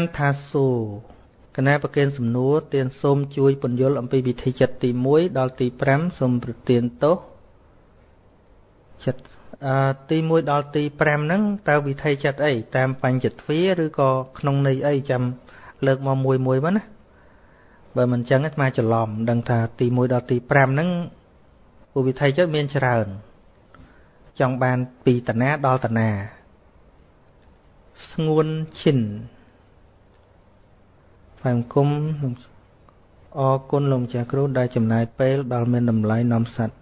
នថាសូគណៈប្រគេនសំណួរទានសូមជួយពន្យល់អំពីវិធីចិត្តទី1ដល់ទី5សូមប្រទានទោសចិត្តអឺទី1ដល់ទី5ហ្នឹងតើវិធីចិត្តអីតាមបញ្ចទ្វាឬក៏ក្នុងន័យអីចាំលើកមកមួយមួយមកណាបើមិនចឹងអាត្មាច្រឡំដឹងថាទី1ដល់ទី5ហ្នឹងពុវិធីចិត្តមានច្រើនចង់បានពីតណាដល់តណាស្ងួនឈិន ផ្សាយគុំអរគុណលោកម្ចាស់គ្រូដែលចំណាយពេលដល់មានតម្លៃនាំសัตว์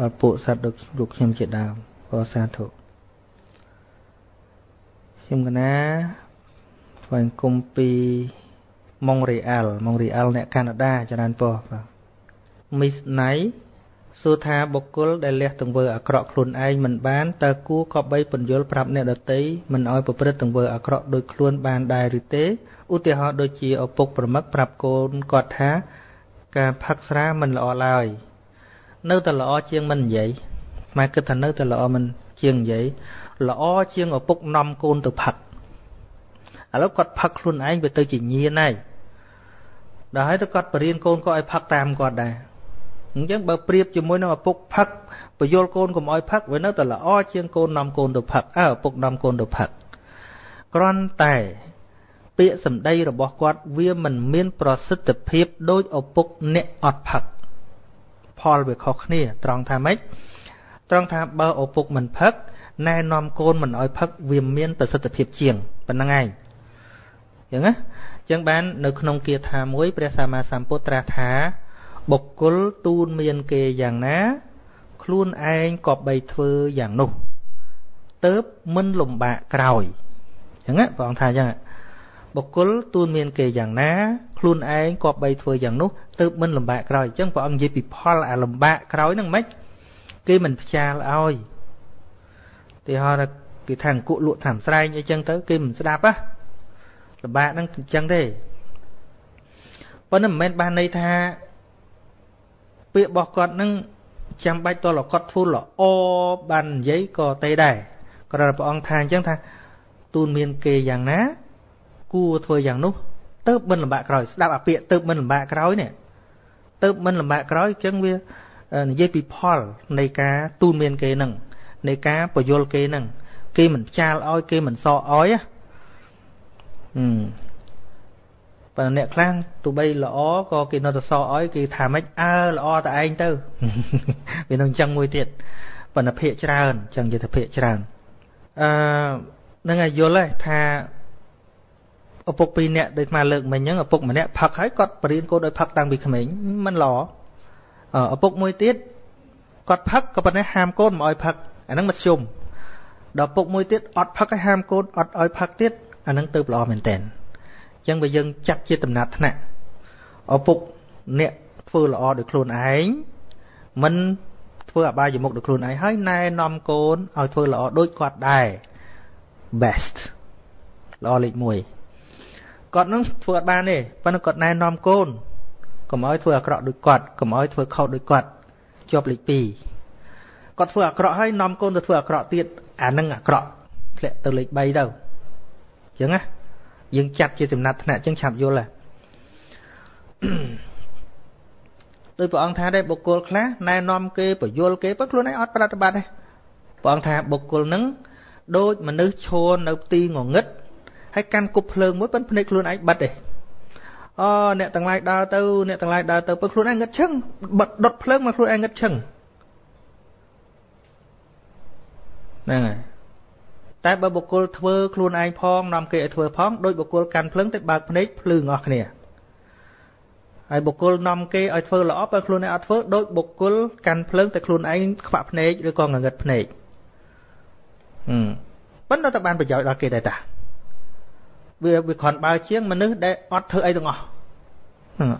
ដល់ពួកសត្វដូចលោកខ្ញុំជាដើមអរសាធុខ្ញុំកណាផ្សាយគុំពីម៉ុងរេអាល់ម៉ុងរេអាល់អ្នកកាណាដាច្រើនពោះបាទមីសណៃ សួរថាបុគ្គលដែលលះទង្វើអាក្រក់ខ្លួនឯងមិនបានតើគួរក៏បីពន្យល់ប្រាប់អ្នកដទៃមិនឲ្យប្រព្រឹត្តទង្វើអាក្រក់ដោយខ្លួនបានដែរឬទេឧទាហរណ៍ដូចជាឪពុកប្រមឹកប្រាប់កូនគាត់ថា ការផឹកស្រាមិនល្អឡើយនៅតែល្អជាងមិននិយាយម៉ែគិតថានៅតែល្អមិនជាងនិយាយល្អជាងឪពុកនាំកូនទៅផឹកឥឡូវគាត់ផឹកខ្លួនឯងវាទៅជាញៀនហើយដល់ហើយទៅគាត់បរៀនកូនក៏ឲ្យផឹកតាមគាត់ដែរ អញ្ចឹងបើប្រៀបជាមួយនឹងឪពុកផឹកបយលកូនកុំឲ្យផឹកវានៅតែល្អជាងកូននាំកូនទៅផឹកអើឪពុកនាំកូនទៅផឹកគ្រាន់តែពាក្យសម្ដីរបស់គាត់វាមិនមានប្រសិទ្ធភាពដូចឪពុកអ្នកអត់ផឹកផលវាខុសគ្នា ត្រង់ថាម៉េចត្រង់ថាបើឪពុកមិនផឹកណែនាំកូនមិនឲ្យផឹកវាមានប្រសិទ្ធភាពជាងប៉ុណ្្នឹងឯងអញ្ចឹងណាអញ្ចឹងបាននៅក្នុងគាថាមួយព្រះសម្មាសម្ពុទ្ធត្រាស់ថា បុគ្គលទូនមានគេយ៉ាងណា ខ្លួនឯងក៏បីធ្វើយ៉ាងនោះទៅមិនលំបាកក្រោយអញ្ចឹងព្រះអង្គថាអញ្ចឹងបុគ្គលទូនមានគេយ៉ាងណាខ្លួនឯងក៏បីធ្វើយ៉ាងនោះទៅមិនលំបាកក្រោយអញ្ចឹងព្រះអង្គនិយាយពីផលអាលំបាកក្រោយហ្នឹងមិនគេមិនផ្ចាលឲ្យទីហោគេថាអង្គុលក់តាមស្រែងអីចឹងទៅគេមិនស្ដាប់ហ៎លំបាកហ្នឹងអញ្ចឹងទេប៉ុន្តែមិនមែនបានន័យថា ពាក្យរបស់គាត់នឹងចាំបាច់តលគាត់ធ្វើល្អបាននិយាយក៏ទេដែរគ្រាន់តែព្រះអង្គថាអញ្ចឹងថាទូនមានគេយ៉ាងណា គួរធ្វើយ៉ាងនោះទៅមិនលំបាកក្រោយស្ដាប់អាពាក្យទៅមិនលំបាកក្រោយនេះទៅមិនលំបាកក្រោយអញ្ចឹងវានិយាយពីផលនៃការទូនមានគេនឹងនៃការពយល់គេនឹងគេមិនចាលឲ្យគេមិនសអឲ្យហ៎ ប៉ុន្តែអ្នកខ្លះទោះបីល្អក៏គេនៅតែសអឲ្យគេថាម៉េចអើល្អតែឯងទៅវានឹងអញ្ចឹងមួយទៀតប៉ុន្តែភាកច្រើនអញ្ចឹងនិយាយថាភាកច្រើនអឺនឹងឲ្យយល់ទេថាឪពុកពីរនាក់ដូចមកលើកមិញអញ្ចឹងឪពុកម្នាក់ផឹកហើយគាត់បរៀនកូនឲ្យផឹកតាំងពីក្មេងមិនល្អឪពុកមួយទៀតគាត់ផឹកក៏ប៉ុន្តែហាមកូនមិនឲ្យផឹកអាហ្នឹងមធ្យមដល់ពុកមួយទៀតអត់ផឹកឲ្យហាមកូនអត់ឲ្យផឹកទៀតអាហ្នឹងទៅល្អមែនតើ ចឹងបើយើងចាត់ជាដំណាត់ថ្នាក់ឪពុកអ្នកធ្វើល្អដោយខ្លួនឯងមិនធ្វើអបាយមុខដោយខ្លួនឯងហើយណែនាំកូនឲ្យធ្វើល្អដូចគាត់ដែរ best ល្អលេខ1គាត់នឹងធ្វើអត់បានទេប៉ុន្តែគាត់ណែនាំកូនកុំឲ្យធ្វើអាក្រក់ដូចគាត់កុំឲ្យធ្វើខុសដូចគាត់ជាប់លេខ2គាត់ធ្វើអាក្រក់ហើយនាំកូនទៅធ្វើអាក្រក់ទៀតអានឹងអាក្រក់ធ្លាក់ទៅលេខ3ទៅអញ្ចឹងណា យើងចាត់ជាចំណាត់ថ្នាក់ចឹងឆាប់យល់ហ่ะដោយព្រះអង្គថាដែរបុគ្គលខ្លះណែនាំគេបយល់គេប៉ុន្តែខ្លួនឯងអត់ប្រតិបត្តិទេព្រះអង្គថាបុគ្គលនឹងដូចមនុស្សឈរនៅទីងងឹតហើយកាន់គប់ភ្លើងមួយប៉ុន្តែភ្នែកខ្លួនឯងបិទទេអូអ្នកទាំងឡាយដើរទៅអ្នកទាំងឡាយដើរទៅប៉ុន្តែខ្លួនឯងងឹតឈឹងបិទដុតភ្លើងមកខ្លួនឯងងឹតឈឹងហ្នឹងហើយ តែបើបុគ្គលធ្វើខ្លួនឯងផងនាំគេឲ្យធ្វើផងដោយបុគ្គលកាន់ភ្លើងទៅបើកភ្នែកភ្លឺងអស់គ្នាហើយបុគ្គលនាំគេឲ្យធ្វើល្អបើខ្លួនឯងអត់ធ្វើដោយបុគ្គលកាន់ភ្លើងតែខ្លួនឯងខ្វាក់ភ្នែកឬក៏ងងឹតភ្នែកហឹមប៉ុន្តែតែបានប្រយោជន៍ដល់គេដែរតាវាវាគ្រាន់បើជាងមនុស្សដែលអត់ធ្វើអីទាំងអស់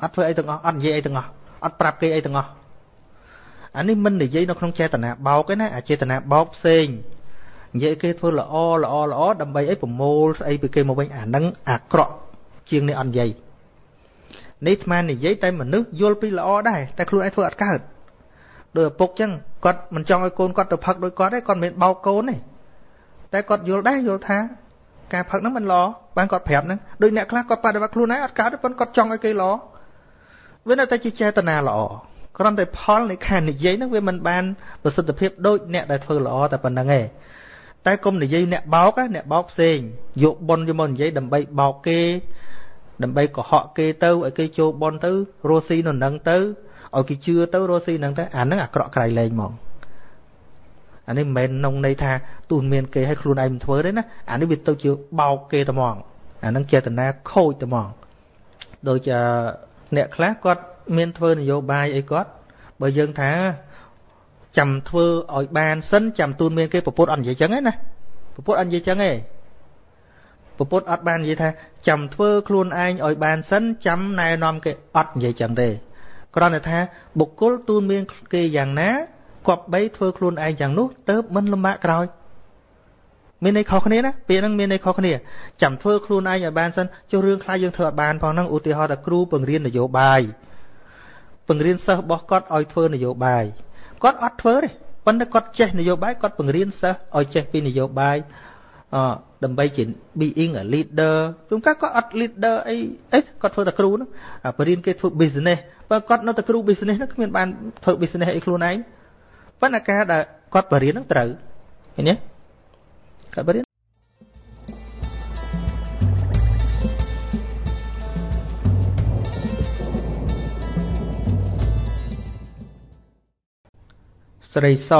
អត់ធ្វើអីទាំងអស់អត់និយាយអីទាំងអស់អត់ប្រាប់គេអីទាំងអស់អានេះមិននិយាយនៅក្នុងចេតនាបោកទេណាអាចេតនាបោកផ្សេង និយាយគេធ្វើល្អល្អល្អដើម្បីអីប្រមូលស្អីពីគេមកវិញអានឹងអាក្រក់ជាងនេះអត់និយាយនេះអានិយាយតែមនុស្សយល់ពីល្អដែរតែខ្លួនឯងធ្វើអត់កើតដោយឪពុកចឹងគាត់មិនចង់ឲ្យកូនគាត់ទៅផឹកដោយគាត់ទេគាត់មិនមែនបោកកូនទេតែគាត់យល់ដែរយល់ថាការផឹកហ្នឹងមិនល្អបានគាត់ប្រាប់ហ្នឹងដូចអ្នកខ្លះគាត់បដិបត្តិខ្លួនឯងអត់កើតទេប៉ុន្តែគាត់ចង់ឲ្យគេល្អវានៅតែជាចេតនាល្អគ្រាន់តែផលនៃការនិយាយហ្នឹងវាមិនបានប្រសិទ្ធភាពដូចអ្នកដែលធ្វើល្អតែប៉ុណ្្នឹងឯង តែគុំនិយាយអ្នកបោកអ្នកបោកផ្សេងយកប៉ុនយកមកនិយាយដើម្បីបោកគេ ដើម្បីកុហកគេទៅឲ្យគេចូលប៉ុនទៅរស់ស៊ីនៅនឹងទៅឲ្យគេជឿទៅរស់ស៊ីនឹងទៅអាហ្នឹងអាក្រក់ក្រៃលែងហ្មងអានេះមិនមែននងន័យថាទូនមានគេឲ្យខ្លួនឯងមិនធ្វើទេណាអានេះវាទៅជាបោកគេតែហ្មងអាហ្នឹងចេតនាខូចតែហ្មងដូចអ្នកខ្លះគាត់មានធ្វើនយោបាយអីគាត់បើយើងថា ចាំធ្វើឲ្យបានសិនចាំទូនមានគេប្រពុតអត់និយាយចឹងទេណាប្រពុតអត់និយាយចឹងទេប្រពុតអត់បាននិយាយថាចាំធ្វើខ្លួនឯងឲ្យបានសិនចាំណែនាំគេអត់និយាយចឹងទេគ្រាន់តែថាបុគ្គលទូនមានគេយ៉ាងណាគប្បីធ្វើខ្លួនឯងយ៉ាងនោះទៅមិនលំបាកក្រោយមានន័យខុសគ្នាណាពាក្យហ្នឹងមានន័យខុសគ្នាចាំធ្វើខ្លួនឯងឲ្យបានសិនចុះរឿងខ្លះយើងធ្វើឲ្យបានផងហ្នឹងឧទាហរណ៍ថាគ្រូបង្រៀននយោបាយបង្រៀនសិស្សរបស់គាត់ឲ្យធ្វើនយោបាយ គាត់អត់ធ្វើទេប៉ុន្តែគាត់ចេះនយោបាយគាត់បង្រៀនសិស្សឲ្យចេះពីនយោបាយអដើម្បីជា being a leader ជួនកាលគាត់អត់ leader អីអីគាត់ធ្វើតែគ្រូហ្នឹងបរិញ្ញាគេធ្វើ business បើគាត់នៅតែគ្រូ business ហ្នឹងគ្មានបានធ្វើ business អីខ្លួនឯងប៉ុន្តែការដែលគាត់បរិញ្ញាហ្នឹងត្រូវឃើញទេគាត់បរិញ្ញា ស្រីស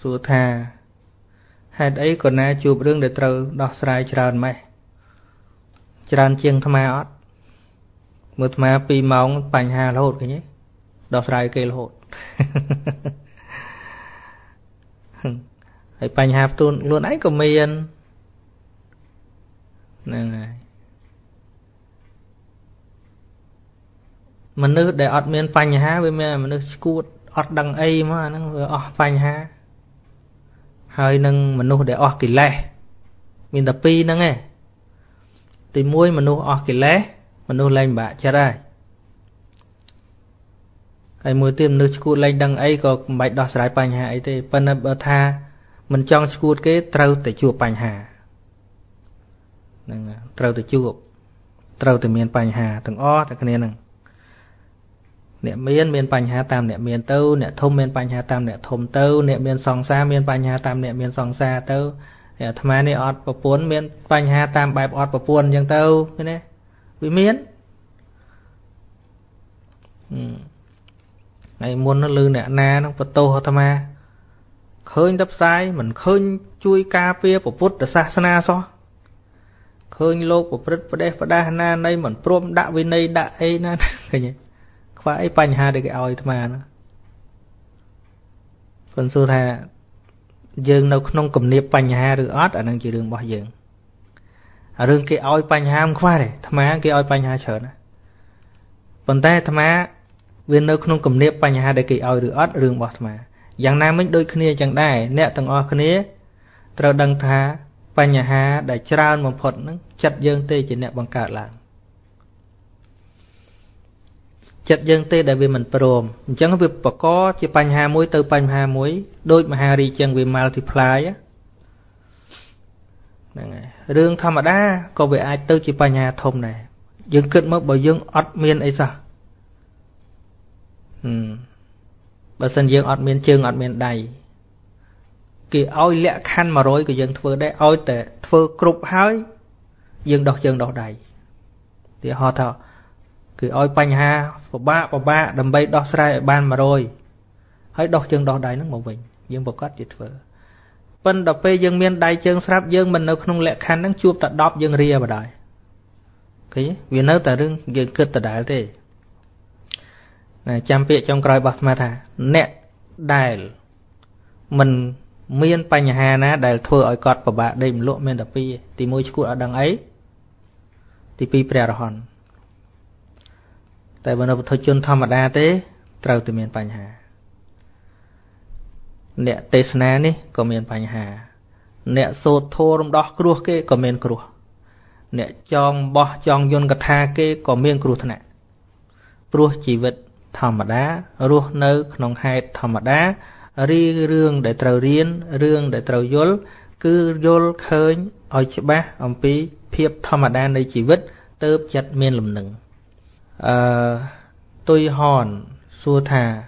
សួរថាហេតុអីក៏ណាជួបរឿងដែលត្រូវដោះស្រាយច្រើនម៉េះច្រើនជាងអាត្មាអត់មើលអាត្មា2ម៉ោងបញ្ហារហូតឃើញទេដោះស្រាយគេរហូតហើយបញ្ហាផ្ទួនខ្លួនឯងក៏មានហ្នឹងហើយមនុស្សដែលអត់មានបញ្ហាវាមានមនុស្សឈួត អត់ដឹងអីមកអាហ្នឹងវាអស់បញ្ហាហើយនឹងមនុស្សដែលអស់កិលេសមានតែពីរហ្នឹងឯងទី1មនុស្សអស់កិលេសមនុស្សលែងបាក់ចិត្តហើយហើយមួយទៀតមនុស្សឈួតលែងដឹងអីក៏មិនបាច់ដោះស្រាយបញ្ហាអីទេប៉ុន្តែបើថាមិនចង់ឈួតគេត្រូវតែជួបបញ្ហាហ្នឹងត្រូវតែជួបត្រូវតែមានបញ្ហាទាំងអស់តែគ្នាហ្នឹង អ្នកមានមានបញ្ហាតាមអ្នកមានទៅអ្នកធំមានបញ្ហាតាមអ្នកធំទៅអ្នកមានសង្សារមានបញ្ហាតាមអ្នកមានសង្សារទៅអាត្មានេះអត់ប្រពន្ធមានបញ្ហាតាមបែបអត់ប្រពន្ធអញ្ចឹងទៅឃើញទេវាមានហើយមុនលឺអ្នកណានឹងបន្ទោសអាត្មាឃើញតែផ្សាយមិនឃើញជួយការពារពុទ្ធសាសនាសោះឃើញលោកប្រព្រឹត្តប្រទេសប្រដាសណានៃមិនព្រមដាក់វិន័យដាក់អីណាឃើញទេ ខ្វះអីបញ្ហាដែលគេឲ្យអាត្មាណាប៉ុន្តែសួរថាយើងនៅក្នុងគំនាបបញ្ហាឬអត់អានឹងជារឿងរបស់យើងរឿងគេឲ្យបញ្ហាមិនខ្វះទេអាត្មាគេឲ្យបញ្ហាច្រើនណាប៉ុន្តែអាត្មាវានៅក្នុងគំនាបបញ្ហាដែលគេឲ្យឬអត់រឿងរបស់អាត្មាយ៉ាងណាមិញដូចគ្នាចឹងដែរអ្នកទាំងអស់គ្នាត្រូវដឹងថាបញ្ហាដែលច្រើនបំផុតហ្នឹងចិត្តយើងទេជាអ្នកបង្កើតឡើង ចិត្តយើងទេដែលវាមិនព្រមអញ្ចឹងវាបកកជាបញ្ហាមួយទៅបញ្ហាមួយដូចមហារីចឹងវា multiply ហ្នឹងហើយរឿងធម្មតាក៏វាអាចទៅជាបញ្ហាធំដែរយើងគិតមកបើយើងអត់មានអីសោះហឹមបើសិនយើងអត់មានជើងអត់មានដៃគេឲ្យលក្ខខណ្ឌ100ក៏យើងធ្វើដែរឲ្យតែធ្វើគ្រប់ហើយយើងដោះជើងដោះដៃទីហោថា គឺឲ្យបញ្ហាពិបាកពិបាកដើម្បីដោះស្រាយឲ្យបាន100ហើយដោះជើងដោះដៃហ្នឹងមកវិញយើងប្រកាសជាធ្វើប៉ិនដល់ពេលយើងមានដៃជើងស្រាប់យើងមិននៅក្នុងលក្ខខណ្ឌហ្នឹងជួបតែ10យើងរាបដែរឃើញវានៅតែរឿងយើងគិតដដែលទេណាចាំពាក្យចុងក្រោយរបស់អាត្មាថា អ្នកដែលមិនមានបញ្ហាណា ដែលធ្វើឲ្យគាត់ពិបាកដេកមលក់មានតែពីរទី1ឈួតអត់ដឹងអីទី2ព្រះរហន្ត តែបើនៅពុទ្ធជនធម្មតាទេ ត្រូវតែមានបញ្ហា អ្នកទេសនានេះក៏មានបញ្ហា អ្នកសូត្រធម៌រំដោះគ្រោះគេក៏មានគ្រោះ អ្នកចងបោះចងយន្តកថាគេក៏មានគ្រោះថ្នាក់ព្រោះជីវិតធម្មតារស់នៅ ក្នុងហេតុធម្មតារីរឿងដែលត្រូវរៀនរឿងដែលត្រូវយល់គឺយល់ឃើញឲ្យច្បាស់អំពីភាពធម្មតានៃជីវិតទៅចិត្តមានលំនឹង អឺទុយហនសួរថាឲ្យ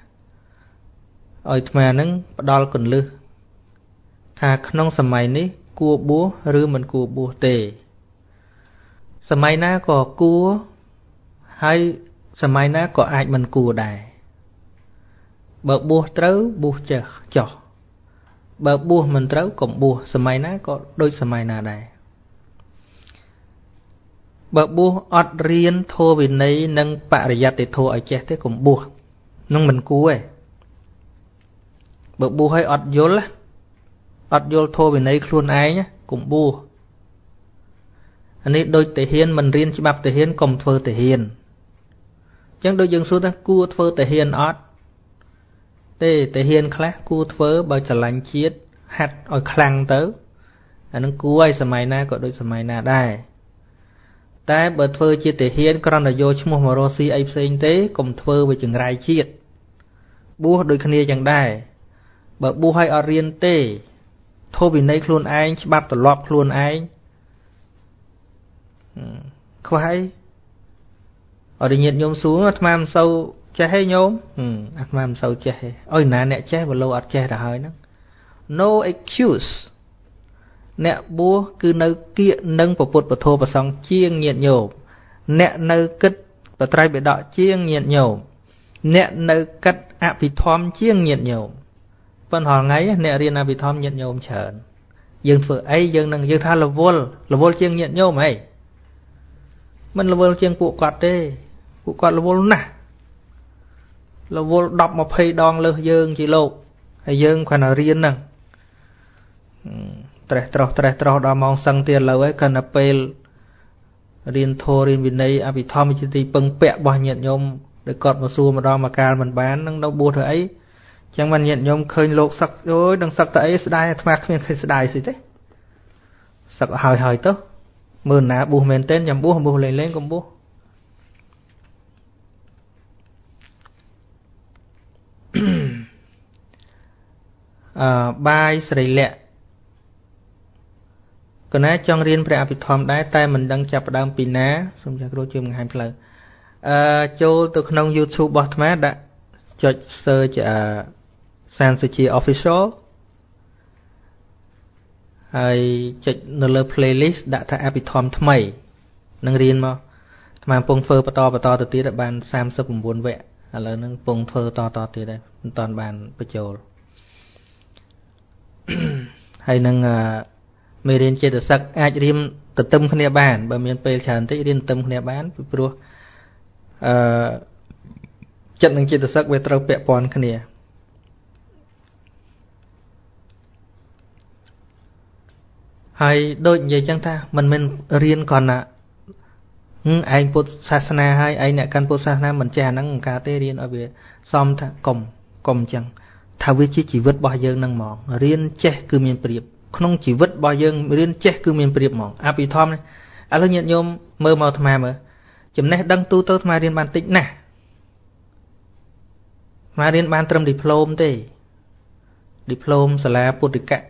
អាត្មានឹងផ្ដល់កੁੰលឹះថាក្នុងសម័យនេះគួរបួសឬមិនគួរបួសទេ សម័យណាក៏គួរហើយសម័យណាក៏អាចមិនគួរដែរបើបួសត្រូវបួសចេះចោះបើបួសមិនត្រូវកុំបួសសម័យណាក៏ដូចសម័យណាដែរ បើបួសអត់រៀនធម៌វិន័យនិងបរិយត្តិធម៌ឲ្យចេះទេកុំបួសនឹងមិនគួរទេបើបួសឲ្យអត់យល់អត់យល់ធម៌វិន័យខ្លួនឯងកុំបួសអានេះដូចតាហ៊ានមិនរៀនច្បាប់តាហ៊ានកុំធ្វើតាហ៊ានអញ្ចឹងដូចយើងសួរថាគួរធ្វើតាហ៊ានអត់ទេតាហ៊ានខ្លះគួរធ្វើបើឆ្លាញ់ជាតិហាត់ឲ្យខ្លាំងទៅអានឹងគួរឲ្យសម័យណាក៏ដូចសម័យណាដែរ តែបើធ្វើជាទាហានគ្រាន់តែយកឈ្មោះមករស់ស៊ីអីផ្សេងទេកុំធ្វើវាចង្រៃជាតិបួសដូចគ្នាចឹងដែរបើបួសឲ្យអត់រៀនទេធម៌វិន័យខ្លួនឯងច្បាប់ទម្លាប់ខ្លួនឯងខ្វះអីអរិញាតញោមសួរអាត្មាមិនសូវចេះទេញោមអាត្មាមិនសូវចេះទេអុយណាអ្នកចេះបើលោអត់ចេះទៅហើយហ្នឹង no excuse អ្នកបួសគឺនៅគៀកនឹងពពុទ្ធពធប្រសងជាងញាតញោមអ្នកនៅគិតបត្រៃបិដកជាងញាតញោមអ្នកនៅគិតអភិធម្មជាងញាតញោមប៉ុន្តែថ្ងៃអ្នករៀនអភិធម្មញាតញោមច្រើនយើងធ្វើអីយើងនឹងយើងថារវល់រវល់ជាងញាតញោមអីមិនរវល់ជាងពួកគាត់ទេពួកគាត់រវល់ណាស់រវល់10 20ដងលើសយើងជាលោកហើយយើងគ្រាន់តែរៀនហ្នឹង ត្រេះត្រោះត្រេះត្រោះដល់ម៉ោងសឹងទៀតលើហើយកាន់តែពេលរៀនធម៌រៀនវិន័យអភិធម្មជាទីពឹងពាក់របស់ញាតិញោមដែលគាត់មកសួរម្ដងមកកាលមិនបាននឹងនៅបួសធ្វើអីចឹងបានញាតិញោមឃើញលោកសឹកអូយនឹងសឹកទៅអីស្ដាយអាត្មាគ្មានឃើញស្ដាយស្អីទេសឹកហើយហើយទៅមើលណាបួសមែនទែនចាំបួសបួសលេងលេងកុំបួសអឺបាយស្រីលក្ខ កណាចង់រៀនព្រះអភិធម្មដែរតែមិនដឹងចាប់ផ្ដើមពីណាសូមចាស់គ្រូជួយបង្ហាញផ្លូវអឺចូលទៅក្នុង YouTube របស់អាត្មាដាក់ចុច search អឺសានសុជា official ហើយចុចនៅលើ playlist ដាក់ថាអភិធម្មថ្មីនឹងរៀនមកអាត្មាកំពុងធ្វើបន្តបន្តទៅទៀតបាន39វគ្គឥឡូវហ្នឹងកំពុងធ្វើតតទៀតដែរមិនតាន់បានបញ្ចូលហើយនឹងអឺ មេរៀនចេតសិកអាចរៀនទន្ទឹមគ្នាបានបើមានពេលច្រើនតិចរៀនទន្ទឹមគ្នាបានពីព្រោះអឺចិត្តនិងចេតសិកវាត្រូវពាក់ព័ន្ធគ្នាហើយដូចនិយាយចឹងថាមិនមែនរៀនគ្រាន់តែឯងពុទ្ធសាសនាហើយឯងអ្នកកាន់ពុទ្ធសាសនាមិនចេះអាហ្នឹងការទេរៀនឲ្យវាសមថាកុំកុំចឹងថាវាជាជីវិតរបស់យើងនឹងហ្មងរៀនចេះគឺមានប្រៀប ក្នុងជីវិតរបស់យើងរៀនចេះគឺមានប្រៀបហ្មងអភិធម្មឥឡូវញាតិញោមមើលមកអាត្មាមើលចំណេះដឹងទូទៅអាត្មារៀនបានតិចណាស់អាត្មារៀនបានត្រឹមឌីប្លូមទេឌីប្លូមសាលាពុទ្ធិកៈ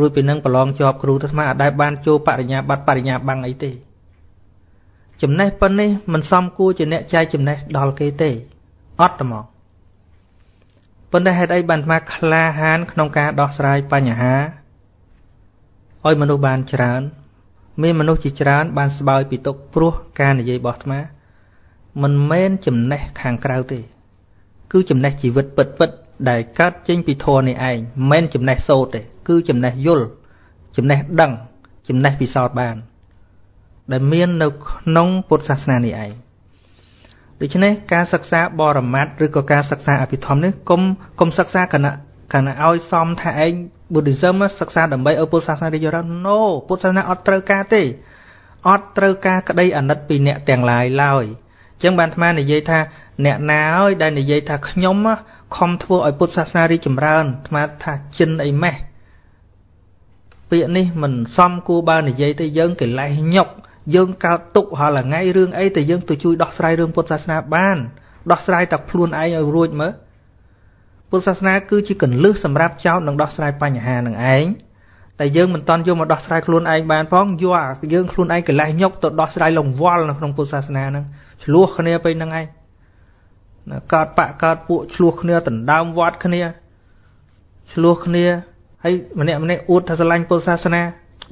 រួចពីនឹងប្រឡងជាប់គ្រូទៅអាត្មាអាចដែរបានចូលបរិញ្ញាបត្របរិញ្ញាបੰអីទេចំណេះប៉ុណ្នេះមិនសមគួរជាអ្នកចែកចំណេះដល់គេទេអត់ហ្មង ប៉ុន្តែហេតុអីបានអាត្មាក្លាហានក្នុងការដោះស្រាយបញ្ហាឲ្យមនុស្សបានច្រើន មានមនុស្សជាច្រើន បានស្បើយពីទុកព្រោះការនិយាយរបស់អាត្មា មិនមែនចំណេះខាងក្រៅទេ គឺចំណេះជីវិតពិតពិតដែលកើតចេញពីធម៌នេះឯងមិនមែនចំណេះសូត្រទេ គឺចំណេះយល់ចំណេះដឹង ចំណេះពិសោធន៍បាន ដែលមាននៅក្នុងពុទ្ធសាសនានេះឯង ដូច្នេះការសិក្សាបរមត្តឬក៏ការសិក្សាអភិធម្មនេះកុំកុំសិក្សាគណៈគណៈឲ្យសមថាឯង Buddhism សិក្សាដើម្បីឲ្យពុទ្ធសាសនារីកចម្រើន No ពុទ្ធសាសនាអត់ត្រូវការទេអត់ត្រូវការក្តីអាណិតពីអ្នកទាំងឡាយឡើយអញ្ចឹងបានអាត្មានិយាយថាអ្នកណាហើយដែលនិយាយថាខ្ញុំខំធ្វើឲ្យពុទ្ធសាសនារីកចម្រើនអាត្មាថាចិនអីម៉េះពាក្យនេះមិនសមគួរបើនិយាយទៅយើងកិលេសញុក យើងកើតទុករាល់ថ្ងៃរឿងអីតែយើងទៅជួយដោះស្រាយរឿងពុទ្ធសាសនាបានដោះស្រាយតែខ្លួនឯងឲ្យរួចមើលពុទ្ធសាសនាគឺជាកលឹះសម្រាប់ចោតនឹងដោះស្រាយបញ្ហានឹងឯងតែយើងមិនតន់យកមកដោះស្រាយខ្លួនឯងបានផងយកយើងខ្លួនឯងកលេសញុកទៅដោះស្រាយលង្វល់នៅក្នុងពុទ្ធសាសនាហ្នឹងឆ្លោះគ្នាទៅនឹងឯងកើតបកកើតពួកឆ្លោះគ្នាដណ្ដើមវត្តគ្នាឆ្លោះគ្នាហើយម្នាក់ម្នាក់អួតថាស្រឡាញ់ពុទ្ធសាសនា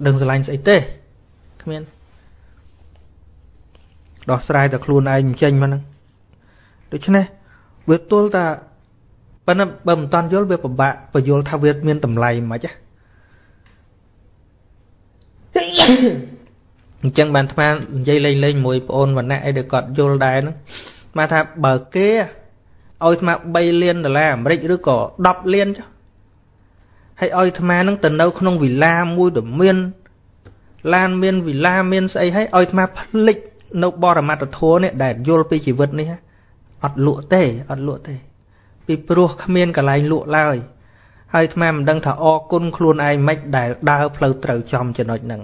ដឹងស្រឡាញ់ស្អីទេគ្មាន ដោះស្រាយតែខ្លួនឯងមិនចេញមកហ្នឹងដូច្នេះវាទល់តែប៉ុន្តែបើមិនតាន់យល់វាពិបាកបញ្យល់ថាវាមានតម្លៃមិនខ្មិចអញ្ចឹងបានថ្មនិយាយលេងលេងមួយប្អូនវណ្ណៈអីដែលគាត់យល់ដែរហ្នឹងមកថាបើគេឲ្យថ្ម3លានដុល្លារអាមេរិកឬក៏10លានចុះហើយឲ្យថ្មហ្នឹងទៅនៅក្នុងវិឡាមួយដែលមានឡានមានវិឡាមានស្អីហើយឲ្យថ្មផ្លិច នៅបរមត្តធម៌នេះដែលយល់ពីជីវិតនេះអត់លក់ទេអត់លក់ទេ ពីព្រោះគ្មានកន្លែងលក់ឡើយហើយថ្មមិនដឹងថាអរគុណខ្លួនឯងមិនដែលដើរផ្លូវត្រូវចំចំណុចហ្នឹង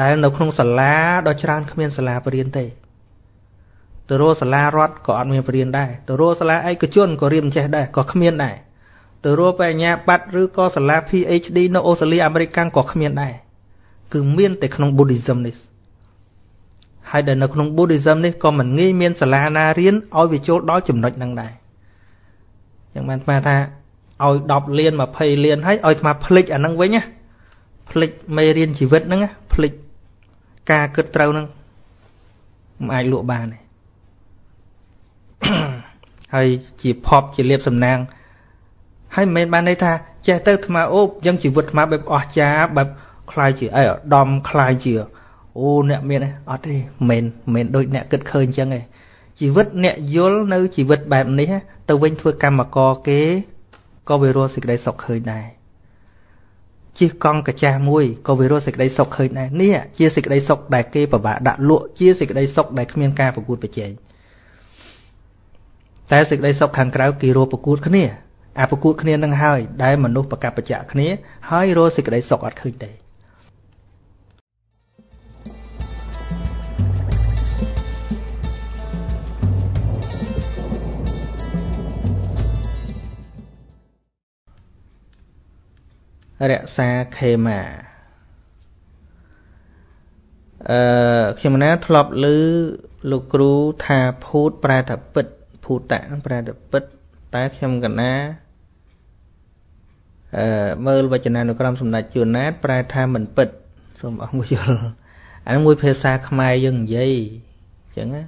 ដែលនៅក្នុងសាលាដ៏ច្រើនគ្មានសាលាបរៀនទេទៅរកសាលារដ្ឋក៏អត់មានបរៀនដែរទៅរកសាលាឯកជនក៏រៀនចេះដែរក៏គ្មានដែរទៅរកបញ្ញាបត្រឬក៏សាលា PhD នៅអូស្ត្រាលីអាមេរិកក៏គ្មានដែរគឺមានតែក្នុង Buddhism នេះ ហើយដែលនៅក្នុង Buddhism នេះក៏មិនងាយមានសាលាណារៀនឲ្យវាចូលដល់ចំណុចហ្នឹងដែរចឹងបានស្មាថាឲ្យ10លាន20លានហើយឲ្យស្មាផ្លិចអាហ្នឹងវិញណាផ្លិចមេរៀនជីវិតហ្នឹងផ្លិចការគិតត្រូវហ្នឹងមិនអាចលក់បានទេហើយជាភពជាលៀបសំណាងហើយមិនមែនបានន័យថាចេះទៅអាត្មាអូបអញ្ចឹងជីវិតអាត្មាបែបអស្ចារ្យបែបคล้ายជាអីឧត្តមคล้ายជា អូអ្នកមានអត់ទេមិនមែនដូចអ្នកគិតឃើញអញ្ចឹងទេជីវិតអ្នកយល់នៅជីវិតបែបនេះទៅវិញធ្វើកម្មករគេក៏វារស់សេចក្តីសុខឃើញដែរជិះកង់កាចាស់មួយក៏វារស់សេចក្តីសុខឃើញដែរនេះជាសេចក្តីសុខដែលគេពិបាកដាក់លក់ជាសេចក្តីសុខដែលគ្មានការប្រកួតប្រជែងតែសេចក្តីសុខខាងក្រៅគេរកប្រកួតគ្នាអាប្រកួតគ្នានឹងហើយដែលមនុស្សប្រកបប្រចាក់គ្នាហើយរកសេចក្តីសុខអត់ឃើញទេ រក្សាខេមាអឺខ្ញុំណាធ្លាប់ឮលោកគ្រូថាភូតប្រែថាពិតភូតៈនឹងប្រែថាពិត តែខ្ញុំកណាអឺមើលវចនានុក្រមសម្ដេចជួនណាត ប្រែថាមិនពិតសូមអរយល់អានោះមួយភាសាខ្មែរយើងនិយាយអញ្ចឹងណា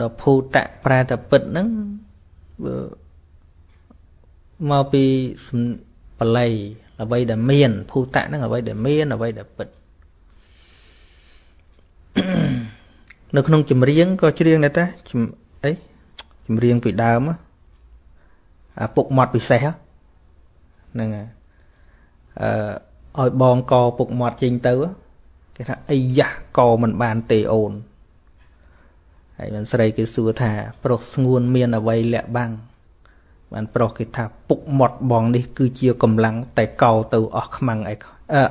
ដល់ភូតៈប្រែថាពិតហ្នឹងមកពីបល័យ អ្វីដែលមានភូតៈហ្នឹងអ្វីដែលមានអ្វីដែលពិតនៅក្នុងចម្រៀងក៏ច្រៀងដែរតាអីចម្រៀងពីដើមអាពុកមាត់ពិសេសហ្នឹងហើយអឺឲ្យបងកពុកមាត់ចេញទៅគេថាអីយ៉ាស់កមិនបានទេអូនហើយមិនស្រីគេសួរថា ប្រុសស្ងួនមានអ្វីលាក់បាំង បានប្រុសគេថាពុកមាត់បងនេះគឺជាកម្លាំងតែកោទៅអស់ខ្មាំងឯ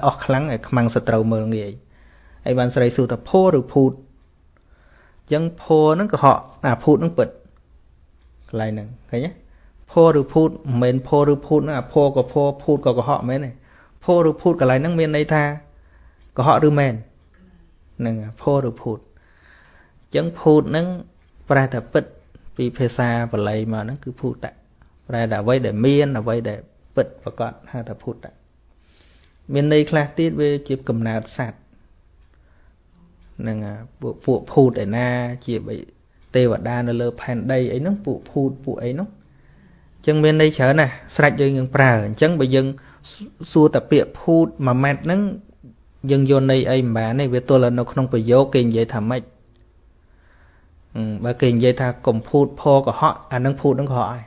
អស់ខ្លាំងឯខ្មាំងសត្រូវមើលងាយហើយបានស្រីសួរថាភោឬភូតអញ្ចឹងភោហ្នឹងកុហកអាភូតហ្នឹងពិតកន្លែងហ្នឹងឃើញទេភោឬភូតមិនមែនភោឬភូតហ្នឹងអាភោក៏ភោភូតក៏កុហកមែនទេភោឬភូតកន្លែងហ្នឹងមានន័យថាកុហកឬមែនហ្នឹងភោឬភូតអញ្ចឹងភូតហ្នឹងប្រែថាពិតពីភាសាបាលីមកហ្នឹងគឺភូតៈ ប្រែថាអ្វីដែលមានអ្វីដែលពិតប្រកបហៅថាភូតៈមានន័យខ្លះទៀតវាជាកំណើតសត្វនឹងពួកពួកភូតឯណាជាទេវតានៅលើផែនដីអីហ្នឹងពួកភូតពួកអីនោះអញ្ចឹងមានន័យច្រើនណាស់ស្រេចយើងយើងប្រើអញ្ចឹងបើយើងសួរតែពាក្យភូតមួយម៉ែត្រហ្នឹងយើងយកន័យអីមិនបានទេវាទល់នៅក្នុងប្រយោគគេនិយាយថាម៉េចបើគេនិយាយថាកំភូតផកុហកអានឹងភូតនឹងកុហកហើយ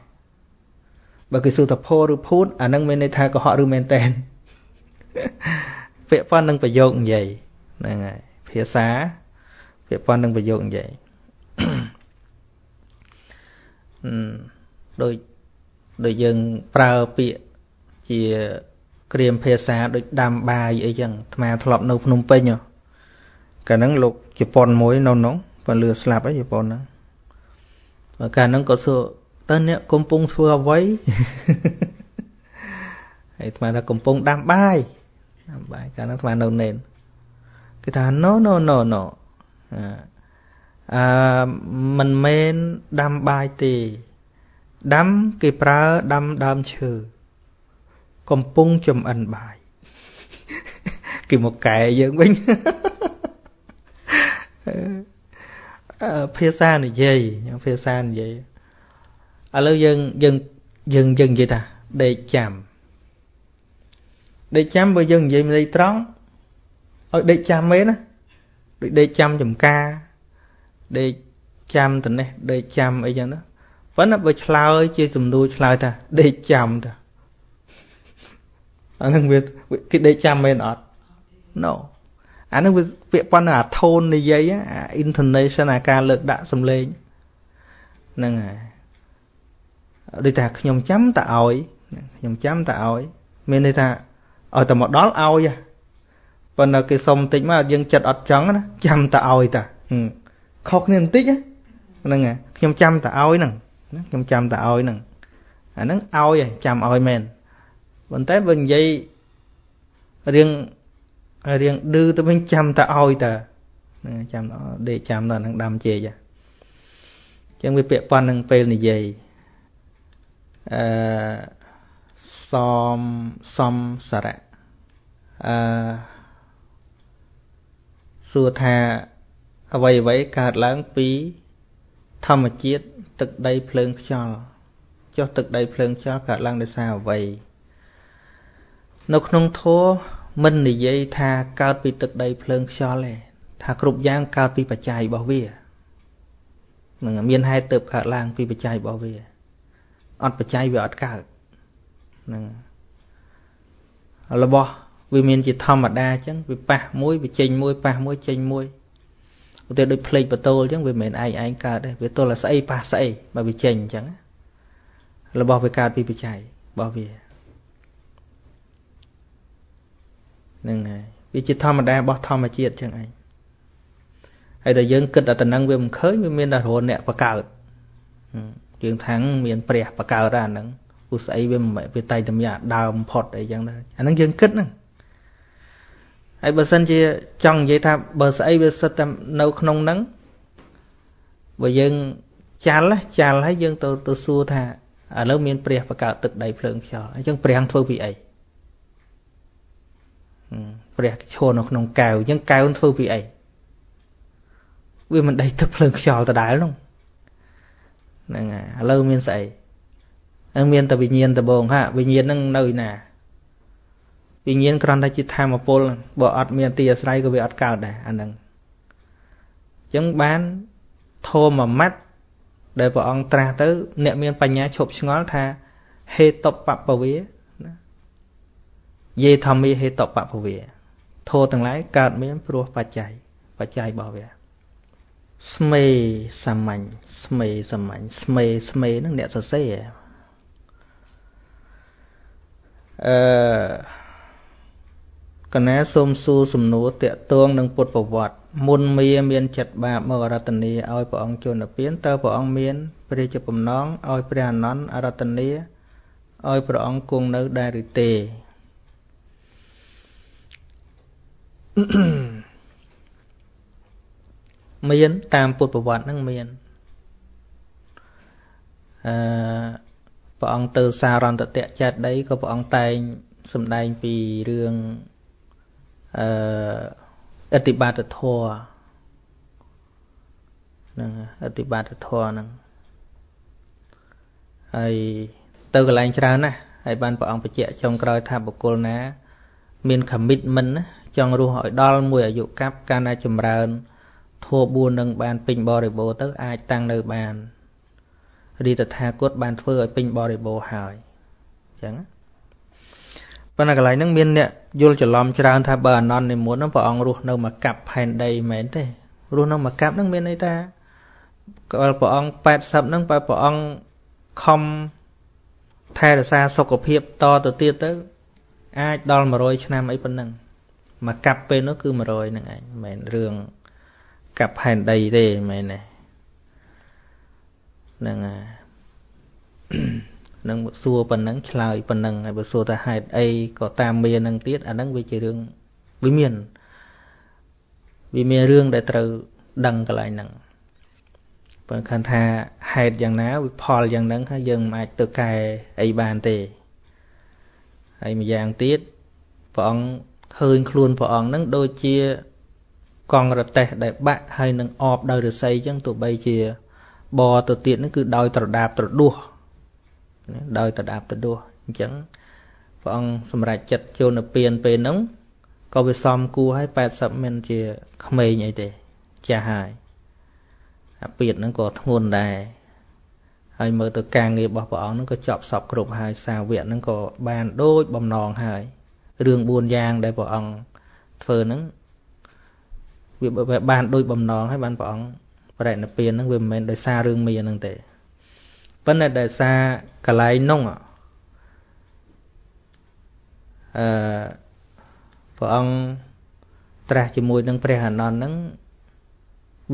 បើគេសួរថាផឬភូតអានឹងមានន័យថាកុហកឬមែនតែនពាក្យប៉ុននឹងប្រយោគនិយាយហ្នឹងហើយភាសាពាក្យប៉ុននឹងប្រយោគនិយាយដូចដូចយើងប្រើពាក្យជាក្រៀមភាសាដូចដាំបាយអីចឹងអាត្មាធ្លាប់នៅភ្នំពេញកាលហ្នឹងលោកជប៉ុនមួយនៅនោះបើលឺស្លាប់អីជប៉ុនហ្នឹងកាលហ្នឹងក៏សួរ តើអ្នកកំពុងធ្វើអ្វីហើយអាត្មាថាកំពុងដាំបាយដាំបាយកាលនោះអាត្មានៅនេនគេថា no no no no អឺមិនមែនដាំបាយទេដាំគេប្រើដាំដើមឈើកំពុងចំអិនបាយគេមកកែយើងវិញភាសានិយាយភាសានិយាយ ឥឡូវយើងយើងយើងយើងនិយាយថាដេកចាំដេកចាំបើយើងនិយាយន័យត្រង់ឲ្យដេកចាំមែនណាដូចដេកចាំចំការដេកចាំត្នេះដេកចាំអីចឹងណាប៉ុន្តែបើឆ្លើយជាសំណួរឆ្លើយថាដេកចាំតាអានឹងវាគេដេកចាំមែនអត់ No អានឹងវាពាក្យប៉ុណ្ណឹងអា tone និយាយអា intonation អាការលើកដាក់សំឡេងហ្នឹងហើយ ដូចថាខ្ញុំចាំតឲ្យខ្ញុំចាំតឲ្យ មានន័យថាឲ្យតែមកដល់ឲ្យប៉ុន្តែគេសុំបន្តិចមកយើងចិត្តអត់ចង់ណាចាំតឲ្យតាខុសគ្នាបន្តិចហ្នឹងខ្ញុំចាំតឲ្យហ្នឹងខ្ញុំចាំតឲ្យហ្នឹងអាហ្នឹងឲ្យចាំឲ្យមែនប៉ុន្តែបើនិយាយរៀងរៀងឌឺទៅវិញចាំតឲ្យតាហ្នឹងចាំដេកចាំដល់ហ្នឹងដាំជេកអញ្ចឹងវាពាក់ព័ន្ធនឹងពេលនិយាយ អឺសំសំសារៈអឺសួរថាអ្វីអ្វីកើតឡើងពីធម្មជាតិទឹកដីភ្លើងខ្យល់ចុះទឹកដីភ្លើងខ្យល់កើតឡើងដោយសារអ្វីនៅក្នុងធម៌មិននិយាយថាកើតពីទឹកដីភ្លើងខ្យល់ទេថាគ្រប់យ៉ាងកើតពីបច្ច័យរបស់វានឹងមានហេតុទៅកើតឡើងពីបច្ច័យរបស់វា អត់បច្ច័យវាអត់កើតហ្នឹងរបស់វាមានជាធម្មតាអញ្ចឹងវាប៉ះមួយវាចេញមួយប៉ះមួយចេញមួយឧទាហរណ៍ដូចផ្លេកបតូលអញ្ចឹងវាមិនមែនឯងឯងកើតទេវាទល់តែស្អីប៉ះស្អីបើវាចេញអញ្ចឹងរបស់វាកើតពីបច្ច័យរបស់វាហ្នឹងហើយវាជាធម្មតារបស់ធម្មជាតិអញ្ចឹងឯងហើយតែយើងគិតតែតំណឹងវាមិនឃើញវាមានតែរហអ្នកបកើត យើងថាំងមានព្រះបកើតអាហ្នឹងឧស្អីវាវាតែតែមានដើមផុតអីចឹងដែរអាហ្នឹងយើងគិតហ្នឹងហើយបើសិនជាចង់និយាយថាបើស្អីវាសិតតែនៅក្នុងហ្នឹងបើយើងចាល់ចាល់ហើយយើងទៅទៅសួរថាឥឡូវមានព្រះបកើតទឹកដីភ្លើងខ្យល់អញ្ចឹងព្រះធ្វើពីអីព្រះឈរនៅក្នុងកែវអញ្ចឹងកែវធ្វើពីអីវាមិនដីទឹកភ្លើងខ្យល់ដដែលនោះ ហ្នឹងហើយឥឡូវមានស្អីហើយមានតែវិញ្ញាណដបងហាវិញ្ញាណហ្នឹងនៅណាវិញ្ញាណគ្រាន់តែជាធម្មពលបើអត់មានទីអាស្រ័យក៏វាអត់កើតដែរអាហ្នឹងអញ្ចឹងបានធម៌មួយម៉ាត់ដែលព្រះអង្គត្រាស់ទៅ អ្នកមានបញ្ញាឈប់ឆ្ងល់ថាហេតុបពវាណាយេធម្មីហេតុបពវាធម៌ទាំងឡាយកើតមានព្រោះបច្ច័យបច្ច័យរបស់វា ស្មេសាមញ្ញស្មេសាមញ្ញស្មេស្មេហ្នឹងអ្នកសរសេរអឺកណាសូមសួរសំណួរតកតងនឹងពុទ្ធប្រវត្តិមុនមាមានចិត្តបាបមករតនីឲ្យព្រះអង្គជន់ពៀនតើព្រះអង្គមានព្រះជាបំណងឲ្យព្រះអនន្តអរតនីឲ្យព្រះអង្គគង់នៅដែរឬទេ មាន តាមពុទ្ធប្រវត្តិហ្នឹងមានអឺព្រះអង្គទៅសារន្តតៈចេតដីក៏ព្រះអង្គតែងសម្ដែងពីរឿងអឺអតិបាតធัวហ្នឹងអតិបាតធัวហ្នឹងហើយទៅកន្លែងច្រើនណាស់ហើយបានព្រះអង្គបញ្ជាក់ចុងក្រោយថាបុគ្គលណា មាន commitment ណាចង់រស់ឲ្យដល់មួយអាយុកាប់កាលណាចម្រើន ធัว4នឹងបានពេញបរិបូរទៅអាចតាំងនៅបានរីតថាគតបានធ្វើឲ្យពេញបរិបូរហើយអញ្ចឹងណាប៉ុន្តែកន្លែងហ្នឹងមានអ្នកយល់ច្រឡំច្រើនថាបើអនន្តនិមន្តហ្នឹងព្រះអង្គរស់នៅមកកាប់ផែនដីមែនទេរស់នៅមកកាប់ហ្នឹងមានន័យថាក៏ព្រះអង្គ80ហ្នឹងបើព្រះអង្គខំថែរក្សាសុខភាពតទៅទៀតទៅ អាចដល់100ឆ្នាំអីប៉ុណ្ណឹងមកកាប់ពេលនោះគឺ100ហ្នឹងឯងមិនមែនរឿង កាប់ផែនដីទេមែនទេហ្នឹងហើយនឹងសួរប៉ុណ្ណឹងឆ្លើយប៉ុណ្ណឹងហើយបើសួរថាហេតុអីក៏តាមមាននឹងទៀតអាហ្នឹងវាជារឿងវាមានវាមានរឿងដែលត្រូវដឹងកន្លែងហ្នឹងបើខានថាហេតុយ៉ាងណាវិផលយ៉ាងហ្នឹងហើយយើងមិនអាចទៅកែអីបានទេហើយម្យ៉ាងទៀតព្រះអង្គឃើញខ្លួនព្រះអង្គហ្នឹងដូចជា កង់រទេះដែលបាក់ហើយនឹងអបដោយរស័យអញ្ចឹងទោះបីជាបទៅទៀតហ្នឹងគឺដោយត្រដាបត្រដួសដោយត្រដាបត្រដួសអញ្ចឹងព្រះអង្គសម្រេចចិត្តចូលនៅពៀនពេលហ្នឹងក៏វាសំគួរឲ្យ80មិនជាក្មេងអីទេចាស់ហើយអាពៀតហ្នឹងក៏ធ្ងន់ដែរហើយមើលទៅការងាររបស់ព្រះអង្គហ្នឹងក៏ចប់សពគ្រប់ហើយសាវកហ្នឹងក៏បានដូចបំណងហើយរឿង4យ៉ាងដែលព្រះអង្គធ្វើហ្នឹង វាបានដូចបំណងហើយបានព្រះអង្គបរិណិព្វានហ្នឹងវាមិនមែនដោយសាររឿងមានហ្នឹងទេប៉ុន្តែដោយសារកន្លែងនោះអឺព្រះអង្គត្រាស់ជាមួយនឹងព្រះអានន្ទហ្នឹង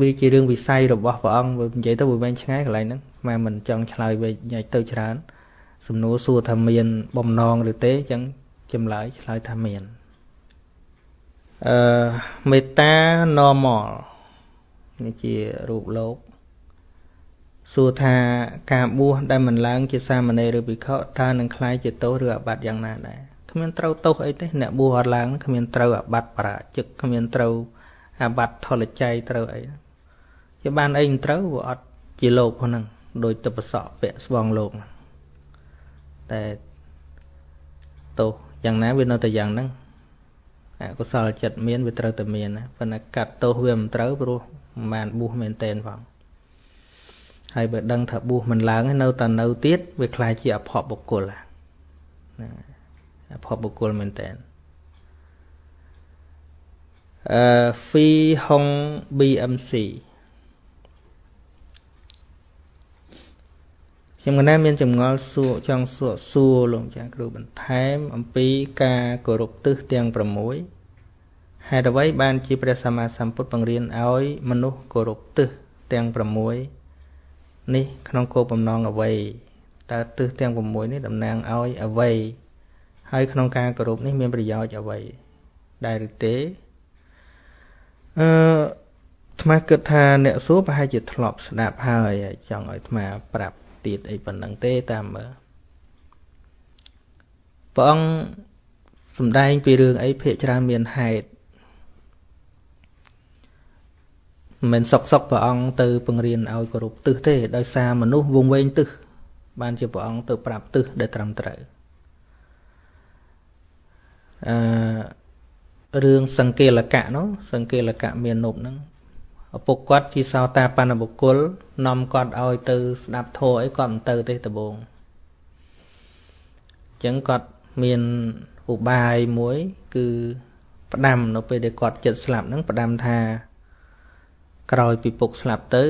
វាជារឿងវិស័យរបស់ព្រះអង្គវានិយាយទៅវាវែងឆ្ងាយកន្លែងហ្នឹងម៉ែមិនចង់ឆ្លើយវិញញ៉ៃទៅច្រើន សំណួរសួរថាមានបំណងឬទេអញ្ចឹងចម្លើយឆ្លើយថាមាន អឺមេត្តា normal នេះជារូបលោកសួរថាការបួសដែលមិនឡើងជាសាមណេរឬភិក្ខុតើនឹងคล้ายជាទោសឬអាបត្តិយ៉ាងណាដែរគ្មានត្រូវទោសអីទេអ្នកបួសអត់ឡើងគ្មានត្រូវអាបត្តិបរាជិកគ្មានត្រូវអាបត្តិថលច័យត្រូវអីជាបានអីមិនត្រូវវាអត់ជាលោកហ្នឹងដោយទៅប្រសក់ពាក់ស្បង់លោកតែទោសយ៉ាងណាវានៅតែយ៉ាងហ្នឹង អកុសលចិត្តមានវាត្រូវតែមានណាប៉ុន្តែកាត់ទោសវាមិនត្រូវព្រោះមិនបានបួសមែនតែនផងហើយបើដឹងថាបួសមិនឡើងនៅតែនៅទៀតវាคล้ายជាអភ័ព្វបុគ្គលណាអភ័ព្វបុគ្គលមែនតែនអឺ Phi Hong BMC ខ្ញុំកណាមានចម្ងល់សួរចង់សួរសួរលោកចាស់គ្រូបន្ថែម អំពីការគោរពទិសទាំង6ហេតុអ្វីបានជាព្រះសម្មាសម្ពុទ្ធបង្រៀនឲ្យ មនុស្សគោរពទិសទាំង6នេះក្នុងគោលបំណងអ្វីតើទិសទាំង6នេះតំណាងឲ្យអ្វីហើយក្នុងការគោរពនេះមានប្រយោជន៍អ្វីដែរឬទេអឺអាត្មាគិតថាអ្នកសួរប្រហែលជាធ្លាប់ស្ដាប់ហើយចង់ឲ្យអាត្មាប្រាប់ ទៀតអីប៉ុណ្ណឹងទេតាមមើលព្រះអង្គសំដែងពីរឿងអីភាកច្រើនមានហេតុមិនសុកសុកព្រះអង្គទៅបង្រៀនឲ្យគោរពទិសទេដោយសារមនុស្សវងវែងទិសបានជាព្រះអង្គទៅប្រាប់ទិសដែលត្រឹមត្រូវអឺរឿងសង្កេលកៈនោះសង្កេលកៈមាននប់ហ្នឹង ឪពុកគាត់ជាសោតាបណ្ណបុគ្គលនាំគាត់ឲ្យទៅស្ដាប់ធម៌អីគាត់មិនទៅទេដំបូងអញ្ចឹងគាត់មានឧបាយមួយ គឺផ្ដាំនៅពេលដែលគាត់ចិត្តស្លាប់ហ្នឹងផ្ដាំថា ក្រោយពីពុកស្លាប់ទៅ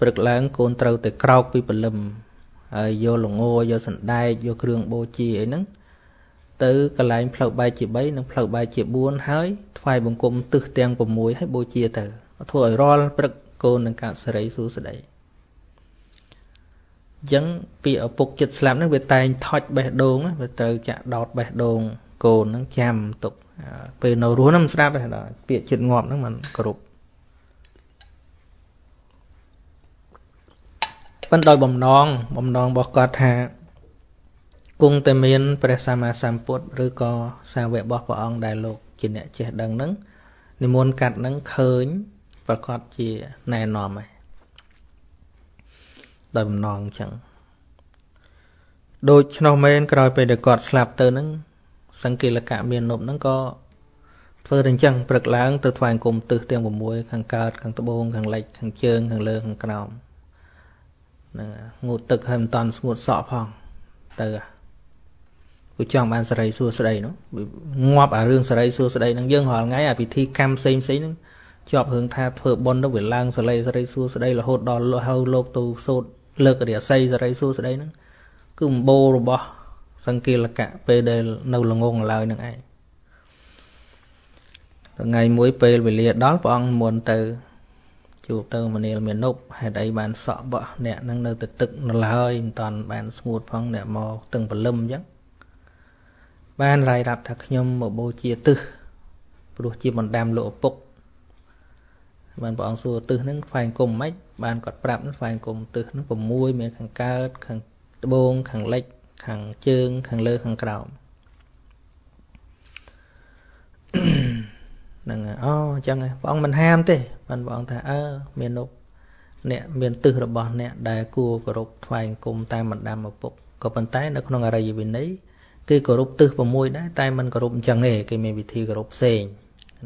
ព្រឹកឡើងកូនត្រូវតែក្រោកពីព្រលឹមហើយយកលងយកសណ្ដែកយកគ្រឿងបូជាអីហ្នឹងទៅកន្លែងផ្លូវបែកជា3និងផ្លូវបែកជា4ហើយថ្វាយបង្គំទឹះទាំង6ហើយបូជាទៅ ធ្វើឲ្យរាល់ព្រឹកកូននឹងកើតសេរីសួស្តីអញ្ចឹងពីឪពុកចិត្តស្លាប់ហ្នឹងវាតែងថុចបេះដូងវាត្រូវចាក់ដោតបេះដូងកូនហ្នឹងចាំទុកពេលនៅរស់ហ្នឹងមិនស្ដាប់ទេដល់ពាក្យចិត្តងាប់ហ្នឹងมันគ្រប់ប៉ុន្តែដោយបំណងបំណងរបស់គាត់ថាគង់តែមានព្រះសម្មាសម្ពុទ្ធឬក៏សាវករបស់ព្រះអង្គដែលលោកជាអ្នកចេះដឹងហ្នឹងនិមន្តកាត់ហ្នឹងឃើញ ប្រកាសជាណែនាំហើយដោយបំណងអញ្ចឹងដូចឆ្នោះមែនក្រោយពេលដែលគាត់ស្លាប់ទៅហ្នឹងសង្កេលកៈមាននប់ហ្នឹងក៏ធ្វើតែអញ្ចឹងព្រឹកឡើងទៅថ្វាយគុំទឹះទាំង6ខាងកើតខាងត្បូងខាងលិចខាងជើងខាងលើខាងក្រោមហ្នឹងងូតទឹកហើយមិនតាន់ស្ងួតសក់ផងទៅគូចង់បានសេរីសួស្តីនោះងាប់អារឿងសេរីសួស្តីហ្នឹងយើងរាល់ថ្ងៃអាពិធីកម្មផ្សេងផ្សេងហ្នឹង ជាប់រឿងថាធ្វើបុណ្យទៅវាឡើងសលេសរីសួស្តីរហូតដល់ហៅលោកទៅសូត្រលើករាសីសរីសួស្តីហ្នឹងគឺម្បូររបស់ សង្កេលកៈពេលដែលនៅល្ងងឡើយនឹងឯងថ្ងៃមួយពេលវេលាដល់ព្រះអង្គមុនទៅជួបទៅមនាលមាននប់ហេតុអីបានសក់បោះអ្នកនឹងនៅទៅទឹកនៅឡើយមិនតាន់បានស្ងួតផងអ្នកមកទឹងព្រលឹមអញ្ចឹងបានរាយរាប់ថាខ្ញុំមកបូជាទឹះព្រោះជាបណ្ដាំលោកឪពុក បានព្រះអង្គសួរទឹះហ្នឹងស្វែងគុំមិនបានគាត់ប្រាប់ស្វែងគុំទឹះហ្នឹង6មានខាងកើតខាងត្បូងខាងលិចខាងជើងខាងលើខាងក្រោមហ្នឹងអូអញ្ចឹងព្រះអង្គមិនហាមទេបានព្រះអង្គថាអើមាននុកអ្នកមានទិសរបស់អ្នកដែលគួរគោរពថ្វាយគុំតាមបណ្ដាំឪពុកក៏ប៉ុន្តែនៅក្នុងអរិយវិន័យគេគោរពទិស6ដែរតែមិនគោរពអញ្ចឹងទេគេមានវិធីគោរពផ្សេង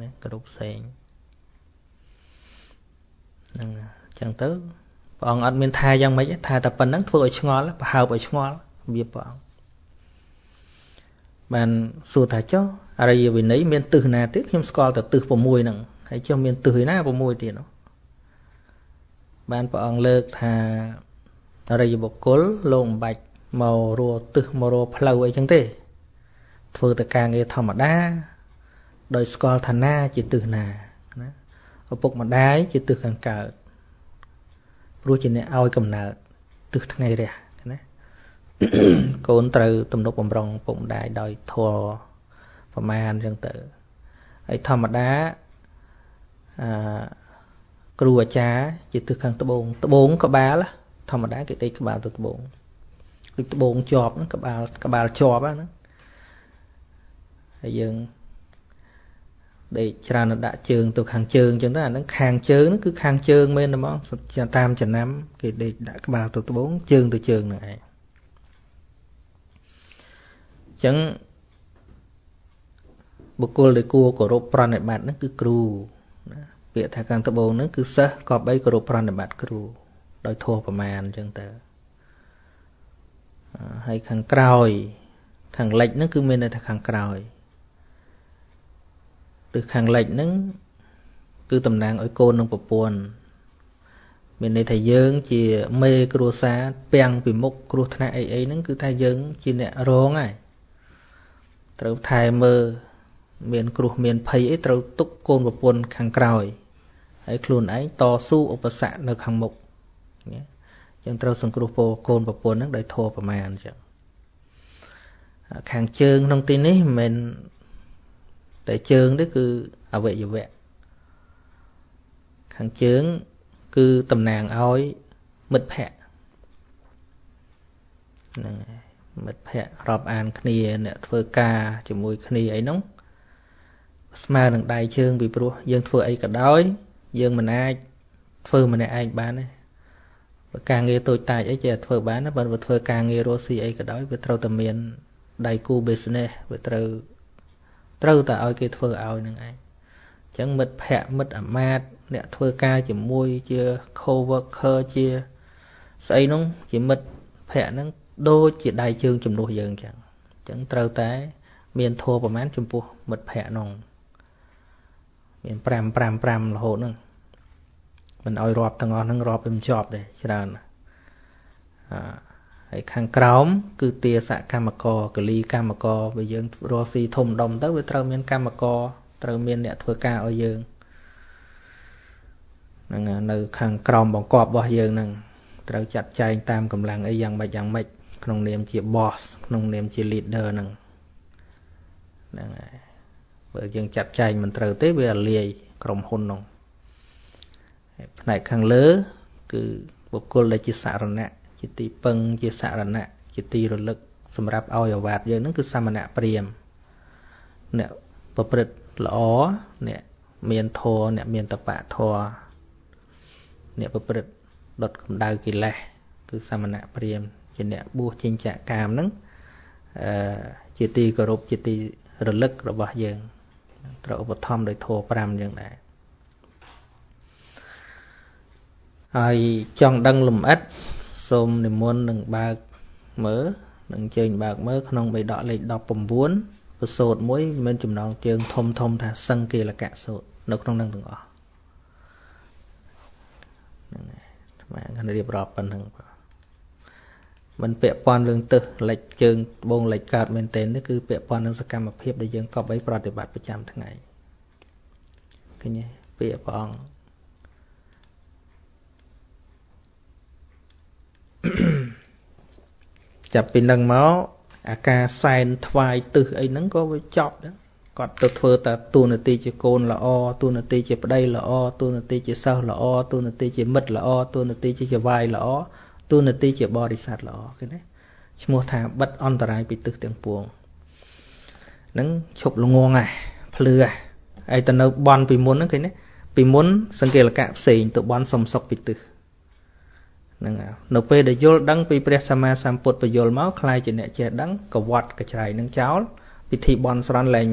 ណាគោរពផ្សេង ហ្នឹងអញ្ចឹងទៅព្រះអង្គអត់មានថាយ៉ាងម៉េចថាតែប៉ុណ្្នឹងធ្វើឲ្យឆ្ងល់ប្រហើបឲ្យឆ្ងល់វាព្រះអង្គបានសួរថាចុះអរិយវិន័យមានទិសណាទៀតខ្ញុំស្គាល់តែទិស6ហ្នឹងហើយចុះមានទិសឯណា6ទៀតនោះបានព្រះអង្គលើកថាអរិយបុគ្គលលោកមិនបាច់មករੂទិសមករੂផ្លូវអីចឹងទេ ធ្វើតែការងារធម្មតា ដោយស្គាល់ឋានាជាទិសណាណា ឪពុកម្ដាយជាទិសខាងកើតព្រោះជាអ្នកឲ្យកំណើតទិសថ្ងៃរះណាកូនត្រូវទំនុកបំរុងពុកម្ដាយដោយធម៌ប្រមាណអញ្ចឹងទៅហើយធម្មតាអឺគ្រូអាចារ្យជាទិសខាងត្បូងត្បូងក្បាលធម្មតាគេដេកក្បាលទៅត្បូងដូចត្បូងជាប់ក្បាលក្បាលជាប់ហ្នឹងហើយយើង ដេកច្រើនដាក់ជើងទៅខាងជើងអញ្ចឹងទៅអាហ្នឹងខាងជើងហ្នឹងគឺខាងជើងមែនទេហ្មងតាមចំណាំគេដេកដាក់ក្បាលទៅត្បូងជើងទៅជើងហ្នឹងឯងអញ្ចឹងបុគ្គលដែលគួរគោរពប្រណិប័តហ្នឹងគឺគ្រូណាពាក្យថាខាងត្បូងហ្នឹងគឺសិស្សក៏បីគោរពប្រណិប័តគ្រូដោយធោះប្រមាណអញ្ចឹងទៅហើយខាងក្រោយខាងលិចហ្នឹងគឺមានន័យថាខាងក្រោយ ទិសខាងលិចហ្នឹងគឺតំណាងឲ្យកូននិងប្រពន្ធមានន័យថាយើង ជាមេគ្រួសារពាំងពីមុខគ្រោះថ្នាក់អីអីហ្នឹងគឺថាយើងជាអ្នករងហើយត្រូវថែមើលមានគ្រោះមានភ័យអីត្រូវទុកកូនប្រពន្ធខាងក្រោយហើយខ្លួនឯងតស៊ូឧបសគ្គនៅខាងមុខណាចឹងត្រូវសង្គ្រោះពោកូនប្រពន្ធហ្នឹងដោយធម៌ប្រមាណអញ្ចឹងខាងជើងក្នុងទីនេះមិនមែន តែជើងទេគឺអវយវៈខាងជើង គឺតំណាងឲ្យមិត្តភ័ក្តិហ្នឹងហើយមិត្តភ័ក្តិរាប់អានគ្នាអ្នកធ្វើការជាមួយគ្នាអីហ្នឹងស្មើនឹងដៃជើងពីព្រោះយើងធ្វើអីក៏ដោយ យើងមិនអាចធ្វើម្នាក់ឯងបានទេបើការងារតូចតាចអីចេះធ្វើបានណាបើធ្វើការងាររស់ស៊ីអីក៏ដោយវាត្រូវតែមានដៃគូ business វាត្រូវ ត្រូវតែឲ្យគេធ្វើឲ្យនឹងឯងអញ្ចឹងមិត្តភ័ក្តិមិត្តអាមាត្យអ្នកធ្វើការជាមួយជា co-worker ជាស្អីនោះជាមិត្តភ័ក្តិហ្នឹងដូចជាដៃជើងជំនួសយើងអញ្ចឹងអញ្ចឹងត្រូវតែ មានធัวប្រមាណចំពោះមិត្តភ័ក្តិនោះមាន5 5 5រហូតហ្នឹងមិនឲ្យរាប់ទាំងអស់ហ្នឹងរាប់មិនជាប់ទេច្រើនអ ហើយខាងក្រោមគឺទាសកម្មកកលីកម្មកបើយើងរស់ស៊ីធំដុំទៅវាត្រូវមានកម្មកត្រូវមានអ្នកធ្វើការឲ្យយើងហ្នឹងនៅខាងក្រោមបង្គាប់របស់យើងហ្នឹងត្រូវចាត់ចែងតាមកម្លាំងអីយ៉ាងម៉េចយ៉ាងម៉េចក្នុងនាមជា boss ក្នុងនាមជា leader ហ្នឹងហ្នឹងហើយបើយើងចាត់ចែងមិនត្រូវទេវាលាយក្រុមហ៊ុននោះផ្នែកខាងលើ គឺបុគ្គលដែលជាសារណៈ ជាទីពឹងជាសារណៈជាទីរលឹកសម្រាប់ឲ្យអាវាតយើងហ្នឹងគឺសមណៈព្រាមអ្នកប្រព្រឹត្តល្អអ្នកមានធម៌អ្នកមានតបៈធម៌អ្នកប្រព្រឹត្តដុតកម្ដៅកិលេសគឺសមណៈព្រាមជាអ្នកបួសចិញ្ចកាមហ្នឹងអឺជាទីគោរពជាទីរលឹករបស់យើងត្រូវឧបត្ថម្ភដោយធម៌5យ៉ាងដែរហើយចង់ដឹងលំអិត សូមនិមន្តនឹងបើកមើលនឹងជើញបើកមើលក្នុងបេដកលេខ19ប្រសូតមួយមានចំណងជើងធំធំថាសង្កេលកៈសូតនៅក្នុងនឹងទាំងអស់ហ្នឹងហើយស្មាគាត់រៀបរាប់ប៉ុណ្្នឹងបាទមិនពាក់ព័ន្ធរឿងទឹះលិចជើងត្បូងលិចកើតមែនទែននេះគឺពាក់ព័ន្ធនឹងសកម្មភាពដែលយើងកប់ឲ្យប្រតិបត្តិប្រចាំថ្ងៃឃើញទេពាក្យព្រះអង្គ ចាប់ពីនឹងមកអាការសែនថ្វាយទឹះអីហ្នឹងក៏វាចប់ដែរគាត់ទៅធ្វើតែទូនាទីជាកូនល្អទូនាទីជាប្តីល្អទូនាទីជាសិស្សល្អទូនាទីជាមិត្តល្អទូនាទីជាចវាយល្អទូនាទីជាបរិស័ទល្អឃើញទេឈ្មោះថាបិទអន្តរាយពីទឹះទាំងពួងនឹងឈប់ល្ងងហ่ะភ្លឺហ่ะហើយទៅនៅបន់ពីមុនហ្នឹងឃើញទេពីមុនសង្កេតកៈផ្សេងទៅបន់សំសុកពីទឹះ ហ្នឹងនៅពេលដែលយល់ដឹងពីព្រះសម្មាសម្ពុទ្ធបញ្យល់មកខ្លាយជាអ្នកចេះដឹងកវត្តកច្រៃនឹងចោលពិធីបន់ស្រន់លែង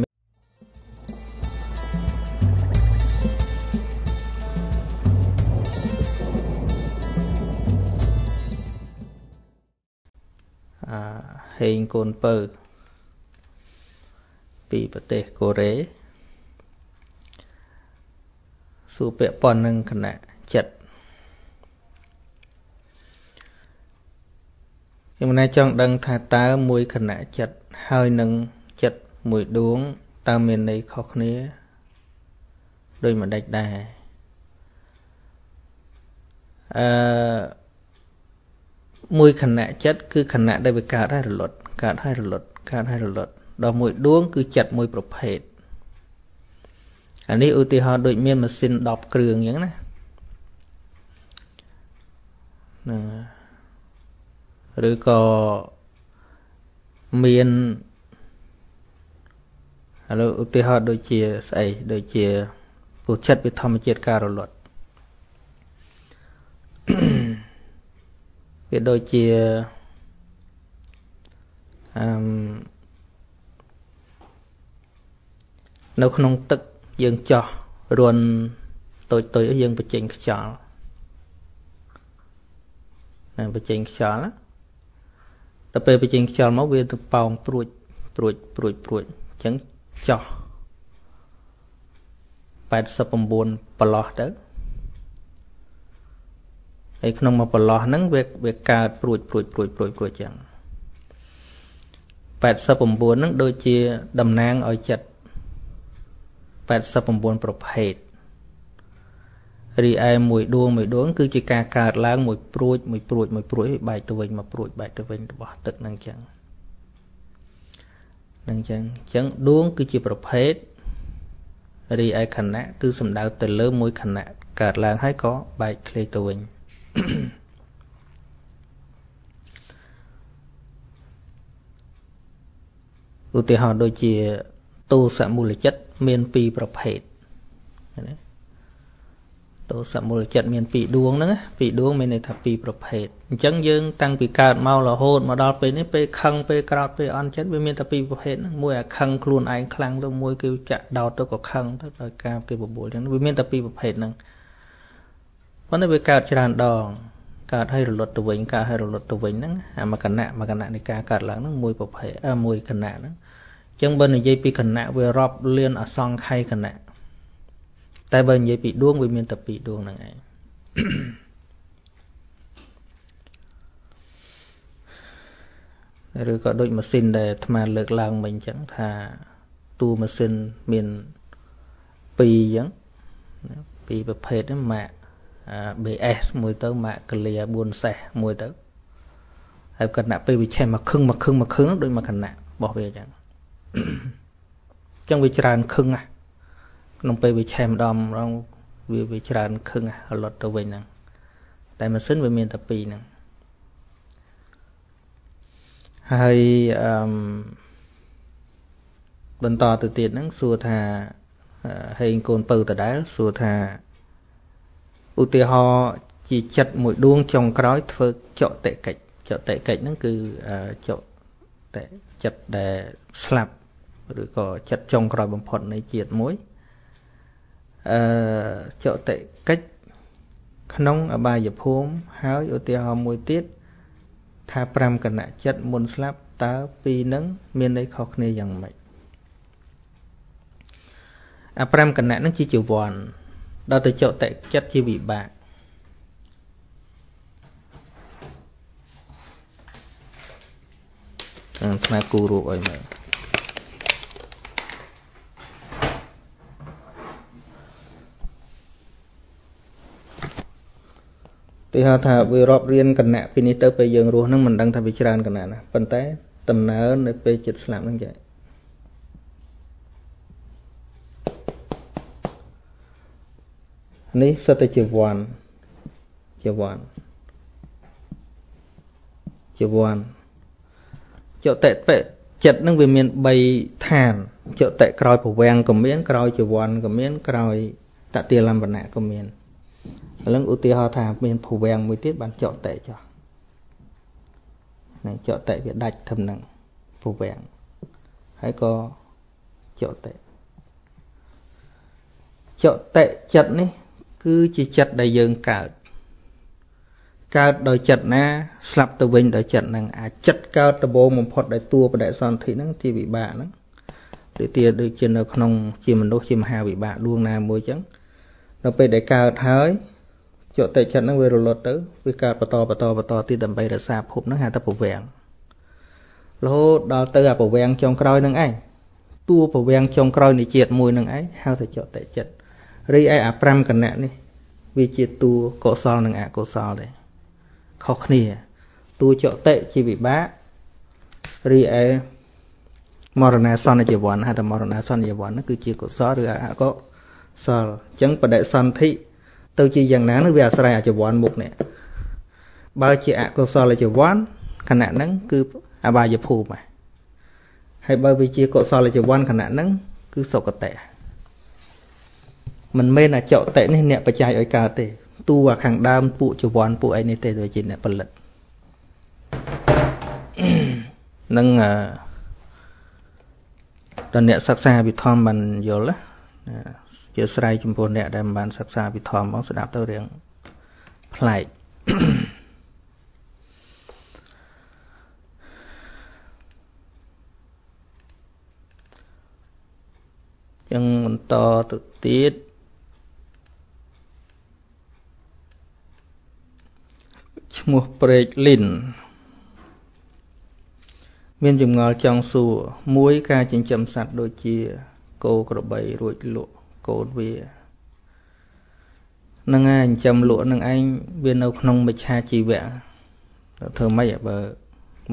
អាហេងកូនពៅពីប្រទេសកូរ៉េសួរពាក់ព័ន្ធនឹងគណៈចិត្ត ខ្ញុំណែចង់ដឹងថាតើមួយគណៈចិត្តហើយនឹងចិត្តមួយដួងតើមានន័យខុសគ្នាដោយមិនដេចដែរអឺមួយខណៈចិត្តគឺខណៈដែលវាកើតហើយរលត់កើតហើយរលត់កើតហើយរលត់ដល់មួយដួង គឺចិត្តមួយប្រភេទអានេះឧទាហរណ៍ដូចមានម៉ាស៊ីន10គ្រឿងអញ្ចឹងណាហ្នឹង ឬក៏មានឥឡូវឧទាហរណ៍ដូចជាស្អីដូចជាពុទ្ធចិត្តវាធម្មជាតិការរលត់វាដូចជាអឺនៅក្នុងទឹកយើងចោះរួនតូចតូចយើងបញ្ចេញខ្យល់ណាបញ្ចេញខ្យល់ ដល់ពេលបញ្ចេញខ្យល់មកវាទៅប៉ោងព្រួចព្រួចព្រួចព្រួចអញ្ចឹងចោះ89ប្រឡោះទៅហើយក្នុងមួយប្រឡោះហ្នឹងវាវាកើតព្រួចព្រួចព្រួចព្រួចព្រួចចឹង89ហ្នឹងដូចជាតំណាងឲ្យចិត្ត89ប្រភេទ រីឯមួយដួងមួយដួងគឺជាការកើតឡើងមួយព្រួចមួយព្រួចមួយព្រួចហើយបែកទៅវិញមកព្រួចបែកទៅវិញរបស់ទឹកហ្នឹងចឹងហ្នឹងចឹងចឹងដួងគឺជាប្រភេទរីឯខណៈគឺសំដៅទៅលើមួយខណៈកើតឡើងហើយក៏បែកធ្លាយទៅវិញឧទាហរណ៍ដូចជាទោសមូលចិត្តមានពីរប្រភេទណា ទោសមូលចិត្តមានពីរដួងហ្នឹងពីរដួងមានន័យថាពីរប្រភេទអញ្ចឹងយើងតាំងពីកើតមករហូតមកដល់ពេលនេះពេលខឹងពេលក្រោតពេលអន់ចិត្តវាមានតែពីរប្រភេទហ្នឹងមួយអាខឹងខ្លួនឯងខ្លាំងទៅមួយគឺចាក់ដោតទៅក៏ខឹងទៅដោយការពេលបបួលអញ្ចឹងវាមានតែពីរប្រភេទហ្នឹងប៉ុន្តែវាកើតច្រើនដងកើតឲ្យរលត់ទៅវិញកើតឲ្យរលត់ទៅវិញហ្នឹងអាមកណៈមកណៈនៃការកើតឡើងហ្នឹងមួយប្រភេទមួយគណៈហ្នឹងចឹងបើនិយាយពីគណៈវារាប់លានអសង្ខ័យគណៈ តែបើនិយាយពីដួងវាមានតែពីរដួងហ្នឹងឯងឬក៏ដូចម៉ាស៊ីនដែលអាត្មាលើកឡើងមិញអញ្ចឹងថាតួម៉ាស៊ីនមានពីរអញ្ចឹងពីរប្រភេទហ្នឹងម៉ាក BS មួយទៅម៉ាកកលា4សេះមួយទៅហើយគណៈពេលវិឆេះមកខឹងមកខឹងមកខឹងដូចមកគណៈរបស់វាអញ្ចឹងអញ្ចឹងវាច្រើនខឹងណា ក្នុងពេលវាឆេះម្ដងម្ដងវាវាច្រើនខឹងរលត់ទៅវិញហ្នឹងតែម៉ាស៊ីនវាមានតែពីរហ្នឹងហើយអឺបន្តទៅទៀតហ្នឹងសួរថាហេងកូនពៅដដែលសួរថាឧទាហរណ៍ជាចិត្តមួយដួងចុងក្រោយធ្វើចកតិកិច្ចចកតិកិច្ចហ្នឹងគឺចកតិចិត្តដែលស្លាប់ឬក៏ចិត្តចុងក្រោយបំផុតនៃជាតិមួយ អឺចតិកិច្ចក្នុងអបាយភូមិហើយឧទាហរណ៍មួយទៀតថា5គណៈចិត្តមុនស្លាប់តើពីរនឹងមានន័យខុសគ្នាយ៉ាងម៉េចអា5គណៈនឹងជាជីវ័នដល់ទៅចតិចិត្តជាវិបាកអាថ្មគូរូបឲ្យមើល ទីហៅថាវារាប់រៀនគណៈពីនេះទៅពេលយើងរស់ហ្នឹងមិនដឹងថាវាច្រើនគណៈណាប៉ុន្តែដំណើរនៅពេលចិត្តស្លាប់ហ្នឹងចានេះសិតតែជាវ័នជាវ័នជាវ័នចុតិបិចិត្តនឹងវាមាន3ឋានចុតិក្រោយប្រវាំងក៏មានក្រោយជាវ័នក៏មានក្រោយតតិលំបណៈក៏មាន ឥឡូវឧទាហរណ៍ថាមានប្រវាំងមួយទៀតបានចុតិចុះនឹងចុតិវាដាច់ធំនឹងប្រវាំងហើយក៏ចុតិចុតិចិត្តនេះ គឺជាចិត្តដែលយើងកើតកើតដោយចិត្តណា ស្លាប់ទៅវិញដោយចិត្តហ្នឹងអាចិត្តកើតដំបូងបំផុតដោយតួបដិសន្ធិហ្នឹងជាវិបាកហ្នឹងទីទាដូចជានៅក្នុងជាមនុស្សជាមហាវិបាកដួងណាមួយចឹង ដល់ពេលដែលកើតហើយចុតិចិត្តហ្នឹងវារលត់ទៅវាកើតបន្តបន្តបន្តទៀតដើម្បីរក្សាភពហ្នឹងហៅថាពវាំងរហូតដល់ទៅអាពវាំងចុងក្រោយហ្នឹងឯងតួពវាំងចុងក្រោយនៃជាតិមួយហ្នឹងឯងហៅថាចុតិចិត្តរីឯអា5គណៈនេះវាជាតួកុសលនិងអកុសលដែរខុសគ្នាតួចតិជាវិបាករីឯមរណាសន្និជីវ័នហៅថាមរណាសន្និជីវ័នគឺជាកុសលឬអកុសល អញ្ចឹងបដិសន្ធិទៅជាយ៉ាងណានោះវាអាស្រ័យអាជីវ័នមុខនេះបើជាអកុសលជីវ័នខណៈហ្នឹងគឺអបាយភូមិហើយបើវាជាកុសលជីវ័នខណៈហ្នឹងគឺសុគតិមិនមែនអាចតិនេះអ្នកបច្ច័យឲ្យកើតទេតួអាខាងដើមពួកចវ័នពួកអីនេះទេទៅជាអ្នកផលិតនឹងតអ្នកសិក្សាវិធម្មបានយល់ ជាស្រ័យចំពោះអ្នកដែលមិនបានសិក្សាវិធម្មមកស្ដាប់ទៅរឿងប្លែកចឹងបន្តទៅទៀតឈ្មោះព្រែកលីនមានចម្ងល់ចង់សួរមួយការចិញ្ចឹមសត្វដូចជា គោក្របីរួចលក់ កូនវានឹងឯងចិញ្ចឹមលក់នឹងឯងវានៅក្នុងមិច្ឆាជីវៈធ្វើម៉េចបើ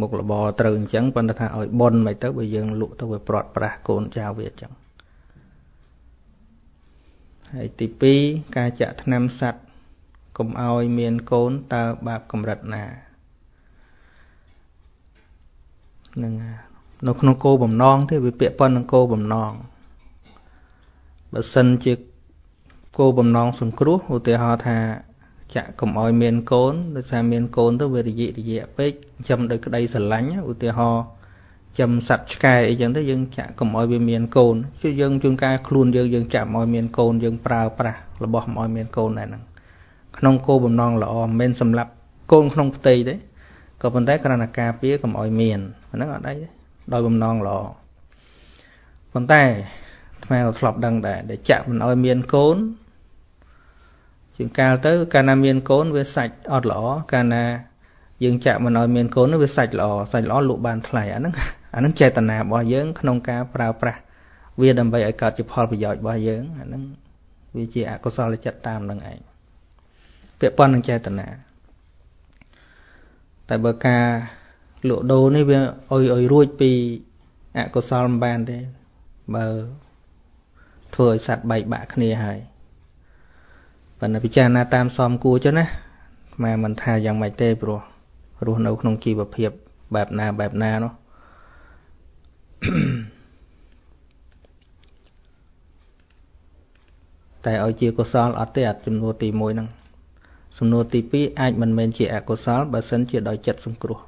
មុខរបរត្រូវអញ្ចឹងប៉ុន្តែថាឲ្យប៉ុនមិនទៅបើយើងលក់ទៅវាប្រត់ប្រាស់កូនចៅវាអញ្ចឹងហើយទី2ការចាក់ថ្នាំសัตว์កុំឲ្យមានកូនតើបាបកម្រិតណានឹងនៅក្នុងគោបំណងទេវាពាក់ព័ន្ធនឹងគោបំណង បើសិនជាគោបំណងសង្គ្រោះឧទាហរណ៍ថាចាក់កុំឲ្យមានកូនដោយសារមានកូនទៅវារយៈរយៈពេកចំដោយក្តីស្រឡាញ់ឧទាហរណ៍ចំសัตว์ឆ្កែអីចឹងទៅយើងចាក់កុំឲ្យវាមានកូនគឺយើងជួនកាលខ្លួនយើងយើងចាក់មកឲ្យមានកូនយើងប្រើប្រាស់របស់មកឲ្យមានកូនដែរហ្នឹងក្នុងគោលបំណងល្អមិនមែនសម្រាប់កូនក្នុងផ្ទៃទេក៏ប៉ុន្តែគ្រាន់តែការពារកុំឲ្យមានហ្នឹងអត់អីទេដោយបំណងល្អប៉ុន្តែ ថ្មក៏ធ្លាប់ដឹងដែរដែលចាក់មិនឲ្យមានកូនជាងកាលទៅ កាលណាមានកូនវាសាច់អត់ល្អកាលណាយើងចាក់មិនឲ្យមានកូនវាសាច់ល្អសាច់ល្អលក់បានថ្លៃអាហ្នឹងអាហ្នឹងចេតនារបស់យើងក្នុងការប្រើប្រាស់វាដើម្បីឲ្យកើតជាផលប្រយោជន៍របស់យើងអាហ្នឹងវាជាអកុសលចិត្តតាមនឹងឯងពាក់ព័ន្ធនឹងចេតនាតែបើការលក់ដូរនេះវាអុយអុយរួចពីអកុសលមិនបានទេបើ ធ្វើឲ្យសត្វបែកបាក់គ្នាហើយប៉ុន្តែពិចារណាតាមសមគួរចុះណាម៉ែមិនថាយ៉ាងម៉េចទេព្រោះរស់នៅក្នុងជីវភាពបែបណាបែបណានោះតែឲ្យជាកុសលអត់ទេអត់ចំនួនទី1ហ្នឹងសំណួរទី2អាចមិនមែនជាអកុសលបើសិនជាដោយចិត្តសង្គ្រោះ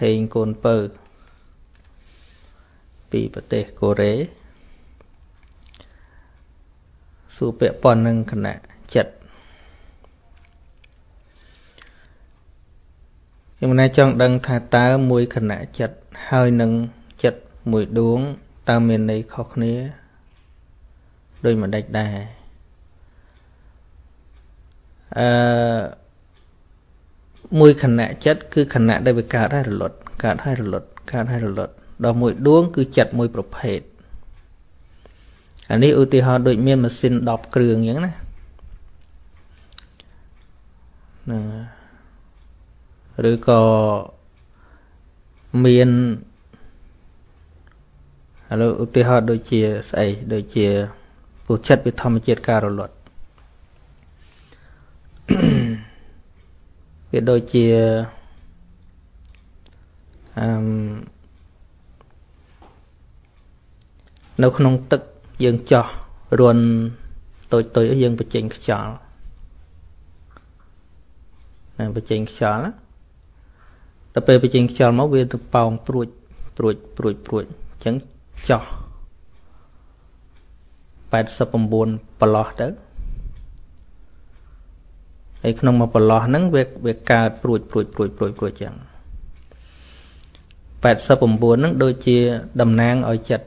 ហេងកូនពៅពីប្រទេសកូរ៉េសួរពាក់ព័ន្ធនឹងគណៈចិត្តខ្ញុំណែចង់ដឹងថាតើមួយខណៈចិត្តហើយនឹងចិត្តមួយដួងតើមានន័យខុសគ្នាដោយមិនដេចដែរអឺ មួយខណៈចិត្តគឺខណៈដែលវាកើតហើយរលត់កើតហើយរលត់កើតហើយរលត់ដល់មួយដួងគឺចិត្តមួយប្រភេទអានេះឧទាហរណ៍ដូចមានម៉ាស៊ីន10គ្រឿងអញ្ចឹងណាណាឬក៏មានឥឡូវឧទាហរណ៍ដូចជាស្អីដូចជាពុចិត្តវាធម្មជាតិការរលត់ វាដូចជាអឺនៅក្នុងទឹកយើងចោះរួនតូចតូចយើងបញ្ចេញខ្យល់ណាបញ្ចេញខ្យល់ដល់ពេលបញ្ចេញខ្យល់មកវាទៅប៉ោងព្រួចព្រួចព្រួចព្រួចអញ្ចឹងចោះ89ប្រឡោះទៅ ហើយក្នុងមួយប្រឡោះហ្នឹងវាវាកើតព្រួចព្រួចព្រួចព្រួចព្រួចអញ្ចឹង89ហ្នឹងដូចជាតំណាងឲ្យចិត្ត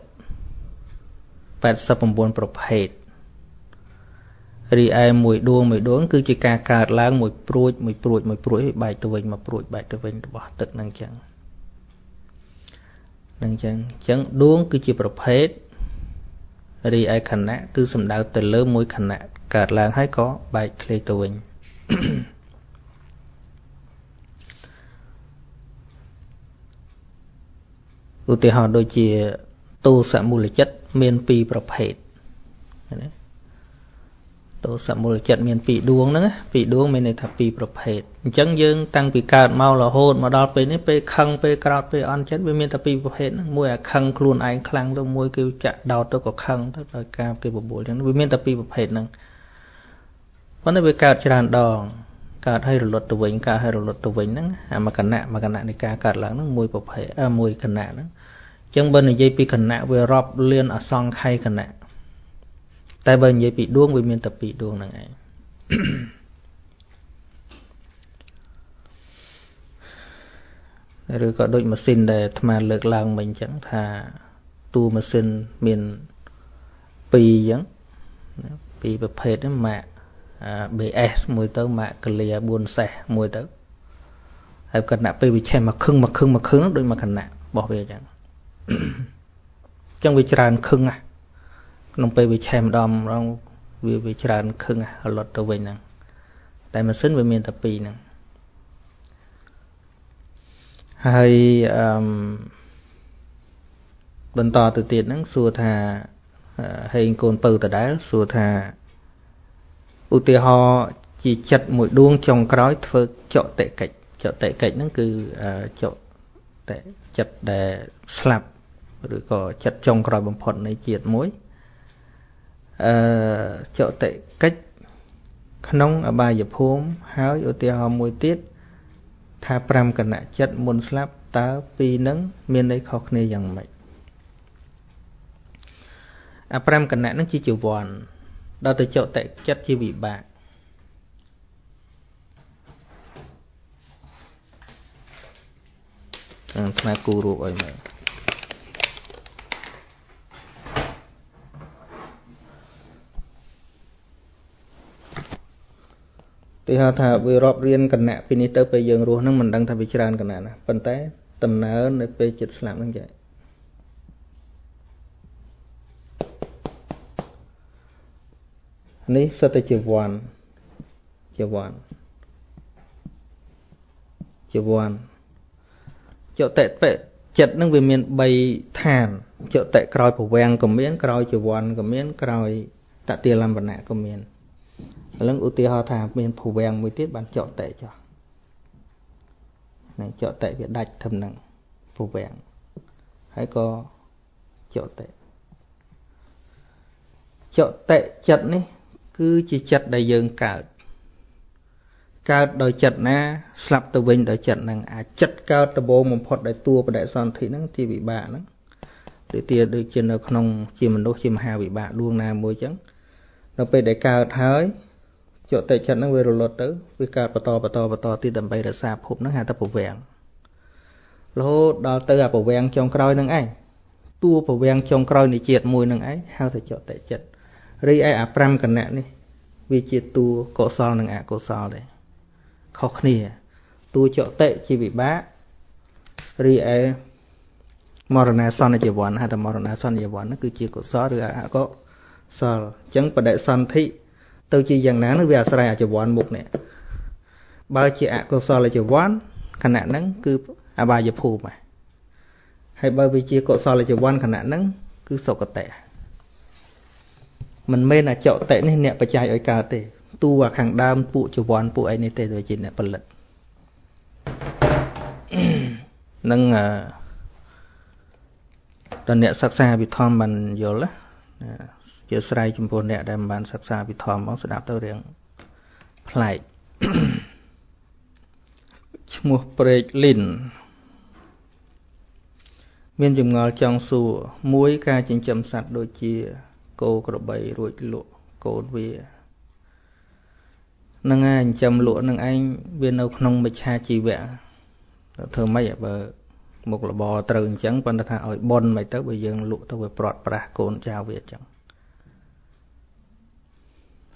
89ប្រភេទរីឯមួយដួងមួយដួងគឺជាការកើតឡើងមួយព្រួចមួយព្រួចមួយព្រួចបែកទៅវិញមកព្រួចបែកទៅវិញរបស់ទឹកហ្នឹងចឹងហ្នឹងចឹងចឹងដួងគឺជាប្រភេទរីឯខណៈគឺសំដៅទៅលើមួយខណៈកើតឡើងហើយក៏បែកធ្លាយទៅវិញ ឧទាហរណ៍ដូចជាទោសមូលចិត្តមានពីរប្រភេទណាទោសមូលចិត្តមានពីរដួងហ្នឹងពីរដួងមានន័យថាពីរប្រភេទអញ្ចឹងយើងតាំងពីកើតមករហូតមកដល់ពេលនេះពេលខឹងពេលក្រោតពេលអន់ចិត្តវាមានតែពីរប្រភេទហ្នឹងមួយអាខឹងខ្លួនឯងខ្លាំងទៅមួយគឺចាក់ដោតទៅក៏ខឹងទៅដោយការគេបបួលអញ្ចឹងវាមានតែពីរប្រភេទហ្នឹង ប៉ុន្តែវាកើតច្រើនដងកើតឲ្យរលត់ទៅវិញកើតឲ្យរលត់ទៅវិញហ្នឹងអាមកណៈមកណៈនៃការកើតឡើងហ្នឹងមួយប្រភេទមួយគណៈហ្នឹងអញ្ចឹងបើនិយាយពីគណៈវារាប់លានអសង្ខ័យគណៈតែបើនិយាយពីដួងវាមានតែពីរដួងហ្នឹងឯងឬក៏ដូចម៉ាស៊ីនដែលអាត្មាលើកឡើងមិញអញ្ចឹងថាតួម៉ាស៊ីនមានពីរអញ្ចឹងពីរប្រភេទហ្នឹងម៉ាក BS មួយទៅម៉ាកកលា4សេះមួយទៅហើយគណៈពេលវាឆេះមកខឹងមកខឹងមកខឹងដូចមកគណៈរបស់វាអញ្ចឹងអញ្ចឹងវាច្រើនខឹងណាក្នុងពេលវាឆេះម្ដងម្ដងវាវាច្រើនខឹងរលត់ទៅវិញហ្នឹងតែម៉ាស៊ីនវាមានតែពីរហ្នឹងហើយអឺបន្តទៅទៀតហ្នឹងសួរថាហេងកូនពៅដដែលសួរថា ឧទាហរណ៍ជាចិត្តមួយដួងចុងក្រោយធ្វើចកតិកិច្ចចកតិកិច្ចហ្នឹងគឺចកតិចិត្តដែលស្លាប់ឬក៏ចិត្តចុងក្រោយបំផុតនៃជាតិមួយអឺចកតិកិច្ចក្នុងអបាយភូមិហើយឧទាហរណ៍មួយទៀតថា5គណៈចិត្តមុនស្លាប់តើពីរនឹងមានន័យខុសគ្នាយ៉ាងម៉េចអា5គណៈនឹងជាជីវ័ន ដល់ទៅចុតិចិត្តជាវិបាកខាងផ្នែកគូរូបអីមើលទីហៅថាវារាប់រៀនគណៈពីនេះទៅពេលយើងរស់ហ្នឹងមិនដឹងថាវាច្រើនគណៈណាប៉ុន្តែដំណើរនៅពេលចិត្តស្លាប់ហ្នឹងចា នេះសិតតែជាវ័នជាវ័នជាវ័នចតិតិចិត្តនឹងវាមាន3ឋានចតិក្រោយប្រវាំងក៏មានក្រោយជាវ័នក៏មានក្រោយតតិលំបណៈក៏មានឥឡូវឧទាហរណ៍ថាមានប្រវាំងមួយទៀតបានចតិចុះណែចតិវាដាច់ធំនឹងប្រវាំងហើយក៏ចតិចតិចិត្តនេះ គឺជាចិត្តដែលយើងកើតកើតដោយចិត្តណាស្លាប់ទៅវិញដោយចិត្តហ្នឹងអាចិត្តកើតដំបូងបំផុតដោយតួបដិសន្ធិហ្នឹងជាវិបាកហ្នឹងទីទាដូចជានៅក្នុងជាមនុស្សជាមហាវិបាកដួងណាមួយចឹងនៅពេលដែលកើតហើយចុតិចិត្តហ្នឹងវារលត់ទៅវាកើតបន្តបន្តបន្តទៀតដើម្បីរក្សាភពហ្នឹងហៅថាប្រវាំងរហូតដល់ទៅអាប្រវាំងចុងក្រោយហ្នឹងឯងតួប្រវាំងចុងក្រោយនៃជាតិមួយហ្នឹងឯងហៅថាចុតិចិត្ត រីឯអា5គណៈនេះ វាជាតួកុសលនិងអកុសលដែរខុសគ្នាតតួចតិជាវិបាករីឯមរណាសន្និយវ័នហៅថាមរណាសន្និយវ័នហ្នឹងគឺជាកុសលឬអកុសលអញ្ចឹងបដិសន្ធិទៅជាយ៉ាងណានោះវាអាស្រ័យអចវ័នមុខនេះបើជាអកុសលចវ័នខណៈហ្នឹងគឺអបាយភូមិហើយបើវាជាកុសលចវ័នខណៈហ្នឹងគឺសុគតិ មិនមែនអចតិនេះអ្នកបច្ច័យឲ្យកើតទេតួខាងដើមពួកចវ័នពួកអីនេះទេទៅជាអ្នកផលិតនឹងអឺដល់អ្នកសិក្សាវិធម្មបានយល់ណាជាស្រ័យចំពោះអ្នកដែលមិនបានសិក្សាវិធម្មមកស្ដាប់ទៅរឿងប្លែកឈ្មោះព្រែកលីនមានចម្ងល់ចង់សួរមួយការចិញ្ចឹមសត្វដូចជា គោក្របីរួចលក់កូនវានឹងឯងចិញ្ចឹមលក់នឹងឯងវានៅក្នុងមិច្ឆាជីវៈធ្វើម៉េចបើមុខរបរត្រូវអញ្ចឹងប៉ុន្តែថាឲ្យប៉ុនមិនទៅបើយើងលក់ទៅវាប្រត់ប្រាស់កូនចៅវាអញ្ចឹង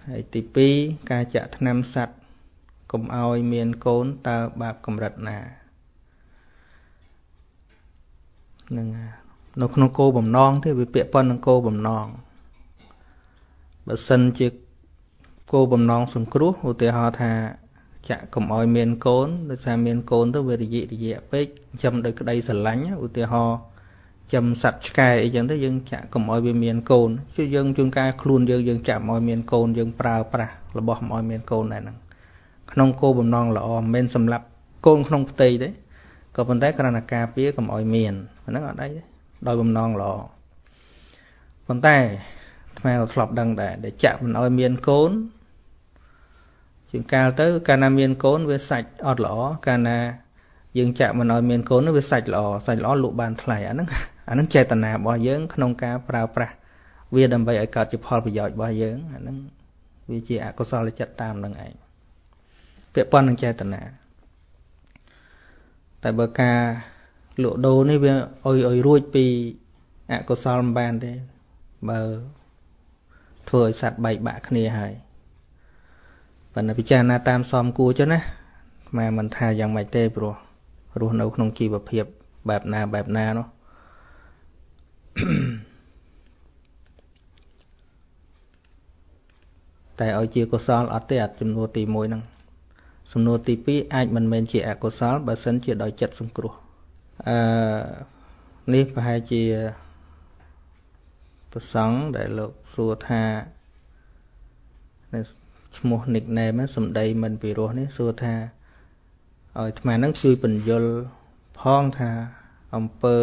ហើយទី2ការចាក់ថ្នាំសัตว์កុំឲ្យមានកូនតើបាបកម្រិតណានឹងនៅក្នុងគោបំណងទេវាពាក់ព័ន្ធនឹងគោបំណង បើសិនជាគោបំណងសង្គ្រោះឧទាហរណ៍ថាចាក់កុំឲ្យមានកូនដោយសារមានកូនទៅវារយៈរយៈពេកចំដោយក្តីស្រឡាញ់ឧទាហរណ៍ចំសัตว์ឆ្កែអីចឹងទៅយើងចាក់កុំឲ្យវាមានកូនគឺយើងជួនកាលខ្លួនយើងយើងចាក់ឲ្យមានកូនយើងប្រើប្រាស់របស់មិនឲ្យមានកូនដែរហ្នឹងក្នុងគោបំណងល្អមិនមែនសម្រាប់កូនក្នុងផ្ទៃទេក៏ប៉ុន្តែគ្រាន់តែការពារកុំឲ្យមានហ្នឹងអត់អីទេដោយបំណងល្អប៉ុន្តែ ថ្មក៏ធ្លាប់ដឹងដែរដែលចាក់មិនឲ្យមានកូនជាងកាលទៅ កាលណាមានកូនវាសាច់អត់ល្អកាលណាយើងចាក់មិនឲ្យមានកូននោះវាសាច់ល្អសាច់ល្អលក់បានថ្លៃអាហ្នឹងអាហ្នឹងចេតនារបស់យើងក្នុងការប្រើប្រាស់វាដើម្បីឲ្យកើតជាផលប្រយោជន៍របស់យើងអាហ្នឹងវាជាអកុសលចិត្តតាមនឹងឯងពាក់ព័ន្ធនឹងចេតនាតែបើការលក់ដូរនេះវាអុយអុយរួចពីអកុសលមិនបានទេបើ ធ្វើឲ្យសត្វបែកបាក់គ្នាហើយប៉ុន្តែពិចារណាតាមសមគួរចុះណាខ្មែរមិនថាយ៉ាងម៉េចទេព្រោះរស់នៅក្នុងជីវភាពបែបណាបែបណានោះតែឲ្យជាកុសលអត់ទេអាចំនួនទី1ហ្នឹងសំណួរទី2អាចមិនមែនជាអកុសលបើសិនជាដោយចិត្តសង្គ្រោះអឺនេះប្រហែលជា ប្រសង់ដែលលោកសួរថាឈ្មោះ nickname សម្ដីមិនពិរោះនេះសួរថាឲ្យអាត្មានឹងជួយបញ្យលផងថាអំពើ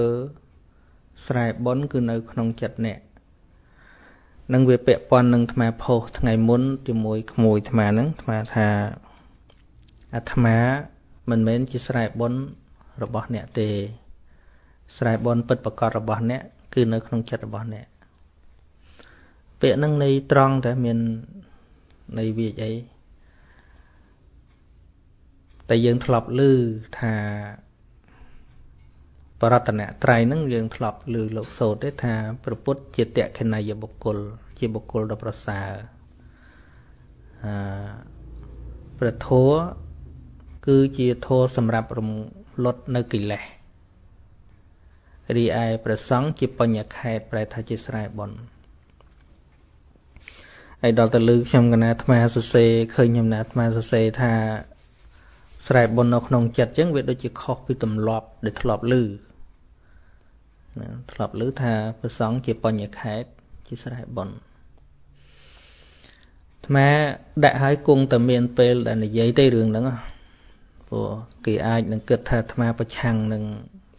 ស្រែបុណ្យគឺនៅ ក្នុងចិត្តអ្នកនឹងវាពាក់ព័ន្ធនឹងអាត្មាផុសថ្ងៃមុនជាមួយក្មួយអាត្មានឹងអាត្មាថាអាត្មាមិនមែនជាស្រែបុណ្យរបស់អ្នកទេ ស្រែបុណ្យពិតប្រកបរបស់អ្នកគឺនៅក្នុងចិត្តរបស់អ្នក ពាក្យហ្នឹងនៃត្រង់តែមាននៃវាអីតែយើងធ្លាប់ឮថាបរតនត្រ័យហ្នឹងយើងធ្លាប់ឮលោកសោតទេថាព្រះពុទ្ធជាតក្កិណយបុគ្គល ជាបុគ្គលដ៏ប្រសើរអឺព្រះធម៌គឺជាធម៌សម្រាប់រំលត់នៅកិលេសរីឯព្រះសង្ឃជាបញ្ញខេតប្រែថាជាស្រែបុណ្យ ហើយដល់ទៅលើខ្ញុំកណាអាត្មាសរសេរឃើញខ្ញុំណាអាត្មាសរសេរថាស្រែបុណ្យនៅក្នុងចិត្តអញ្ចឹងវាដូចជាខុសពីទម្លាប់ដែលធ្លាប់ឮណាធ្លាប់ឮថាព្រះសង្ឃជាបញ្ញខេតជាស្រែបុណ្យអាត្មាដាក់ឲ្យគង់តែមានពេលដែលនិយាយទេរឿងហ្នឹងព្រោះគេអាចនឹងគិតថាអាត្មាប្រឆាំងនឹង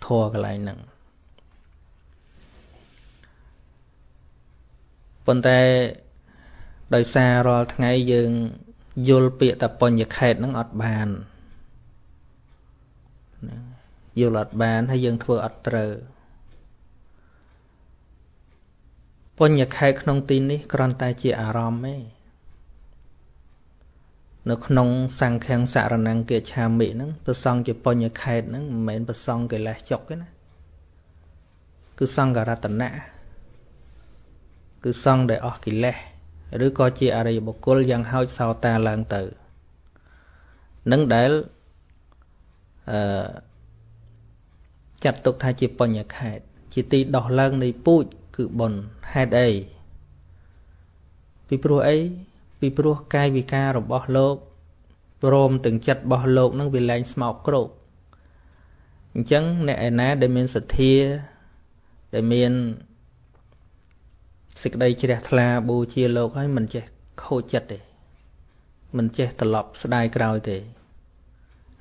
ធัวកន្លែងហ្នឹងប៉ុន្តែ ដោយសាររាល់ថ្ងៃយើងយល់ពាក្យតបញ្ញខេតហ្នឹងអត់បានយល់អត់បានហើយយើងធ្វើអត់ត្រូវបញ្ញខេតក្នុងទីនេះគ្រាន់តែជាអារម្មណ៍ទេនៅក្នុងសង្ឃាំងសារណង្គកិឆាមិហ្នឹងប្រសង់ជាបញ្ញខេតហ្នឹងមិនមែនប្រសង់កិលេសចុកទេណាគឺសង្ឃរតនៈគឺសង្ឃដែលអស់កិលេស ឬក៏ជាអរិយបុគ្គលយ៉ាងហោចសោតាឡើងទៅនឹងដែលអឺចាត់ទុកថាជាបញ្ញខេតជាទីដោះឡើងនៃពូជគឺបុណ្យហេតុអីពីព្រោះអីពីព្រោះកាយវិការរបស់លោកព្រមទាំងចិត្តរបស់លោកនឹងវាលែងស្មោកគ្រោកអញ្ចឹងអ្នកឯណាដែលមានសទ្ធាដែលមាន សេចក្តីជ្រះថ្លាបូជាលោកហើយមិនចេះខូចចិត្តទេមិនចេះត្រឡប់ស្ដាយក្រោយទេ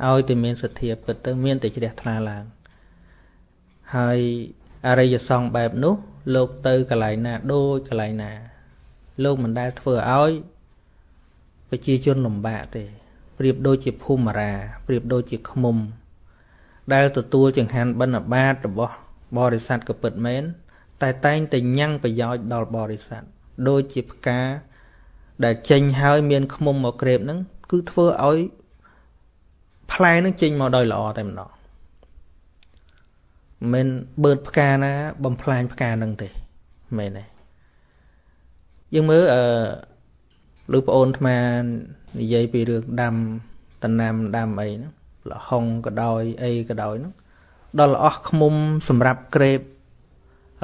ឲ្យតែមានសទ្ធាពិតទៅមានតែជ្រះថ្លាឡើងហើយអរិយសង្ឃបែបនោះ លោកទៅកន្លែងណាដូចកន្លែងណា លោកមិនដែលធ្វើឲ្យប្រជាជនលំបាកទេប្រៀបដូចជាភូមិរាប្រៀបដូចជាឃុំដែលទទួលចង្ហាន់បិណ្ឌបាតរបស់បរិស័ទក៏ពិតមែន តែតែងតែញ៉ាំងប្រយោជន៍ដល់បរិស័ទដូចជាផ្កាដែលចេញហើយមានឃុំមកក្រេបហ្នឹងគឺធ្វើឲ្យផ្លែហ្នឹងចេញមកដោយល្អតែម្ដងមិនបឺតផ្កាណាបំផ្លាញផ្កាហ្នឹងទេមែនទេយើងមើលអឺឬប្អូនអាត្មានិយាយពីរឿងដាំតំណាំដាំអីហ្នឹងលហុងក៏ដោយអីក៏ដោយហ្នឹងដល់អស់ខ្មុំសម្រាប់ក្រេប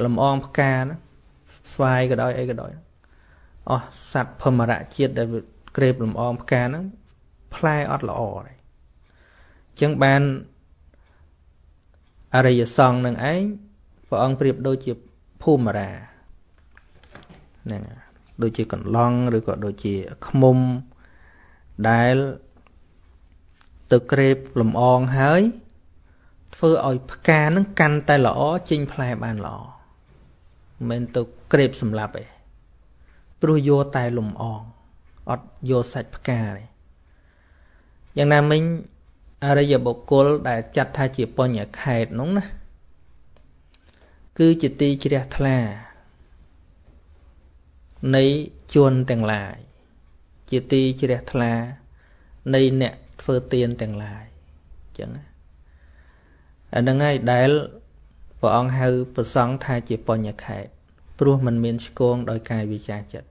លំអងផ្កាហ្នឹងស្វាយក៏ដោយអីក៏ដោយអស់សត្វភមរៈជាតិដែលក្រេបលំអងផ្កាហ្នឹងផ្លែអត់ល្អទេអញ្ចឹងបានអរិយសង្ឃនឹងឯងព្រះអង្គប្រៀបដូចជាភូមិរាហ្នឹងដូចជាកន្លង់ឬក៏ដូចជាខ្មុំដែលទៅក្រេបលំអងហើយធ្វើឲ្យផ្កានឹងកាន់តែល្អចេញផ្លែបានល្អមិន មែនទៅក្រេបសម្លាប់ទេព្រោះយកតែលំអងអត់យកសាច់ផ្កាទេយ៉ាងណាមិញអរិយបុគ្គលដែលចាត់ថាជាបញ្ញខេតនោះណាគឺជាទីជ្រះថ្លានៃជួនទាំងឡាយជាទីជ្រះថ្លានៃអ្នកធ្វើទានទាំងឡាយអញ្ចឹងអាហ្នឹងហើយដែលព្រះអង្គហៅប្រសង់ថាជាបញ្ញខេត ព្រោះมันមានឆ្គងដោយកាយវិជាចិត្ត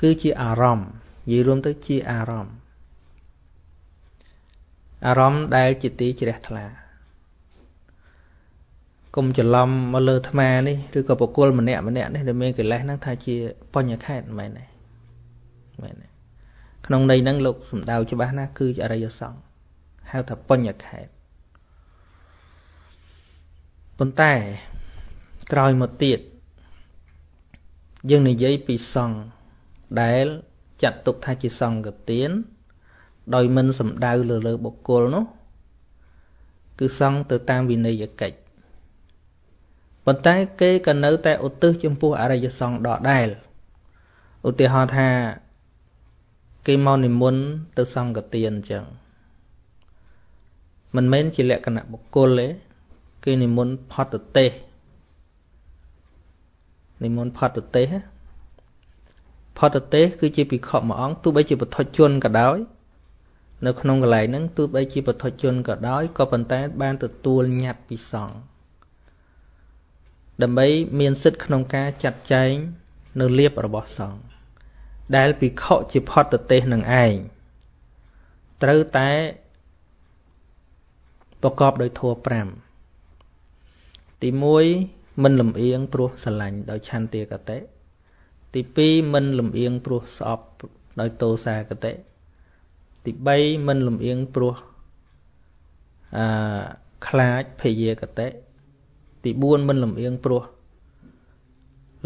គឺជាអារម្មណ៍និយាយរួមទៅជាអារម្មណ៍អារម្មណ៍ដែលជាទីជ្រះថ្លាកុំច្រឡំមកលើអាត្មានេះឬក៏បុគ្គលម្នាក់ម្នាក់នេះដែលមានកិលេសហ្នឹងថាជាបញ្ញខេតមែនទេមែនទេក្នុងន័យហ្នឹងលោកសំដៅច្បាស់ណាស់គឺជាអរិយសង្ឃហៅថាបញ្ញខេតប៉ុន្តែ ក្រោយមកទៀតយើងនិយាយពីសង្ឃដែលចាត់ទុកថាជាសង្ឃទានដោយមិនសំដៅលើលើបុគ្គលនោះគឺសង្ឃទៅតាមវិន័យកិច្ចប៉ុន្តែគេក៏នៅតែឧទ្ទិសចំពោះអរិយសង្ឃដដែលឧទាហរណ៍ថាគេមកនិមន្តទៅសង្ឃទានអញ្ចឹងមិនមែនជាលក្ខណៈបុគ្គលទេគេនិមន្តផតទេស និមន្តផតទេសផតទេសគឺជាភិក្ខុមួយអង្គទោះបីជាពុទ្ធជនក៏ដោយ នៅក្នុងកន្លែងហ្នឹងទោះបីជាពុទ្ធជនក៏ដោយក៏ប៉ុន្តែបានទទួលញត្តិពីសង្ឃដើម្បីមានសិទ្ធិក្នុងការចាត់ចែងនៅលៀបរបស់សង្ឃដែលភិក្ខុជាផតទេសនឹងឯងត្រូវតែប្រកបដោយធម៌5ទី1 មិនលំអៀងព្រោះស្រឡាញ់ដោយឆន្ទាកតេទី2មិនលំអៀងព្រោះស្អប់ដោយទោសាកតេទី3មិនលំអៀងព្រោះអឺខ្លាចភយាកតេទី4មិនលំអៀងព្រោះ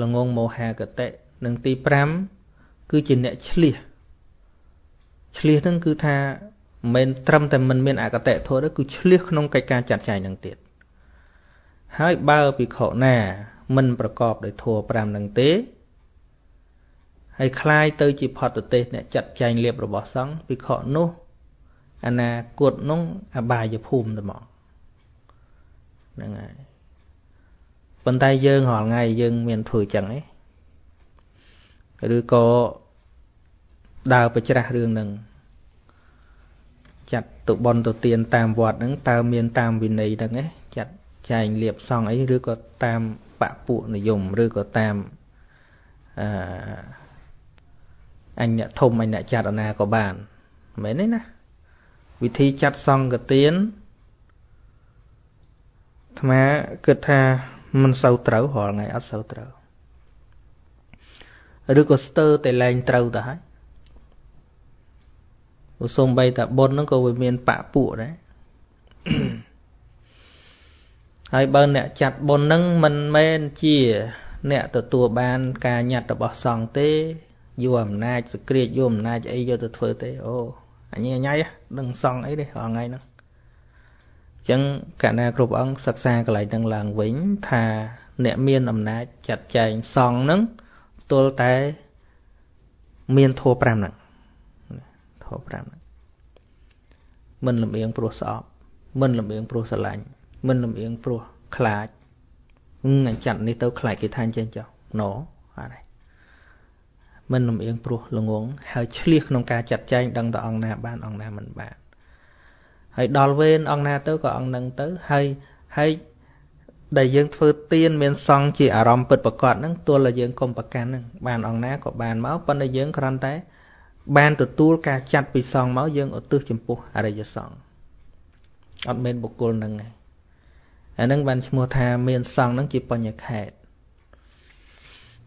ល្ងងមោហាកតេនិងទី5គឺជាអ្នកឆ្លៀសឆ្លៀសហ្នឹងគឺថាមិនត្រឹមតែមិនមានអកតេធម៌ទេគឺឆ្លៀសក្នុងកិច្ចការចាត់ចែងនឹងទៀត ហើយបើភិក្ខុណា មិនប្រកបដោយធម៌5នឹងទេហើយคลายទៅជាផតទេសអ្នកចាត់ចែងលៀបរបស់សង្ឃភិក្ខុនោះអនាគតនោះអបាយភូមិតែមកហ្នឹងហើយប៉ុន្តែយើងរាល់ថ្ងៃយើងមានធ្វើចឹងទេឬក៏ដើរប្រច្រាស់រឿងហ្នឹងចាត់ទៅបន់ទៅទៀនតាមវត្តហ្នឹងតើមានតាមវិន័យហ្នឹងទេចាត់ ចែងលៀបសង់អីឬក៏តាមបពួកនិយមឬក៏តាមអឺអញអ្នកធំអញអ្នកចាត់អាណាក៏បានមែនទេណាវិធីចាត់សង្កទានអាត្មាគិតថាមិនសូវត្រូវរាល់ថ្ងៃអត់សូវត្រូវឬក៏ស្ទើរតែលែងត្រូវទៅហើយឧសំបីតាបុណ្យហ្នឹងក៏វាមានបពពួកដែរ ហើយបើអ្នកចាត់បុណ្យហ្នឹងមិនមែនជា អ្នកទទួលបាន ការញត្តិរបស់សង្ឃទេយកអំណាចសក្រាចយកអំណាចអីយកទៅធ្វើទេអូអញញ៉ៃដឹងសង្ឃអីទេរាល់ថ្ងៃហ្នឹងចឹងកណាគ្រប់អង្គសិក្សាកន្លែងហ្នឹងឡើងវិញថាអ្នកមានអំណាចចាត់ចែងសង្ឃហ្នឹងទល់តែមានធัว5ហ្នឹងធัว5ហ្នឹងមិនលំអៀងព្រោះស្អប់មិនលំអៀងព្រោះស្រឡាញ់ មិនលំអៀងព្រោះខ្លាចអញចាត់នេះទៅខ្លាចគេថាអញ្ចឹងចុះណូអត់ទេមិនលំអៀងព្រោះល្ងងហើយឆ្លៀសក្នុងការចាត់ចែងដឹងតអង្គណាបានអង្គណាមិនបានហើយដល់វេនអង្គណាទៅក៏អង្គនឹងទៅហើយហើយដែលយើងធ្វើទៀនមានសង្ឃជាអារម្មណ៍ពិតប្រកបហ្នឹងទល់តែយើងកុំប្រកាន់ហ្នឹងបានអង្គណាក៏បានមកប៉ុន្តែយើងគ្រាន់តែ បានទទួលការចាត់ពីសង្ឃមកយើងឧទ្ទិសចំពោះអរិយសង្ឃអត់មែនបុគ្គលហ្នឹងឯង អាហ្នឹងបានឈ្មោះថាមានសង្ឃហ្នឹងជាបញ្ញខេត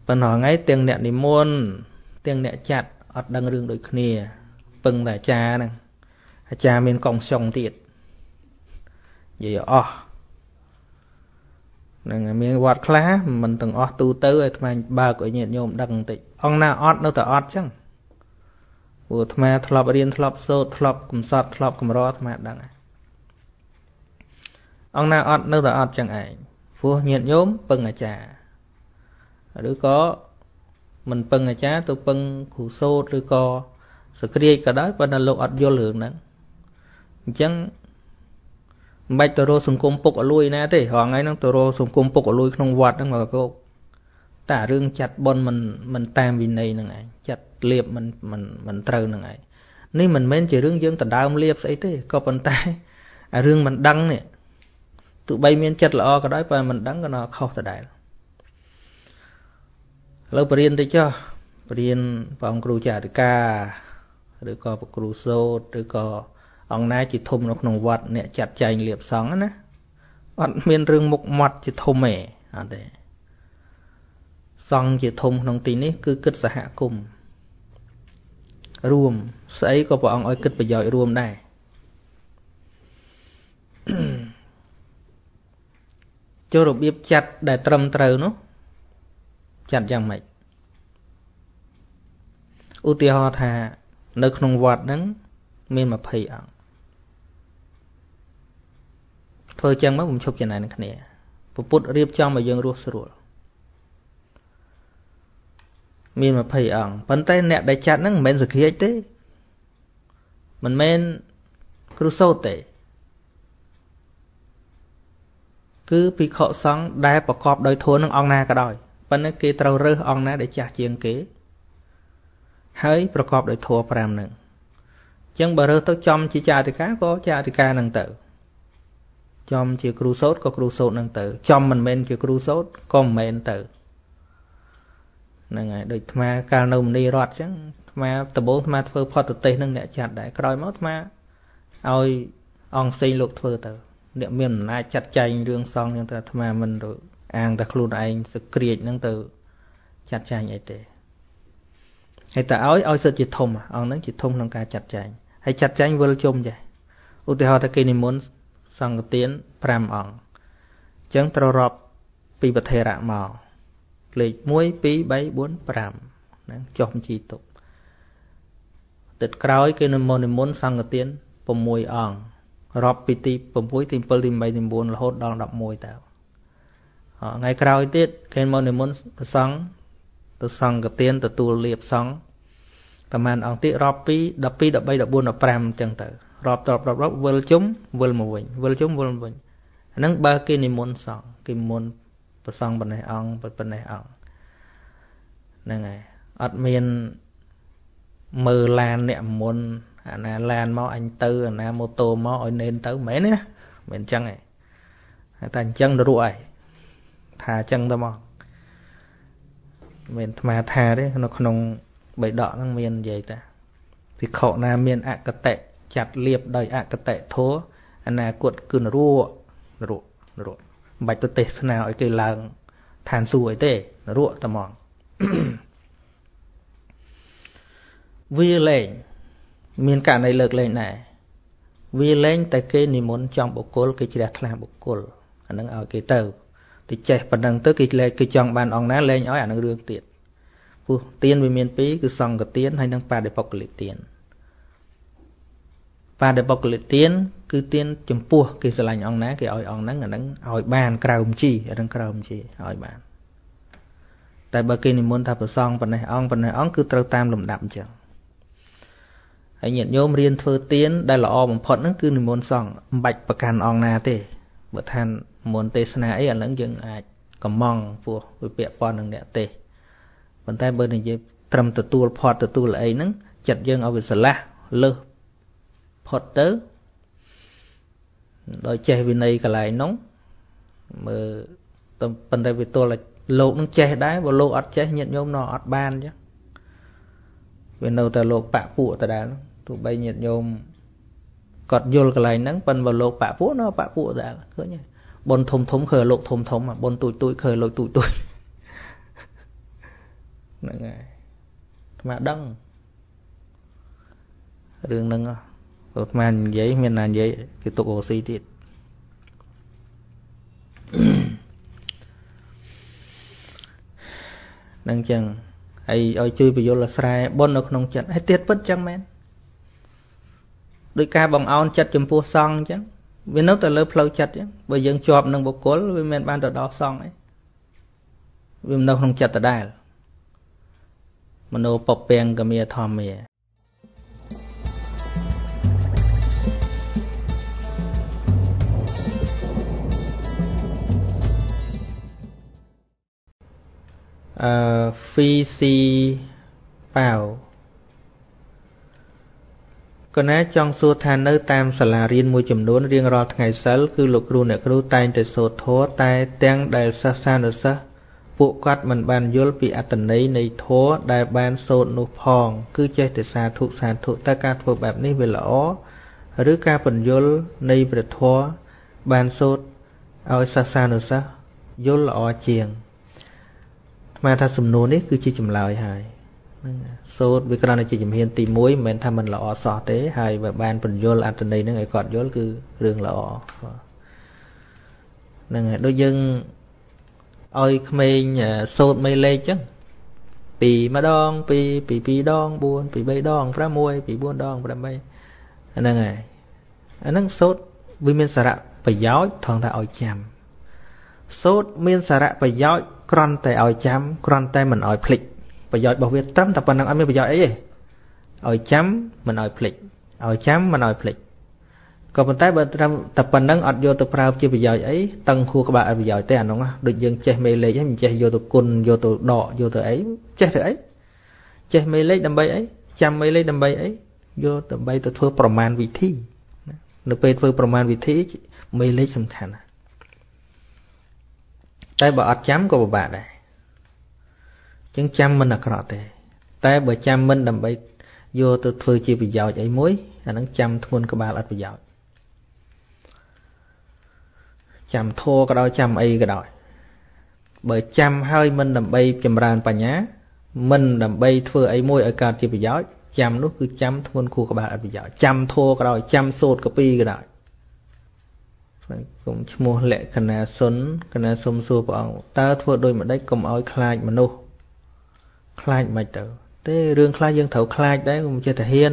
ប៉ុន្តែថ្ងៃទាំងអ្នកនិមន្តទាំងអ្នកចាត់អត់ដឹងរឿងដូចគ្នាពឹងតែអាចារ្យហ្នឹងអាចារ្យមានកងខ្យងទៀតនិយាយអស់នឹងមានវត្តខ្លះមិនទាំងអស់ទូទៅឲ្យថ្មបើកឲ្យញាតិញោមដឹងបន្តិចអង្គណាអត់នៅតែអត់ចឹងព្រោះអាត្មាធ្លាប់រៀនធ្លាប់សូត្រធ្លាប់កំសត់ធ្លាប់កម្រអាត្មាដឹង អង្គណាអត់នៅតែអត់ចឹងឯងព្រោះញាតិញោមពឹងអាចារ្យឬក៏មិនពឹងអាចារ្យទៅពឹងគ្រូសូត្រឬក៏សក្រាចក៏ដោយប៉ុន្តែលោកអត់យល់រឿងហ្នឹងអញ្ចឹងមិនបាច់ទៅរកសង្គមពុកអលួយណាទេរងថ្ងៃហ្នឹងទៅរកសង្គមពុកអលួយក្នុងវត្តហ្នឹងមកកោកតែរឿងចាត់ប៉ុនមិនមិនតាមវិន័យហ្នឹងឯងចាត់លៀបមិនមិនមិនត្រូវហ្នឹងឯងនេះមិនមែនជារឿងយើងដណ្ដើមលៀបស្អីទេក៏ប៉ុន្តែអារឿងមិនដឹងនេះ ទោះបីមានចិត្តល្អក៏ដោយប៉ុន្តែមិនដឹងក៏នៅខុសដដែលឥឡូវបរៀនតិចចុះបរៀនព្រះអង្គគ្រូចាតិកាឬក៏ព្រះគ្រូសោតឬក៏អង្គណាជាធំនៅក្នុងវត្តអ្នកចាត់ចែងលៀបសង់ណាអត់មានរឿងមុខមាត់ជាធំទេអត់ទេសង់ជាធំក្នុងទីនេះគឺគិតសហគមន៍រួមស្អីក៏ព្រះអង្គឲ្យគិតប្រយោជន៍រួមដែរ ចូលរបៀបចាត់ដែលត្រឹមត្រូវនោះចាត់យ៉ាងម៉េចឧទាហរណ៍ថានៅក្នុងវត្តហ្នឹងមាន20អង្គធ្វើចឹងមកខ្ញុំឈប់ចំណែននឹងគ្នាពុទ្ធរៀបចំឲ្យយើងរស់ស្រួលមាន20អង្គប៉ុន្តែអ្នកដែលចាត់ហ្នឹងមិនមែនសក្តិទេមិនមែនគ្រូសោតទេ គឺភិក្ខុសង្ឃដែលប្រកបដោយធម៌នឹងអង្គណាក៏ដោយប៉ុន្តែគេត្រូវរើសអង្គណាដែលចាស់ជាងគេហើយប្រកបដោយធម៌5ហ្នឹងអញ្ចឹងបើរើសទៅចំជាចាតិកាក៏ចាតិកាហ្នឹងទៅចំជាគ្រូសោតក៏គ្រូសោតនឹងទៅចំមិនមែនជាគ្រូសោតក៏មិនមែនទៅហ្នឹងហើយដូចអាត្មាកាលនៅមនីរតអញ្ចឹងអាត្មាដំបូងអាត្មាធ្វើផតទេសនឹងអ្នកចាត់ដែរក្រោយមកអាត្មាឲ្យអង្គផ្សេងលោកធ្វើទៅ អ្នកមានអំណាចចាត់ចែងរឿងសងហ្នឹងទៅអាត្មាមិនអាងតែខ្លួនឯងសក្រាចហ្នឹងទៅចាត់ចែងអីទេហើយតើឲ្យឲ្យសិតជាធំអង្គហ្នឹងជាធំក្នុងការចាត់ចែងហើយចាត់ចែងវិលជុំចេះឧទាហរណ៍ថាគេនិមន្តសង្ឃទាន5អង្គអញ្ចឹងត្រូវរាប់ពីប្រធេរៈមកលេខ1 2 3 4 5ហ្នឹងចុះបញ្ជីទុកទឹកក្រោយគេនិមន្តនិមន្តសង្ឃទាន6អង្គ រាប់ពីទី6ទី7ទី8ទី9រហូតដល់11តើថ្ងៃក្រោយទៀតគេមកនិមន្តព្រះសង្ឃទៅសង្ឃទានទទួលលៀបសង្ឃប្រហែលអង្គទៀតរាប់ពី12 13 14 15អញ្ចឹងទៅរាប់តបរាប់រាប់វិលជុំវិលមកវិញវិលជុំវិលមកវិញអាហ្នឹងបើគេនិមន្តសង្ឃគេនិមន្តប្រសង់ប៉ុណ្ណេះអង្គប៉ុណ្ណេះអង្គហ្នឹងហើយអត់មានមើលឡានអ្នកមុន អាណាឡានមកអញទៅអាណាម៉ូតូមកឲ្យនេនទៅមិនមែនទេណាមិនអញ្ចឹងទេតែអញ្ចឹងទៅរួចហើយថាអញ្ចឹងទៅមកមិនអាត្មាថាទេនៅក្នុងបៃដកហ្នឹងមាននិយាយតាភិក្ខុណាមានអកតៈចចាត់លៀបដោយអកតេធោអនាគតគឺនរោនរោនរោមិនបាច់ទៅទេសនាឲ្យគេឡើងឋានសួគ៌អីទេនរោតែហ្មងវាលែង មានករណីលើកលែងដែរវាលែងតែគេនិមន្តចំបុគ្គលគេជ្រះថ្លាបុគ្គលអានឹងឲ្យគេទៅតិចេះប៉ុណ្ណឹងទៅគេលែងគេចង់បានអង្គណាលែងឲ្យអានឹងរឿងទៀតពោះទៀនវាមានពីរគឺសង្កទៀនហើយនិងបដិបុគ្គលិទៀនបដិបុគ្គលិទៀនគឺទៀនចំពោះគេស្រឡាញ់អង្គណាគេឲ្យអង្គហ្នឹងអានឹងឲ្យបានក្រៅមជីអានឹងក្រៅមជីឲ្យបានតែបើគេនិមន្តថាប្រសងប៉ុណ្ណេះអង្គប៉ុណ្ណេះអង្គគឺត្រូវតាមលំដាប់អញ្ចឹង ហើយញាតិញោមរៀនធ្វើទៀនដែលល្អបំផុតហ្នឹងគឺនិមន្តសង្ឃមិនបាច់ប្រកាន់អង្គណាទេបើថាមុនទេសនាអីអាហ្នឹងយើងអាចកំងពោះវិពាក់ព័ន្ធនឹងអ្នកទេសប៉ុន្តែបើនិយាយត្រឹមទទួលផត់ទទួលអីហ្នឹងចិត្តយើងឲ្យវាស្រឡះលើសផុតទៅដោយចេះវិន័យកន្លែងនោះមើលប៉ុន្តែវាទល់លោកនឹងចេះដែរបើលោកអត់ចេះញាតិញោមនោះអត់បានចឹងវានៅតែលោកបាក់ពួកដដែលហ្នឹង ទោះបីញាតិញោមគាត់យល់កន្លែងហ្នឹងប៉ិនបើលោកបាក់ពួកនៅបាក់ពួកដែរឃើញទេបុនធំធំឃើញលោកធំធំបុនទូចទូចឃើញលោកទូចទូចហ្នឹងហើយអាត្មាដឹងរឿងហ្នឹងអាត្មានិយាយមានណានិយាយគេទុកអូស៊ីទៀតនឹងចឹងហើយឲ្យជួយបញ្យលស្រែបុននៅក្នុងចិត្តហើយទៀតពិតចឹងមែន ដោយការបងអោនចិត្តចំពោះសង្ឃអញ្ចឹងវានៅតែលើផ្លូវចិត្តអញ្ចឹងបើយើងជាប់នឹងបុគ្គលវាមិនបានទៅដល់សង្ឃអីវានៅក្នុងចិត្តដដែលមโนពពាំងកមាធម្មាអឺ VC ប៉ាវ កណាចង់សួរថានៅតាមសាលារៀនមួយចំនួនរៀងរាល់ថ្ងៃសិលគឺលោកគ្រូអ្នកគ្រូតែងតែសូត្រធម៌តែទាំងដែលសិស្សានុសិស្សពួកគាត់មិនបានយល់ពីអត្តន័យនៃធម៌ដែលបានសូត្រនោះផង គឺចេះតែសាធុសាធុតើការធ្វើបែបនេះវាល្អឬការពន្យល់នៃព្រះធម៌បានសូត្រឲ្យសិស្សានុសិស្សយល់ល្អជាងស្មានថាសំណួរនេះគឺជាចម្លើយហើយហ្នឹង សូត្រវាគ្រាន់តែជាជំហានទី1មិនមែនថាมันល្អសោះទេហើយបើបានបញ្យលអត្ថន័យហ្នឹងឲ្យគាត់យល់គឺរឿងល្អហ្នឹងហើយដូចយើងឲ្យក្មេងសូត្រមេលេខចឹងពីម្ដងពីពី2ដង4ពី3ដង6ពី4ដង8ហ្នឹងហើយអាហ្នឹងសូត្រវាមានសារៈប្រយោជន៍ថងថាឲ្យចាំសូត្រមានសារៈប្រយោជន៍គ្រាន់តែឲ្យចាំគ្រាន់តែមិនឲ្យភ្លេច ប្រយោជន៍របស់វាត្រឹមតែប៉ុណ្្នឹងអត់មានប្រយោជន៍អីទេឲ្យចាំមិនឲ្យភ្លេចឲ្យចាំមិនឲ្យភ្លេចក៏ប៉ុន្តែបើត្រឹមតែប៉ុណ្្នឹងអត់យកទៅប្រើជាប្រយោជន៍អីតឹងខួរក្បាលអត់ប្រយោជន៍ទេអានោះដូចយើងចេះមេលេខហ្នឹងមិនចេះយកទៅគុណយកទៅដកយកទៅអីចេះទៅអីចេះមេលេខដើម្បីអីចាំមេលេខដើម្បីអីយកដើម្បីទៅធ្វើប្រមាណវិធីនៅពេលធ្វើប្រមាណវិធីមេលេខសំខាន់តែបើអត់ចាំក៏ពិបាកដែរ ចឹងចាំមិនអាក្រក់ទេ តែបើចាំមិនដើម្បីយកទៅធ្វើជាប្រយោជន៍អីមួយអាហ្នឹងចាំធ្ងន់ក្បាលអត់ប្រយោជន៍ចាំធัวក៏ដោយចាំអីក៏ដោយបើចាំហើយមិនដើម្បីចម្រើនបញ្ញា មិនដើម្បីធ្វើអីមួយឲ្យកើតជាប្រយោជន៍ចាំនោះគឺចាំធ្ងន់ខួរក្បាលអត់ប្រយោជន៍ចាំធัวក៏ដោយចាំសូត្រកពីក៏ដោយគុំឈ្មោះលក្ខណៈសុនកណាសុំសួរព្រះអង្គតើធ្វើដូចម្ដេចកុំឲ្យខ្លាចមនុស្ស ខ្លាចមិនទៅ ទេរឿងខ្លះយើងត្រូវខ្លាចដែរកុំចេះតែហ៊ាន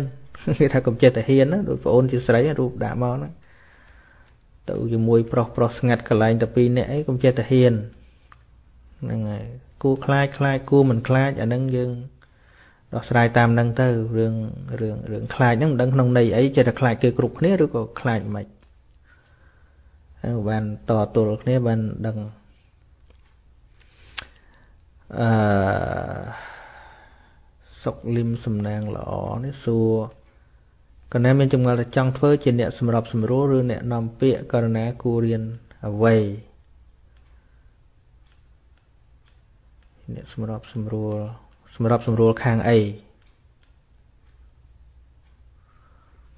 គេថាកុំចេះតែហ៊ានណាដូចប្អូនជាស្រីរូបដាក់មកហ្នឹងទៅជាមួយប្រុសប្រុសស្ងាត់កន្លែងតែពីរនាក់អីកុំចេះតែហ៊ានហ្នឹងហើយគួរខ្លាចខ្លាចគួរមិនខ្លាចអាហ្នឹងយើងដោះស្រាយតាមហ្នឹងទៅរឿងរឿងរឿងខ្លាចហ្នឹងមិនដឹងក្នុងន័យអីចេះតែខ្លាចគេគ្រប់គ្នាឬក៏ខ្លាចមិនហើយបានតទល់គ្នាបានដឹងអឺ សុកលឹមសំណាងល្អនេះសួរកណ្ណាមានចម្ងល់ថាចង់ធ្វើជាអ្នកសម្របសម្រួលឬអ្នកនាំពាក្យករណាគួររៀនអ្វីអ្នកសម្របសម្រួលសម្របសម្រួលខាងអី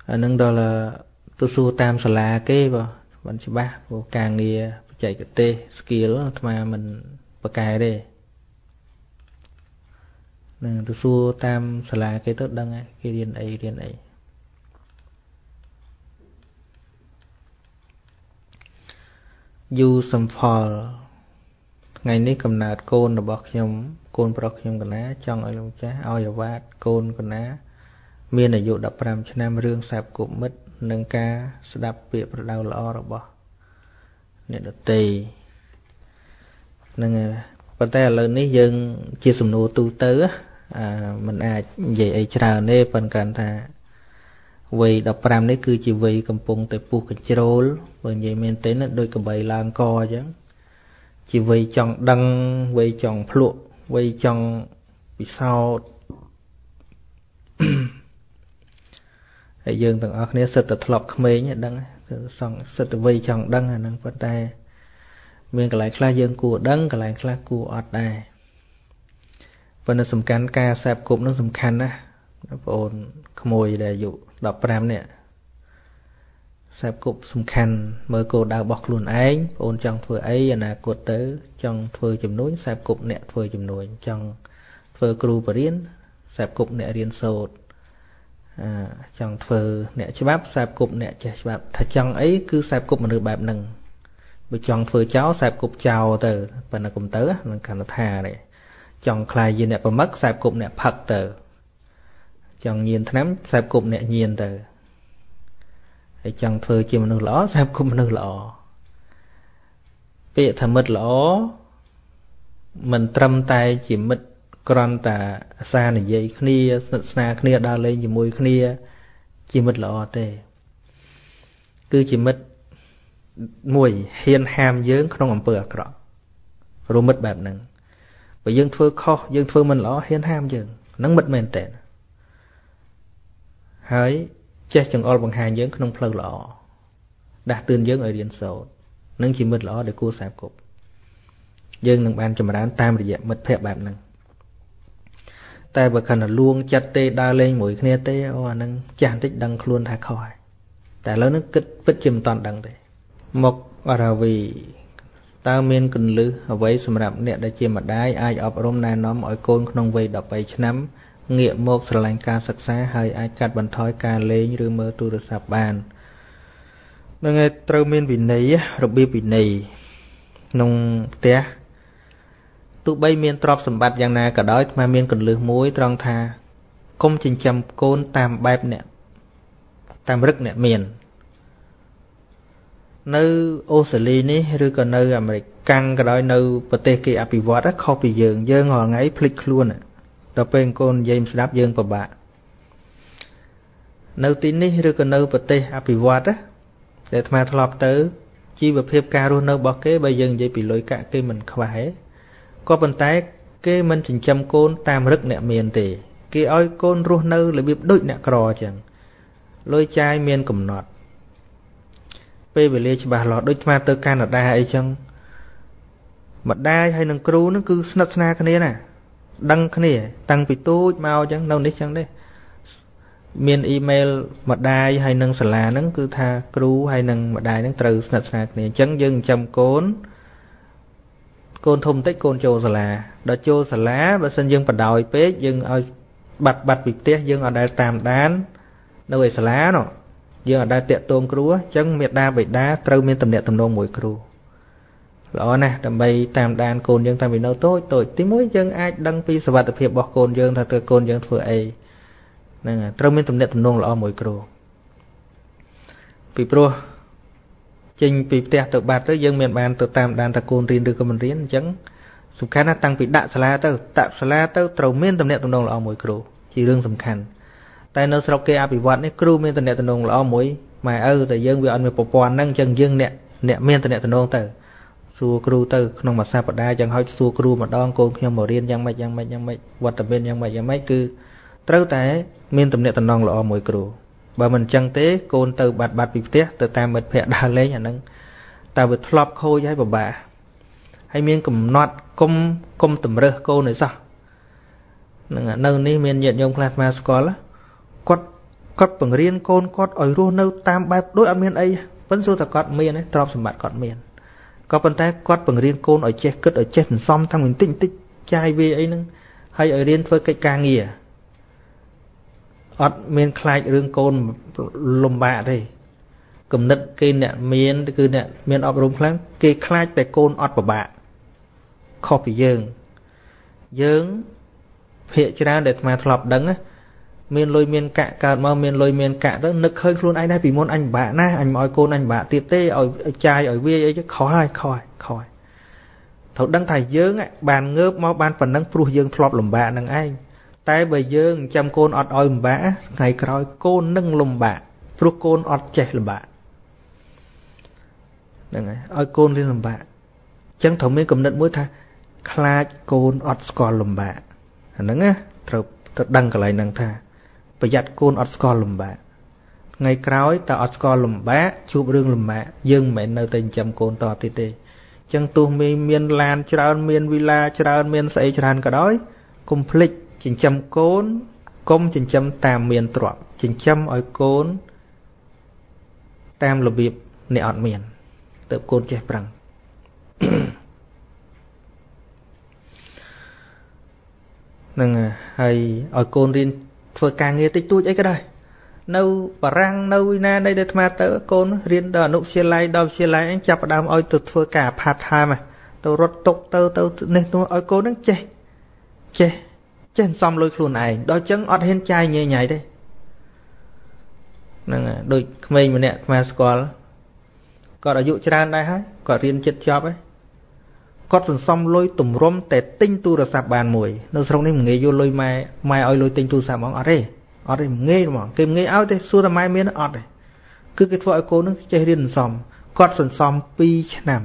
អានឹងដល់ទៅសួរតាមសាលាគេបើមិនច្បាស់ព្រោះការងារបច្ចេកទេស skill អាត្មាមិនបកកែទេ នឹងទៅសួរតាមសាលាគេទៅដឹងហើយគេរៀនអីរៀនអីយូសំផលថ្ងៃនេះកំណើតកូនរបស់ខ្ញុំកូនប្រុសខ្ញុំកណាចង់ឲ្យលោកចាស់ឲ្យអាវាតកូនកណា មានអាយុ15ឆ្នាំរឿងសាបគប់មិត្តនិងការស្ដាប់ពាក្យប្រដៅល្អរបស់អ្នកដតីនឹងប៉ុន្តែឥឡូវនេះយើងជាសំណួរទូទៅអា มันអាចនិយាយអីច្រើនទេប៉ុន្តែគាត់ថាវ័យ15នេះគឺជាវ័យកំពុងតែពុះកញ្ជ្រោលបើនិយាយមែនទេណាដូចកបីឡើងកអញ្ចឹងជាវ័យចង់ដឹងវ័យចង់ភ្លក់វ័យចង់ពិសោធន៍ហើយយើងទាំងអស់គ្នាសិតតែធ្លាប់ក្មេងដឹងសង្សិតតែវ័យចង់ដឹងអាហ្នឹងប៉ុន្តែមានកន្លែងខ្លះយើងគួរដឹងកន្លែងខ្លះគួរអត់ដែរ ប៉ុន្តែសំខាន់ការសាបគប់នឹងសំខាន់ណាស់បងប្អូនក្មួយដែលអាយុ15នេះសាបគប់សំខាន់មើលគោលដៅរបស់ខ្លួនឯងបងអូនចង់ធ្វើអីអនាគតទៅ ចង់ធ្វើចំនួនសាបគប់អ្នកធ្វើចំនួនចង់ធ្វើគ្រូបរិញ្ញាសាបគប់អ្នករៀនសូត្រអចង់ធ្វើអ្នកច្បាប់សាបគប់អ្នកចេះច្បាប់ថាចង់អីគឺសាបគប់មនុស្សបែបហ្នឹងបើចង់ធ្វើចោលសាបគប់ចោលទៅប៉ុន្តែកុំទៅនឹងកណ្ណថានេះ ចង់ខ្លាយជាអ្នកប្រមឹកសាបគប់អ្នកផឹកទៅចង់ញៀនឆ្នាំសាបគប់អ្នកញៀនទៅហើយចង់ធ្វើជាមនុស្សល្អសាបគប់មនុស្សល្អពាក្យថាមិត្តល្អមិនត្រឹមតែជាមិត្តគ្រាន់តែអាសានិយាយគ្នាស្និទ្ធស្នាលគ្នាដើរលេងជាមួយគ្នាជាមិត្តល្អទេ គឺជាមិត្តមួយហ៊ានហាមយើងក្នុងអំពើអាក្រក់រួមមិត្តបែបហ្នឹង បើយើងធ្វើខុសយើងធ្វើមិនល្អហ៊ានហាមយើងហ្នឹងមិត្តមែនតើហើយចេះចង្អុលបង្ហាញយើងក្នុងផ្លូវល្អដាស់តឿនយើងឲ្យរៀនសូត្រនឹងជាមិត្តល្អដែលគួរសាបគប់យើងនឹងបានចម្រើនតាមរយៈមិត្តភ័ក្តិបែបហ្នឹងតែបើខណៈលួងចិត្តទេដើរលេងមួយគ្នាទេអូអានឹងចាស់បន្តិចដឹងខ្លួនថាខុសហើយតែឥឡូវនេះគិតពិតជាមិនតាន់ដឹងទេមកអរាវី តើមានកੁੰលឹះអ្វីសម្រាប់អ្នកដែលជាម្ដាយអាចអប់រំណែនាំឲ្យកូនក្នុងវ័យ13ឆ្នាំងាកមកស្រឡាញ់ការសិក្សាហើយអាចកាត់បន្ថយការលេងឬមើលទូរស័ព្ទបាននឹងឯត្រូវមានវិន័យរបៀបវិន័យក្នុងផ្ទះទោះបីមានទ្រព្យសម្បត្តិយ៉ាងណាក៏ដោយអាមានកੁੰលឹះមួយត្រង់ថាគុំចិញ្ចឹមកូនតាមបែបអ្នកតាមរឹកអ្នកមាន នៅអូស្ត្រាលីនេះឬក៏នៅអាមេរិកកាំងក៏ដោយនៅប្រទេសគេអភិវឌ្ឍខុសពីយើងយើងរាល់ថ្ងៃភ្លេចខ្លួនដល់ពេលកូននិយាយមិនស្ដាប់យើងពិបាកនៅទីនេះឬក៏នៅប្រទេសអភិវឌ្ឍដែលអាត្មាធ្លាប់ទៅជីវភាពការរស់នៅរបស់គេបើយើងនិយាយពីលុយកាក់គេមិនខ្វះទេក៏ប៉ុន្តែគេមិនចិញ្ចឹមកូនតាមរឹកអ្នកមានទេ គេឲ្យកូនរស់នៅរបៀបដូចអ្នកក្រអញ្ចឹងលុយចាយមានកំណត់ ពេលវេលាច្បាស់លាស់ដូចស្មាទៅកាណាដាអីចឹងម្ដាយហើយនឹងគ្រូនឹងគឺស្និទ្ធស្នាលគ្នាណាដឹងគ្នា តាំងពីទូចមកអញ្ចឹងនៅនេះចឹងទេមានអ៊ីមែលម្ដាយហើយនឹងសាលាហ្នឹងគឺថាគ្រូហើយនឹងម្ដាយហ្នឹងត្រូវស្និទ្ធស្នាលគ្នាអញ្ចឹងយើងចិញ្ចឹមកូនកូនធំតិចកូនចូលសាលាដល់ចូលសាលាបើសិនយើងបដ ாய் ពេកយើងឲ្យបាត់បាត់ពីផ្ទះយើងអត់ដែលតាមដាន នៅឯសាលានោះ យើងអត់ដែលតាក់ទងគ្រូអញ្ចឹងមេដាបេដាត្រូវមានតំណែងតំណងមួយគ្រូល្អណាស់ដើម្បីតាមដានកូនយើងតាំងពីនៅតូចតូចទីមួយយើងអាចដឹងពីសវត្ថភាពរបស់កូនយើងថាតើកូនយើងធ្វើអីហ្នឹងត្រូវមានតំណែងតំណងល្អមួយគ្រូពីព្រោះចេញពីផ្ទះទៅបាត់ទៅយើងមានបានទៅតាមដានតើកូនរៀនឬក៏មិនរៀនអញ្ចឹងសំខាន់ណាស់តាំងពីដាក់សាលាទៅដាក់សាលាទៅត្រូវមានតំណែងតំណងល្អមួយគ្រូជារឿងសំខាន់ តែនៅស្រុកគេអភិវឌ្ឍនេះគ្រូមានតំណែងតំណងល្អមួយម៉ែឪតែយើងវាអត់មានប្រព័ន្ធហ្នឹងអញ្ចឹងយើងអ្នកអ្នកមានតំណែងតំណងទៅសួរគ្រូទៅក្នុងមួយសប្តាហ៍យ៉ាងហោចសួរគ្រូម្ដងកូនខ្ញុំមករៀនយ៉ាងម៉េចយ៉ាងម៉េចយ៉ាងម៉េចវត្តមានយ៉ាងម៉េចយ៉ាងម៉េចគឺត្រូវតែមានតំណែងតំណងល្អមួយគ្រូបើមិនអញ្ចឹងទេកូនទៅបាត់បាត់ពីផ្ទះទៅតាមមិត្តភ័ក្តិដើរលេងអាហ្នឹងតើវាធ្លាប់ខូចហើយពិបាកហើយមានកំណត់គុំគុំតម្រើសកូនឲ្យសោះនឹងនៅនេះមានញាតិញោមខ្លះមកស្គាល់គាត់ គាត់បង្រៀនកូនគាត់ឲ្យរស់នៅតាមបែបដូចអត់មានអីប៉ុន្តែសួរតែគាត់មានទេទ្រព្យសម្បត្តិគាត់មានក៏ប៉ុន្តែគាត់បង្រៀនកូនឲ្យចេះគិតឲ្យចេះសន្សំតាំងបន្តិចបន្តិចចាយវាអីហ្នឹងហើយឲ្យរៀនធ្វើកិច្ចការងារអត់មានខ្លាចរឿងកូនលំបាកទេគំនិតគេអ្នកមានគឺអ្នកមានអប់រំខ្លាំងគេខ្លាចតែកូនអត់ពិបាកខុសពីយើងយើងភាកច្រើនដែលអាត្មាធ្លាប់ដឹង មានលុយមានកាក់កើតមកមានលុយមានកាក់ទៅនឹកឃើញខ្លួនឯងដែរពីមុនអញពិបាកណាស់អញមកឲ្យកូនអញពិបាកទៀតទេឲ្យចាយឲ្យវាអីខុសហើយខុសហើយខុសហើយត្រូវដឹងថាយើងបានងើបមកបានប៉ុណ្ណឹងព្រោះយើងធ្លាប់លំបាកនឹងឯងតែបើយើងចាំកូនអត់ឲ្យលំបាកថ្ងៃក្រោយកូននឹងលំបាកព្រោះកូនអត់ចេះលំបាកហ្នឹងហើយឲ្យកូនរៀនលំបាកអញ្ចឹងត្រូវមានគំនិតមួយថា ខ្លាចកូនអត់ស្គាល់លំបាកអាហ្នឹងណាត្រូវទៅដឹងកន្លែងហ្នឹងថា ប្រយ័ត្នកូនអត់ស្គាល់លំបាកថ្ងៃក្រោយតើអត់ស្គាល់លំបាកជួបរឿងលំបាកយើងមិនមែននៅតែចិញ្ចឹមកូនតទៀតទេអញ្ចឹងទោះមានមានឡានច្រើនមានវិឡាច្រើនមានស្អីច្រើនក៏ដោយកុំភ្លេចចិញ្ចឹមកូនកុំចិញ្ចឹមតាមមានទ្រព្យចិញ្ចឹមឲ្យកូនតាមរបៀបអ្នកអត់មានទៅកូនចេះប្រឹងនឹងហើយឲ្យកូនរៀន ធ្វើការងារតិចតួចអីក៏ដោយនៅបារាំងនៅវិណានៃដែលអាត្មាទៅកូនរៀនដល់អនុវិទ្យាល័យដល់វិទ្យាល័យអញចាប់ផ្ដើមឲ្យទៅធ្វើការផាតថែមទៅរត់តុកទៅទៅនេះទៅឲ្យកូននឹងចេះចេះចេះសំលុយខ្លួនឯងដល់ចឹងអត់ហ៊ានចាយញ៉ៃញ៉ៃទេហ្នឹងដូចក្មេងម្នាក់អាត្មាស្គាល់គាត់អាយុច្រើនដែរហើយគាត់រៀនចិត្តចប់ហើយ គាត់សន្សំលុយទម្រុំតែទិញទូរស័ព្ទបានមួយនៅស្រុកនេះមិនងាយយកលុយម៉ែម៉ែឲ្យលុយទិញទូរស័ព្ទហ្មងអត់ទេអត់ទេងាយហ្មងគេងាយឲ្យទេសួរតែម៉ែមានអត់ទេគឺគេធ្វើឲ្យកូននឹងចេះរៀនសន្សំគាត់សន្សំ2ឆ្នាំ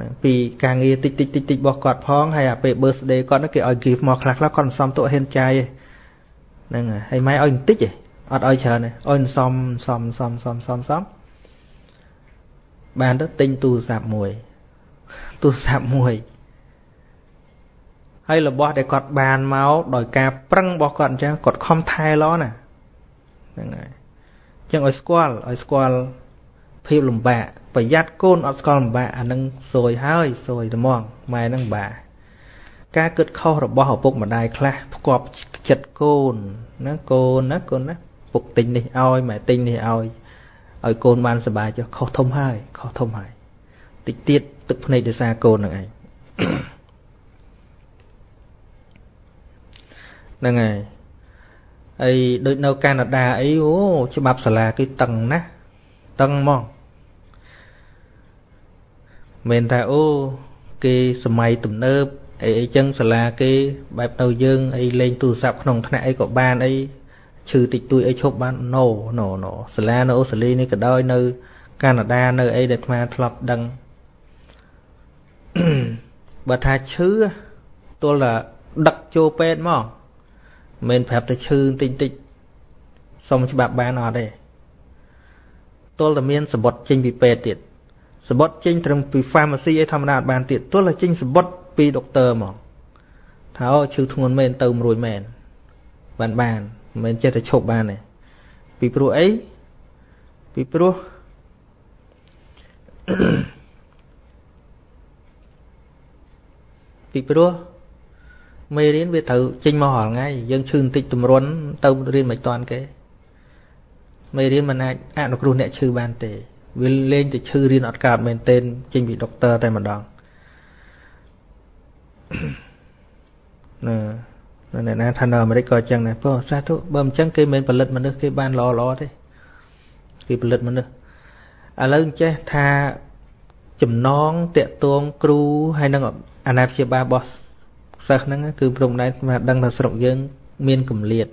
ណាពីការងារតិចតិចតិចតិចរបស់គាត់ផងហើយអាពេល birthday គាត់គេឲ្យ gift មកខ្លះខ្លះគាត់សន្សំទុកហ៊ានចាយហ្នឹងហើយម៉ែឲ្យបន្តិចទេអត់ឲ្យច្រើនទេឲ្យសន្សំសន្សំសន្សំសន្សំសន្សំបានទៅទិញទូរស័ព្ទមួយ ទូរស័ព្ទមួយហើយរបស់ដែលគាត់បានមកដោយការប្រឹងរបស់គាត់អញ្ចឹងគាត់ខំថែល្អណាហ្នឹងហើយអញ្ចឹងឲ្យស្គាល់ឲ្យស្គាល់ភាពលំបាកប្រយ័ត្នកូនអត់ស្គាល់លំបាកអានឹងសួយហើយសួយត្មងម៉ែនឹងបាការគិតខុសរបស់ឪពុកម្ដាយខ្លះផ្គប់ចិត្តកូនណាកូនណាកូនណាពុកទិញនេះឲ្យម៉ែទិញនេះឲ្យឲ្យកូនបានសុបាយចុះខុសធំហើយខុសធំហើយតិចទៀត ទឹកភ្នែកដោយសារកូននឹងឯងហ្នឹងហើយហើយដូចនៅកាណាដាអីអូច្បាប់សាលាគឺតឹងណាស់តឹងហ្មងមិនថាអូគេសម័យទំនើបអីអីចឹងសាលាគេបែបទៅយើងអីលេងទូរស័ព្ទក្នុងថ្នាក់អីក៏បានអីឈឺតិចតួចអីឈប់បាន no no no សាលានៅអូស្ត្រាលីនេះក៏ដោយនៅ កាណាដានៅអីដែលអាត្មាធ្លាប់ដឹង បើថាឈឺទល់តែដឹកចូលពេទ្យមកមិនប្រាប់តែឈឺតិចតិចសុំច្បាប់បានអត់ទេទល់តែមានសម្បត្តិចេញពីពេទ្យទៀតសម្បត្តិចេញត្រឹមពី pharmacy ឯធម្មតាអត់បានទៀតទល់តែចេញសម្បត្តិពីដុកទ័រមកថាអូឈឺធ្ងន់មែនទៅមួយមែនបានបានមិនមែនចេះតែឈប់បានទេពីព្រោះអីពីព្រោះ ពីព្រោះមេរៀនវាត្រូវចេញមករាល់ថ្ងៃយើងឈឺបន្តិចទម្រុនទៅរៀនមិនតាន់គេមេរៀនមិនអាចអនុគ្រោះអ្នកឈឺបានទេវាលេងតែឈឺរៀនអត់កើតមែនទែនចេញពីដុកទ័រតែម្ដងណានៅណាថានៅអាមេរិកក៏អញ្ចឹងដែរព្រោះសាធុបើមិនអញ្ចឹងគេមិនផលិតមនុស្សគេបានល្អល្អទេគេផលិតមនុស្សឥឡូវចេះថាចំណងតាក់ទងគ្រូហើយនឹង អាណាព្យាបាលរបស់សិស្សហ្នឹងគឺព្រមដែរមកដឹងថាស្រុកយើង មានកម្លៀត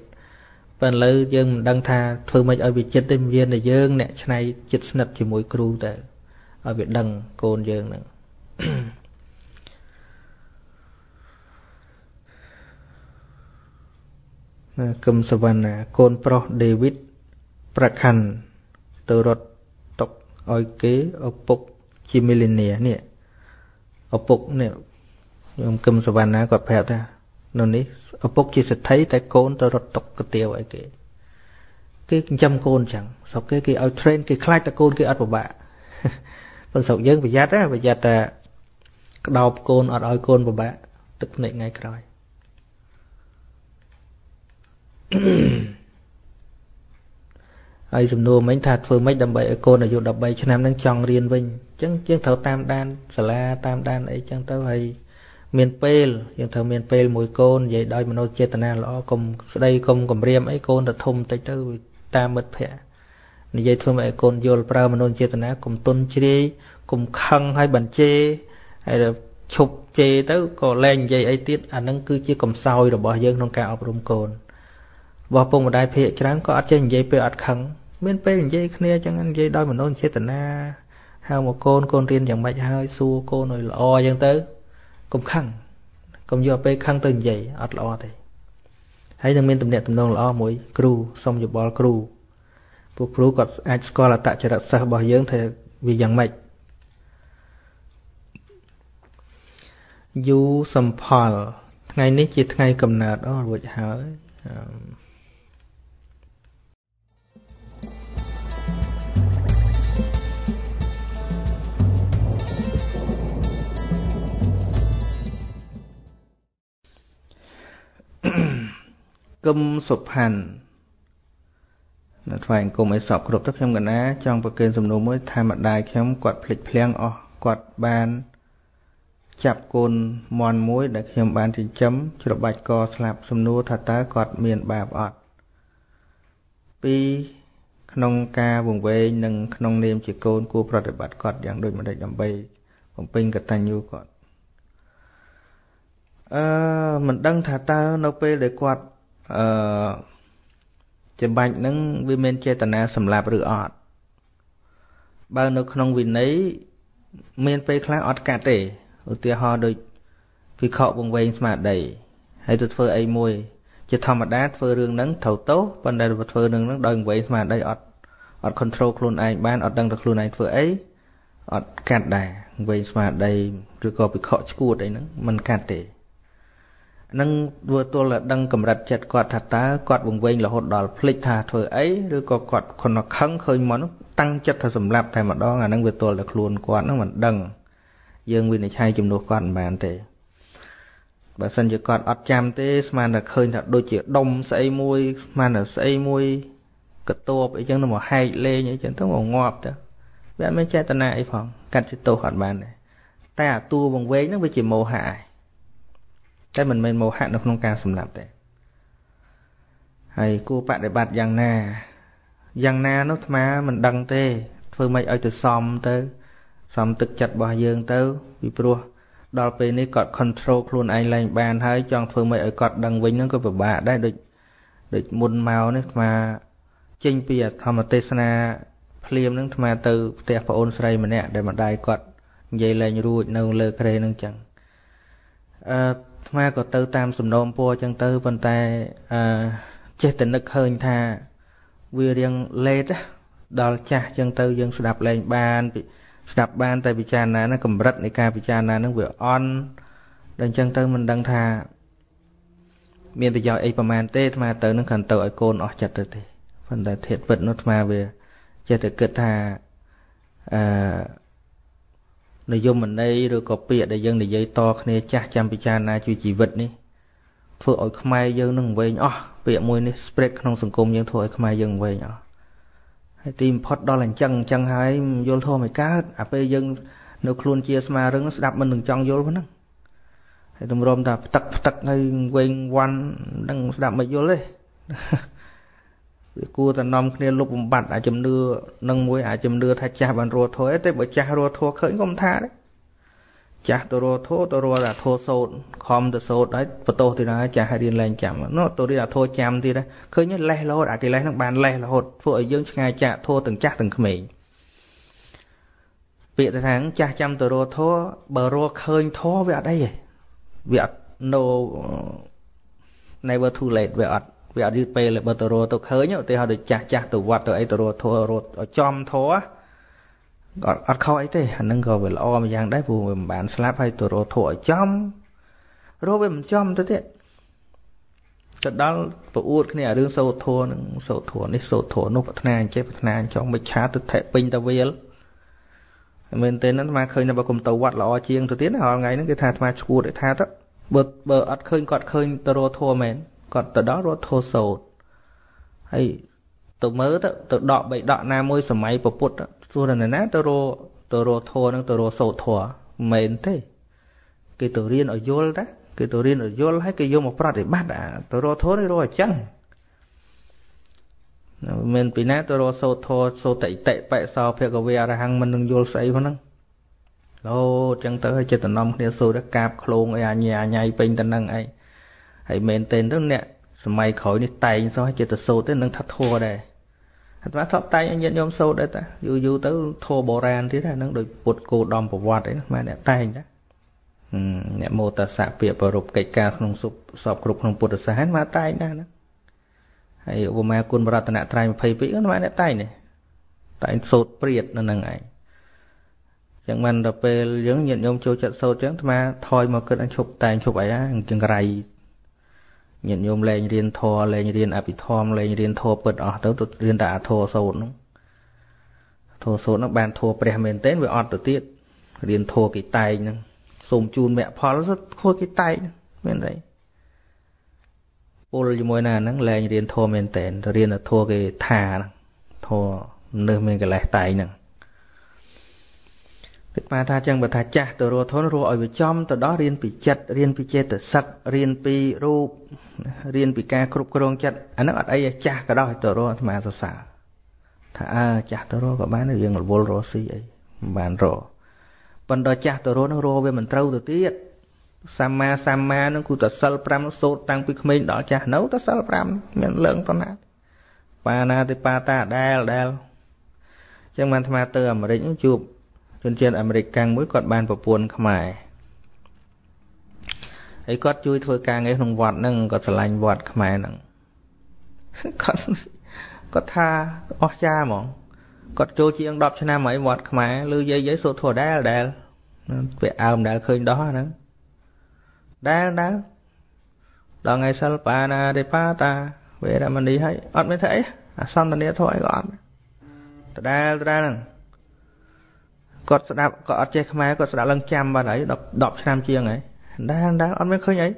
ប៉ុន្តែឥឡូវយើងមិនដឹងថាធ្វើម៉េចឲ្យវាចិត្តទេមានតែយើង អ្នកឆ្នៃចិត្តស្និទ្ធជាមួយគ្រូទៅឲ្យវាដឹងកូនយើងហ្នឹងណាគឹមសវណ្ណាកូនប្រុសដេវីតប្រខាន់ទៅរត់ຕົកឲ្យគេឪពុកជាមីលីនៀនេះឪពុកនេះ ខ្ញុំគឹមសវណ្ណាគាត់ប្រាប់ថានៅនេះឪពុកជាសេដ្ឋីតែកូនទៅរត់ຕົកកាទៀវអីគេគេចិញ្ចឹមកូនចឹងស្រុកគេគេឲ្យ train គេខ្លាចតែកូនគេអត់ពិបាកប៉ុន្តែស្រុកយើងប្រយ័ត្នណាប្រយ័ត្នតែក្តោបកូនអត់ឲ្យកូនពិបាកទឹកភ្នែកថ្ងៃក្រោយហើយសំណួរមិញថាធ្វើម៉េចដើម្បីឲ្យកូនអាយុ13ឆ្នាំហ្នឹងចង់រៀនវិញអញ្ចឹងយើងត្រូវតាមដានសាលាតាមដានអីចឹងទៅហើយ មានពេលយើងត្រូវមានពេលមួយកូននិយាយដោយមនោចេតនាល្អកុំស្ដីកុំគំរាមអីកូនទៅធំតិចទៅតាមមិត្តភ័ក្តិនិយាយធ្វើឲ្យកូនយល់ប្រើមនោចេតនាកុំទុនជ្រាយកុំខឹងឲ្យបញ្ជេហើយឈប់ជេរទៅក៏លែងនិយាយអីទៀតអានឹងគឺជាកំសោយរបស់យើងក្នុងការអប់រំកូនរបស់ពុកម្ដាយភាកច្រើនក៏អត់ចេះនិយាយពេលអត់ខឹងមានពេលនិយាយគ្នាចឹងនិយាយដោយមនោចេតនាហៅមកកូនកូនរៀនយ៉ាងម៉េចហើយសួរកូនឲ្យល្អចឹងទៅ កុំខឹងកុំយកពេលខឹងទៅនិយាយអត់ល្អទេហើយនឹងមានទំនាក់ទំនងល្អមួយគ្រូសុំយោបល់គ្រូពួកគ្រូគាត់អាចស្គាល់អត្តចរិតសិស្សរបស់យើងថាវាយ៉ាងម៉េចយូសំផលថ្ងៃនេះជាថ្ងៃកំណើតអូរួចហើយ គឹមសុផាន់នៅថ្វាយអង្គមឲ្យសពគ្រប់ទៅខ្ញុំកណាចង់ប្រកេនសំណួរមួយថាម្ដាយខ្ញុំគាត់ភ្លេចភ្លាំងអស់គាត់បានចាប់កូនមន់មួយ ដែលខ្ញុំបានចិញ្ចឹមច្របាច់កស្លាប់សំណួរថាតើគាត់មានបាបអត់ពីរក្នុងការវង្វេងនិងក្នុងនាមជាកូនគួរប្រតិបត្តិគាត់យ៉ាងដូចម្តេចដើម្បីបំពេញកតញ្ញូគាត់អឺមិនដឹងថាតើនៅពេលដែលគាត់ អឺចំបាច់នឹងវាមានចេតនាសម្លាប់ឬអត់បើនៅក្នុងវិន័យមានពេលខ្លះអត់កាត់ទេឧទាហរណ៍ដូចវិខវង្វេងស្មារតីហើយទៅធ្វើអីមួយ ជាធម្មតាធ្វើរឿងហ្នឹងត្រូវទោសប៉ុន្តែទៅធ្វើរឿងហ្នឹងដោយវង្វេងស្មារតីអត់អត់ control ខ្លួនឯងបានអត់ដឹងទៅខ្លួនឯងធ្វើអីអត់កាត់ដែរវង្វេងស្មារតីឬក៏វិខឈួតអីហ្នឹងมันកាត់ទេ នឹងធ្វើទល់តែដឹងកម្រិតចិត្តគាត់ថាតើគាត់វង្វេងរហូតដល់ភ្លេចថាធ្វើអីឬក៏គាត់ខនខឹងឃើញមកនោះតាំងចិត្តថាសម្លាប់តែម្ដងអានឹងវាទល់តែខ្លួនគាត់នឹងមិនដឹង យើងវិនិច្ឆ័យជំនួសគាត់មិនបានទេបើសិនជាគាត់អត់ចាំទេស្មានតែឃើញថាដូចជាដុំស្អីមួយស្មានតែស្អីមួយកតបអីចឹងទៅមកហែកលេងអីចឹងទៅមកងាប់ទៅវាអត់មានចេតនាអីផងកាត់ជាទោសអត់បានទេតែអាតួវង្វេងហ្នឹងវាជាមោហៈឯង តែមិនមែនមោហៈនៅក្នុងការសម្លាប់ទេហើយគួរបដិបត្តិយ៉ាងណាយ៉ាងណានោះអាត្មាមិនដឹងទេ ធ្វើម៉េចឲ្យទៅសមទៅសំទឹកចិត្តរបស់យើងទៅពីព្រោះដល់ពេលនេះគាត់ control ខ្លួនឯងឡើងបានហើយចង់ធ្វើម៉េចឲ្យគាត់ដឹងវិញហ្នឹងក៏ពិបាកដែរដូចដូចមុនមកនេះអាត្មាចេញពីធម្មទេសនាភ្លាមហ្នឹងអាត្មាទៅផ្ទះប្អូនស្រីម្នាក់ដែលម្ដាយគាត់និយាយលែងរួចនៅលើក្រេហ្នឹងចឹងអឺ អាត្មាក៏ទៅតាមសំណូមពរចឹងទៅប៉ុន្តែអឺចេះតែនឹកឃើញថាវារៀងលេតដល់ចាស់ចឹងទៅយើងស្ដាប់លែងបានពីស្ដាប់បានតែពិចារណាហ្នឹងកម្រិតនៃការពិចារណាហ្នឹងវាអន់ដល់អញ្ចឹងទៅមិនដឹងថា មានប្រយោជន៍អីប្រមាណទេអាត្មាទៅនឹងគ្រាន់ទៅឲ្យកូនអស់ចិត្តទៅទេប៉ុន្តែធាតពិតនោះអាត្មាវាចេះតែគិតថាអឺ និយមន័យឬក៏ពាក្យដែលយើងនិយាយតគ្នាចាស់ចាំពិចារណាជួយជីវិតនេះធ្វើឲ្យខ្មែរយើងនឹងវែងអស់ពាក្យមួយនេះ spread ក្នុងសង្គមយើងធ្វើឲ្យខ្មែរយើងវែងអស់ហើយទីបំផុតដល់អញ្ចឹងអញ្ចឹងហើយយល់ធម៌មិនកើតអាពេលយើងនៅខ្លួនជាស្មារឹងស្ដាប់មិននឹងចង់យល់ប៉ុណ្ណឹងហើយទម្រាំថាផ្ទឹកផ្ទឹកហើយវែងវ៉ាន់នឹងស្ដាប់មិនយល់ទេ វាគួរតែនាំគ្នាលុបបំបត្តិអាជំនឿនឹងមួយអាជំនឿថាចាស់បានរស់ធោះទេបើចាស់រស់ធោះឃើញក៏មិនថាដែរចាស់ទៅរស់ធោះទៅរស់តែធោះសោតខំទៅសោតហើយបន្ទោសទៀតហើយចាស់ឲ្យរៀនលែងចាំនោះទៅរៀនអាធោះចាំទៀតឃើញលេះរហូតអាកិលេសហ្នឹងបានលេះរហូតធ្វើឲ្យយើងឆ្ងាយចាក់ធោះទាំងចាស់ទាំងក្មេងពាក្យទៅថាចាស់ចាំទៅរស់ធោះបើរស់ឃើញធោះវាអត់អីទេវាអត់ no never too late វាអត់ វាអត់យឺតពេលបើទៅរស់ទៅឃើញឧទាហរណ៍ដូចចាស់ចាស់ទៅវត្តទៅអីទៅរស់ធោះរស់ចំធោះក៏អត់ខុសអីទេអានឹងក៏វាល្អមួយយ៉ាងដែរព្រោះវាមិនបានស្លាប់ហើយទៅរកធัวឲ្យចំរកវាមិនចំទៅទៀត ទៅដល់ប្រអួតគ្នារឿងសោធัวនឹងសោធัวនេះសោធัวនោះប្រាថ្នាអញ្ចេះប្រាថ្នាចង់មិច្ឆាទិដ្ឋិពេញតាវាលមែនទេហ្នឹងអាត្មាឃើញតែបើគុំទៅវត្តល្អជាងទៅទៀតរាល់ថ្ងៃហ្នឹងគេថាអាត្មាឈួតថាទៅបើបើអត់ឃើញគាត់ឃើញទៅរកធัวមែន គាត់ទៅដល់រត់ធោសោតហើយទៅមើលទៅទៅដកបីដកណាមួយសម័យពុទ្ធសួរណាណាទៅរទៅរធោនឹងទៅរសោតធោមែនទេគេទៅរៀនឲ្យយល់តាគេទៅរៀនឲ្យយល់ហើយគេយកមកប្រតិបត្តិអាទៅរធោនេះរអញ្ចឹងមិនពីណាទៅរសោតធោសោតិតិបៈសោភគវេអរហង្គមិននឹងយល់ស្អីហ្នឹងលោចឹងទៅឲ្យចិត្តដំណំគ្នាសួរកាបឃ្លោងអីអាញាញ៉ៃពេញទៅនឹងអី ហើយមែនទេទៅអ្នកសម័យក្រោយនេះតែងសោះចិត្តសូត្រទេនឹងថាធัวដែរអាត្មាធ្លាប់តែងឲ្យញាតិញោមសូត្រដែរតាយូរយូរទៅធัวបុរាណទៀតហ្នឹងដូចពុទ្ធគោដំប្រវត្តិអីហ្នឹងអ្នកតែងតាអ្នកមោតសៈពាក្យប្រពកិច្ចការក្នុងសុបសពគ្រប់ក្នុងពុទ្ធសាសនាមកតែងដែរណាហើយឧបមាគុណបរតនត្រ័យ22ហ្នឹងអ្នកតែងនេះតែងសូត្រព្រាតនៅនឹងឯងចឹងមិនដល់ពេលយើងញាតិញោមចូលចិត្តសូត្រចឹងអាត្មាថយមកគិតអញឈប់តែងឈប់អីហ្នឹងចង្រៃ ញាតិញោមលែងរៀនធម៌លែងរៀនអភិធម្មលែងរៀនធម៌ពិតអស់ទៅទៅរៀនតែអាធម៌សូត្រហ្នឹងធម៌សូត្រហ្នឹងបានធម៌ព្រះមែនទែនវាអត់ទៅទៀតរៀនធម៌គេតែងហ្នឹងសូមជូនមគ្គផលធម៌គេតែងមែនទេពលជាមួយណាហ្នឹងលែងរៀនធម៌មែនតែនទៅរៀនតែធម៌គេថាហ្នឹងធម៌នៅមានកលេសតែងហ្នឹង ពិតមកថាចឹងបើថាចាស់ទៅរស់ធនរស់ឲ្យវាចំទៅដល់រៀនពីចិត្តរៀនពីចេតសិករៀនពីរូបរៀនពីការគ្រប់គ្រងចិត្តអាហ្នឹងអត់អីចាស់ក៏ដោយទៅរស់អាត្មាសរសើរថាអើចាស់ទៅរស់ក៏បានយើងរវល់រស់ស៊ីអីមិនបានរស់ប៉ុន្តែចាស់ទៅរស់នឹងរស់វាមិនត្រូវទៅទៀតសម្មាសម្មានឹងគឺតសិល5សូត្រតាំងពីក្មេងដល់ចាស់នៅតសិល5មានលើងតណាបាណាតិបាតាដែលដែលអញ្ចឹងបានអាត្មាទៅអាមេរិកជួប ជនជាតិអាមេរិកកាំងមួយគាត់បានប្រពន្ធខ្មែរហើយគាត់ជួយធ្វើការងារក្នុងវត្តហ្នឹងគាត់ឆ្លាញ់វត្តខ្មែរហ្នឹងគាត់គាត់ថាអស់ចាហ្មងគាត់ចូលជាង10ឆ្នាំហើយវត្តខ្មែរឬយាយយាយសូត្រធัวដែលដែលវាអើមដែលឃើញដោះហ្នឹងដែលដែលដល់ថ្ងៃសិលបាណារិបាតាវេរមណីហើយអត់មានធ្វើអីអាសន្តានាធោះអីក៏អត់ដដែលដដែលហ្នឹង គាត់ស្ដាប់ក៏អត់ចេះខ្មែរគាត់ស្ដាប់ឡើងចាំបាត់ហើយ10 10ឆ្នាំជាងហើយដែលដែលអត់មានឃើញអី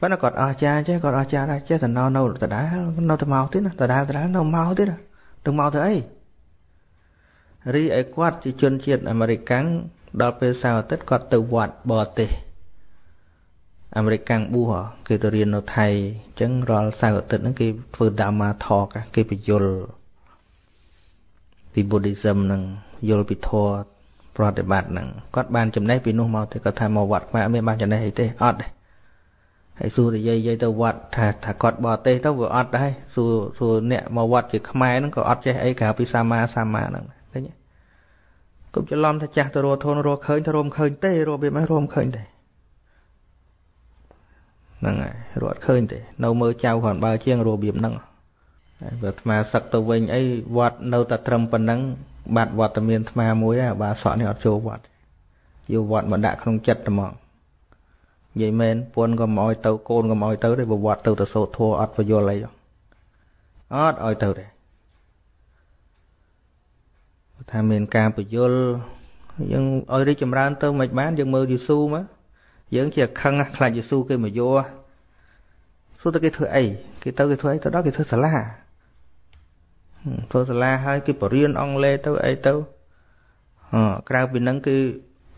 ប៉ុន្តែគាត់អស្ចារ្យចេះគាត់អស្ចារ្យដែរចេះតែនៅនៅដដែលនៅតែមកទៀតណាដដែលដដែលនៅមកទៀតទៅមកទៅអីរីឯគាត់ជាជនជាតិអាមេរិកាំងដល់ពេលសៅរ៍អាទិត្យគាត់ទៅវត្តបរទេសអាមេរិកកាំងប៊ូសគេទៅរៀននៅថៃអញ្ចឹងរាល់សៅរ៍អាទិត្យហ្នឹងគេធ្វើ Dharma Talk គេបញ្យល់ពី Buddhism ហ្នឹង យល់ពីធម៌ប្រតិបត្តិហ្នឹងគាត់បានចំណេះពីនោះមកទេគាត់ថាមកវត្តខ្មែរអត់មានបានចំណេះអីទេអត់ទេហើយសួរតែយាយយាយទៅវត្តថាថាគាត់បរទេសទៅវាអត់ដែរសួរសួរអ្នកមកវត្តជាខ្មែរហ្នឹងក៏អត់ចេះអីក្រៅពីសាមាសាមាហ្នឹងឃើញទេកុំច្រឡំថាចាស់ទៅរកធនរកឃើញទៅរមឃើញទេរកវាមិនរមឃើញទេហ្នឹងហើយរត់ឃើញទេនៅមើលចៅគ្រាន់បើជាងរបៀបហ្នឹងហើយបើអាត្មាសឹកទៅវិញអីវត្តនៅតែត្រឹមប៉ុណ្ណឹង បាត់វត្តមានអាត្មាមួយអាបាសក់នេះអត់ចូលវត្តយកវត្តមកដាក់ក្នុងចិត្តតែមកនិយាយមែនពួនក៏មកឲ្យទៅកូនក៏មកឲ្យទៅទេបើវត្តទៅទៅសោតធัวអត់បយល់អីអត់ឲ្យទៅទេថាមានការបយល់យើងឲ្យរីកចម្រើនទៅមិនបានយើងមើលយេស៊ូមកយើងជាខឹងខ្លាចយេស៊ូគេមកយកសួរទៅគេធ្វើអីគេទៅគេធ្វើអីទៅដល់គេធ្វើសាលា ធ្វើសាលាហើយគេបរៀនអង់គ្លេសទៅអីទៅអក្រៅពីហ្នឹងគឺ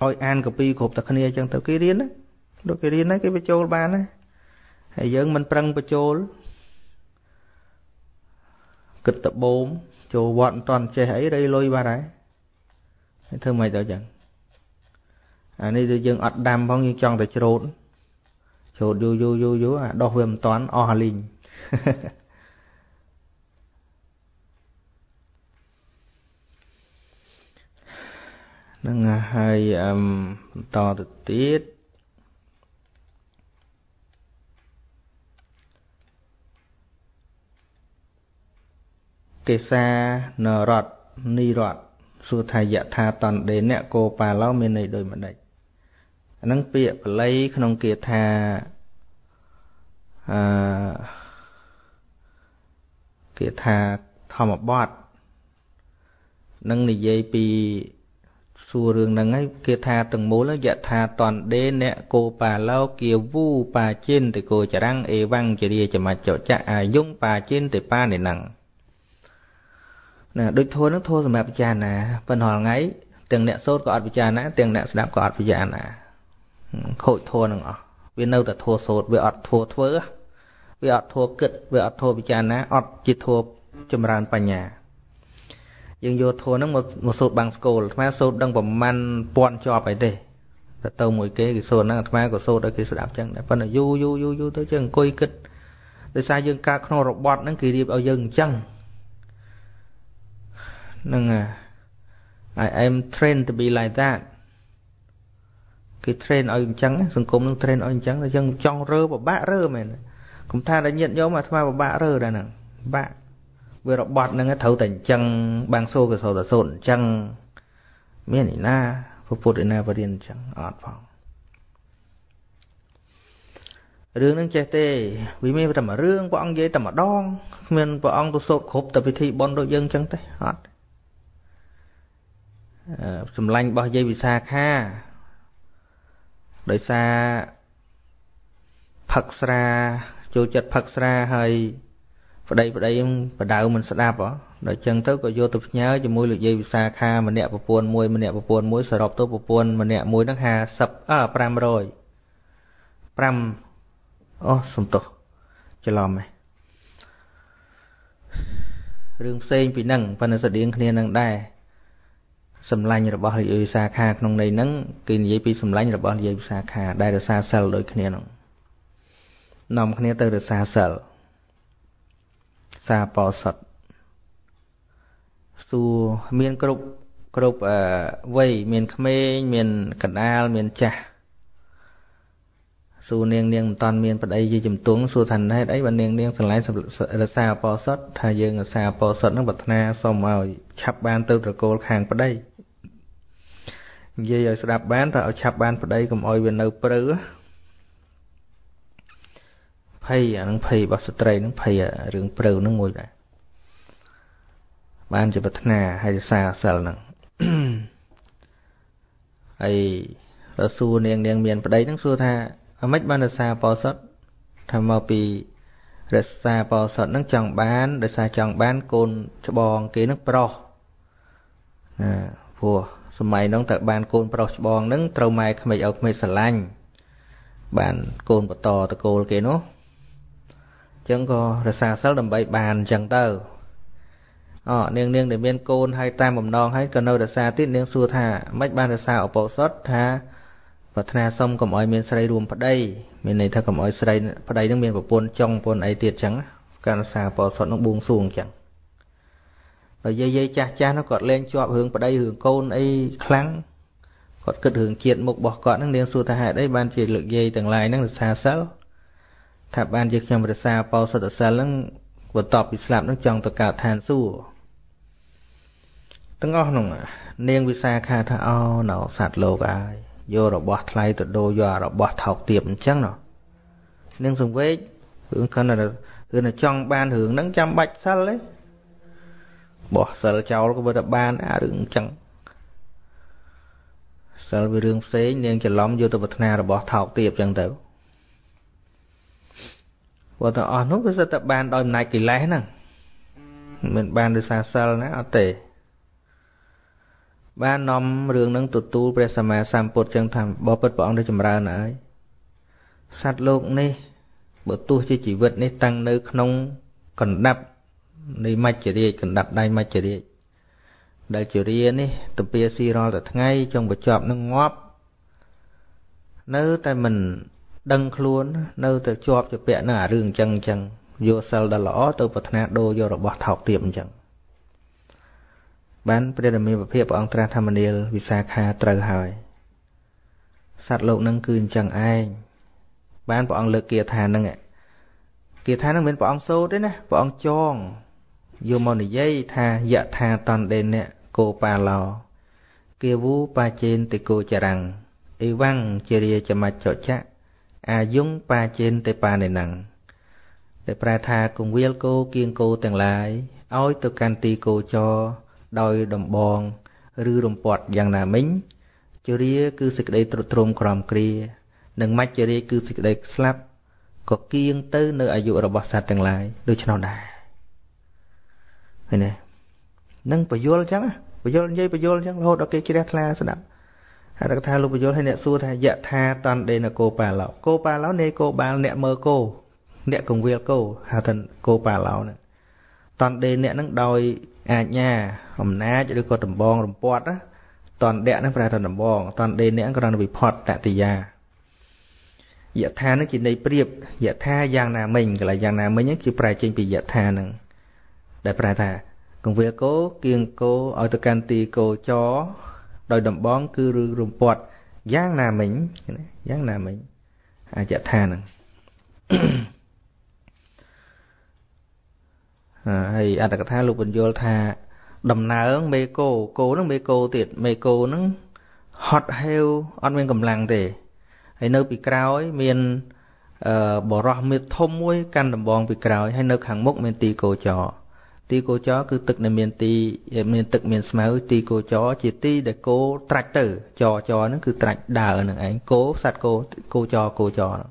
ឲ្យអានកពីគ្រប់តែគ្នាអញ្ចឹងទៅគេរៀនណាដូចគេរៀនហ្នឹងគេបញ្ចូលបានណាហើយយើងមិនប្រឹងបញ្ចូលគិតតបូមចូលវត្តមិនតាន់ចេះអីរៃលុយបាត់ហើយហើយធ្វើមិនទៅអញ្ចឹងអានេះទៅយើងអត់ដាំផងយើងចង់តែច្រូតច្រូតយូរយូរយូរយូរអាដោះវាមិនតាន់អស់អាលីង នឹងហើយអឹមបន្តទៅទៀតកេសានរតនិរតសួរថាយថាតណ្ដេអ្នកកោបាឡោមានន័យដូចម្ដេចអានឹងពាក្យបល័យក្នុងគាថាអឺគេថាធម្មបទនឹងនិយាយពី សួររឿងហ្នឹងហើយគេថាទាំងមូលយថាតនដេអ្នកកោបាឡោគាវូបាចិនតិកោចរាំងអេវ៉ាំងជារាចមច្ចចៈអាយុងបាចិនតិបានិណੰណាដូចធួនឹងធួសម្រាប់ពិចារណាប៉ុន្តែថ្ងៃទាំងអ្នកសូត្រក៏អត់ពិចារណាទាំងអ្នកស្ដាប់ក៏អត់ពិចារណាខូចធួនឹងអស់វានៅតែធួសូត្រវាអត់ធួធ្វើវាអត់ធួគិតវាអត់ធួពិចារណាអត់ជាធួចម្រើនបញ្ញា យើងយកធัวហ្នឹងមកមកសូត្របាំងស្គលអាត្មាសូត្រដឹងប្រមាណពាន់ជាប់អីទេតែទៅមួយគេគេសូត្រហ្នឹងអាត្មាក៏សូត្រឲ្យគេស្ដាប់ចឹងដែរប៉ុន្តែយូរយូរយូរយូរទៅចឹងអង្គុយគិតដោយសារយើងកើតក្នុងរបត់ហ្នឹងគេរៀបឲ្យយើងអញ្ចឹងហ្នឹង I am trained to be like that គេ train ឲ្យអញ្ចឹងសង្គមនឹង train ឲ្យអញ្ចឹងតែយើងចង់រើពិបាករើមែនកុំថាតែញាតញោមអាត្មាពិបាករើដែរហ្នឹងពិបាក វារបត់ហ្នឹងត្រូវតែអញ្ចឹងបាំងសូក៏សូតែសូត្រអញ្ចឹងមានឯណាពុទ្ធឯណាបរិញ្ញាអញ្ចឹងអត់ផងរឿងហ្នឹងចេះទេវាមានតែមួយរឿងព្រះអង្គនិយាយតែម្ដងគ្មានព្រះអង្គទៅសូត្រគ្រប់តែពិធីបុណ្យដូចយើងអញ្ចឹងទេអត់សម្លាញ់របស់យាយវិសាខាដោយសារផឹកស្រាចូលចិត្តផឹកស្រាហើយ ប្តីប្តីបដៅមិនស្ដាប់ហ៎ដល់ចឹងទៅក៏យកទៅផ្ញើជាមួយលោកយាយវិសាខាម្នាក់ប្រពន្ធមួយម្នាក់ប្រពន្ធមួយសរុបទៅប្រពន្ធម្នាក់មួយហ្នឹង50អើ500 5អូសំទោសច្រឡំហ៎រឿងផ្សេងពីហ្នឹងប៉ុន្តែស្តៀងគ្នានឹងដែរសម្លាញ់របស់លោកយាយវិសាខាក្នុងន័យហ្នឹងគេនិយាយពីសម្លាញ់របស់លោកយាយវិសាខាដែលរសាសិលដូចគ្នាហ្នឹងនាំគ្នាទៅរសាសិល សាបោសុតសួរមានគ្រប់គ្រប់វ័យមានក្មេងមានកណ្ដាលមានចាស់សួរនាងនាងមិនតាន់មានប្តីជាជំទង់សួរថាហេតុអីបើនាងនាងឆ្លៃរសាអបោសុតថាយើងរសាអបោសុតនឹងប្រាថ្នាសុំឲ្យឆាប់បានទៅត្រកូលខាងប្តីនិយាយឲ្យស្ដាប់បានតែឲ្យឆាប់បានប្តីកុំឲ្យវានៅព្រៅ ភ័យអានឹងភ័យរបស់ស្ត្រីនឹងភ័យរឿងព្រៅនឹងមួយដែរបានជាប្រាថ្នាហើយរសាសិលនឹងហើយរសួរនាងនាងមានប្តីនឹងសួរថាអ្មិចបានរសាបោសុតថាមកពីរសាបោសុតនឹងចង់បានដោយសារចង់បានកូនច្បងគេនឹងប្រុសណាព្រោះសម័យនោះតើបានកូនប្រុសច្បងនឹងត្រូវម៉ែក្មេកឲ្យក្មេកស្រឡាញ់បានកូនបន្តតកូលគេនោះ ចឹងក៏រសាសិលដើម្បីបានអញ្ចឹងទៅអនាងនាងដែលមានកូនហើយតាមបំណងហើយក៏នៅរសាទៀតនាងសួរថាមិនបានរសាឧបោសថថាប្រាថ្នាសុំកុំឲ្យមានស្រីរួមប្តីមានន័យថាកុំឲ្យស្រីប្តីនឹងមានប្រពន្ធចុងប្រពន្ធអីទៀតចឹងការរសាឧបោសថនឹងបួងសួងចឹងហើយយាយយាយចាស់ចាស់នោះគាត់លែងជាប់រឿងប្តីរឿងកូនអីខ្លាំងគាត់គិតរឿងជាតិមុខរបស់គាត់នឹងនាងសួរថាហេតុអីបានជាលើកយាយទាំងឡាយហ្នឹងរសាសិល ថាបានជាខ្ញុំរសាបោសុទ្ធសិលហ្នឹងបន្ទាប់ពីស្លាប់ហ្នឹងចង់ទៅកើតឋានសួគ៌ទាំងអស់ហ្នឹងនាងវិសាខាថាអូនៅសត្វលោកហើយយករបស់ថ្លៃទៅដូរយករបស់ថោកទាបអញ្ចឹងណោះនាងសង្វេករឿងគាត់ថាគឺចង់បានរឿងហ្នឹងចាំបាច់សិលទេបោះសិលចោលក៏វាទៅបានអារឿងអញ្ចឹងសិលវារឿងផ្សេងនាងច្រឡំយកទៅប្រាថ្នារបស់ថោកទាបអញ្ចឹងទៅ បើទៅអស់នោះវាសិតតែបានដោយអំណាចកិលេសហ្នឹងមិនបានដោយសារសិលណាអត់ទេ បាននាំរឿងនឹងទទួលព្រះសម្មាសម្ពុទ្ធចឹងថាបបិទ្ធព្រះអង្គទៅចម្រើនហើយសត្វលោកនេះបើទោះជាជីវិតនេះតាំងនៅក្នុងកណ្ដាប់នៃមច្ចរាជកណ្ដាប់ដៃមច្ចរាជដែលជារានេះតពាស៊ីរាល់តែថ្ងៃចង់បញ្ចប់នឹងងាប់នៅតែមិន ដឹងខ្លួននៅតែជាប់ជាពាក់នឹងអារឿងអញ្ចឹងអញ្ចឹងយកសិលដ៏ល្អទៅប្រាថ្នាដូរយករបស់ថោកទាបអញ្ចឹងបានព្រះរាមាវិភាកព្រះអង្គត្រាស់ធម្មនាលវិសាខាត្រូវហើយសត្វលោកនឹងគឺអញ្ចឹងឯងបានព្រះអង្គលើកគាថានឹងគាថានឹងមិនព្រះអង្គសូត្រទេណាព្រះអង្គចងយកមកនិយាយថាយថាតណ្ដេអ្នកគោបាឡោគាវូបាជេនតិគោចរាំងអេវੰជារាចមច្ចចៈ អាយុងបាជេនទេបានេណੰដែលប្រែថាគង្វាលគោគៀងគោទាំងឡាយឲ្យទៅកាន់ទីគោចរដោយដំបង ឬរំពាត់យ៉ាងណាមិញជរាគឺសេចក្តីទ្រុឌទ្រោមក្រំគ្រា និងមច្ចរាគឺសេចក្តីស្លាប់ក៏គៀងទៅនៅអាយុរបស់សត្វទាំងឡាយដូច្នោះដែរឃើញទេនឹងបយលអញ្ចឹងបយលនិយាយបយលអញ្ចឹងរហូតដល់គេជ្រះថ្លាស្ដាប់ ហើយគាត់ថាលោកបយលឲ្យអ្នកសួរថាយៈថាតន្តដេនគោបាឡោគោបាឡោនៃគោបាលអ្នកមើគោអ្នកកងវាលគោហៅថាគោបាឡោហ្នឹងតន្តដេអ្នកហ្នឹងដោយអាជ្ញាអំណាចឬក៏ដំបងរំពាត់ណាតន្តដៈហ្នឹងប្រែថាដំបងតន្តដេអ្នកគ្រាន់តែវិផតតតិយាយថានឹងជាន័យប្រៀបយថាយ៉ាងណាមិញកន្លែងយ៉ាងណាមិញគឺប្រែចេញពីយថានឹងដែលប្រែថាកងវាលគោគៀងគោឲ្យទៅកាន់ទីគោច ដោយដំបងគឺឬរំពាត់យ៉ាងណាមិញយ៉ាងណាមិញអាចថានឹងហើយអត្តកថាលោកបញ្យល់ថា ដំណើរមេគោគោនឹងមេគោទៀតមេគោនឹងហត់ហេវអត់មានកម្លាំងទេហើយនៅពីក្រោយមានអឺបរោះមេធំមួយ កាន់ដំបងពីក្រោយហើយនៅខាងមុខមានទីគោចរ ទីគោចរគឺទឹកដែលមានទីមានទឹកមានស្មៅទីគោចរជាទីដែលគោត្រាច់ទៅចរចរហ្នឹងគឺត្រាច់ដើរនឹងឯងគោសត្វគោគោចរគោចរហ្នឹង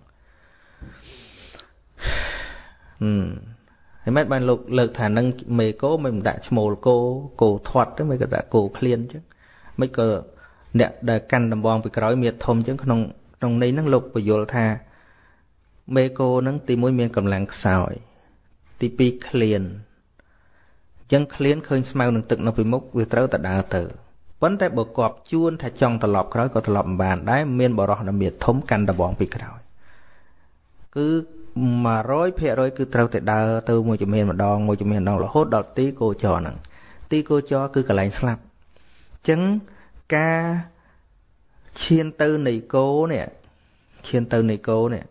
ហឹមហើយមិនបានលោកលើកថានឹងមេគោមិនដាក់ឈ្មោលគោគោធាត់ទៅមិនក៏ដាក់គោឃ្លានអញ្ចឹងមិនក៏អ្នកដែលកាន់ដំបងពីក្រោយមានធំអញ្ចឹងក្នុងក្នុងន័យហ្នឹងលោកបញ្យល់ថាមេគោហ្នឹងទីមួយមានកម្លាំងខ្សោយទីពីរឃ្លាន ចឹងឃ្លានឃើញស្មៅនឹងទឹកនៅពីមុខវាត្រូវតែដើរទៅប៉ុន្តែបើគប់ជួនថាចង់ត្រឡប់ក្រោយក៏ត្រឡប់មិនបានដែរមានបរោះដ៏មានធំកាន់ដបងពីក្រោយគឺ100%គឺត្រូវតែដើរទៅមួយជំហានម្ដងមួយជំហានម្ដងរហូតដល់ទីគោចរហ្នឹងទីគោចរគឺកន្លែងស្លាប់អញ្ចឹងការឈានទៅនៃគោនេះឈានទៅនៃគោនេះ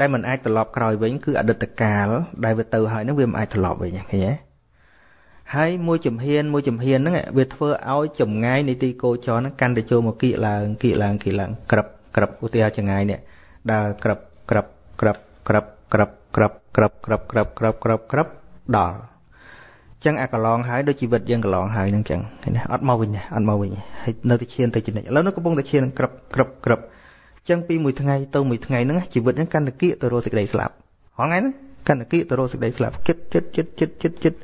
ដែលมันអាចត្រឡប់ក្រោយវិញគឺអតីតកាលដែលវាទៅហើយនឹងវាមិនអាចត្រឡប់វិញឃើញទេ ហើយមួយជំហានមួយជំហានហ្នឹងវាធ្វើឲ្យចម្ងាយនៃទីគោចរហ្នឹងកាន់តែចូលមកគៀកឡើងគៀកឡើងគៀកឡើងក្រឹបក្រឹបឧទាហរណ៍ចម្ងាយនេះដើរក្រឹបក្រឹបក្រឹបក្រឹបក្រឹបក្រឹបក្រឹបក្រឹបក្រឹបក្រឹបក្រឹបក្រឹបដល់ចឹងអាកន្លងហើយដូចជីវិតយើងកន្លងហើយហ្នឹងចឹងឃើញទេអត់មកវិញអត់មកវិញហើយនៅតែឈានទៅចំណិចឥឡូវនេះកំពុងតែឈានក្រឹបក្រឹបក្រឹបចឹងពីមួយថ្ងៃទៅមួយថ្ងៃហ្នឹងជីវិតហ្នឹងកាន់តែគៀកទៅរកសេចក្តីស្លាប់ហងៃហ្នឹងកាន់តែគៀកទៅរកសេចក្តីស្លាប់គិតចិត្តចិត្តចិត្តចិត្តចិត្ត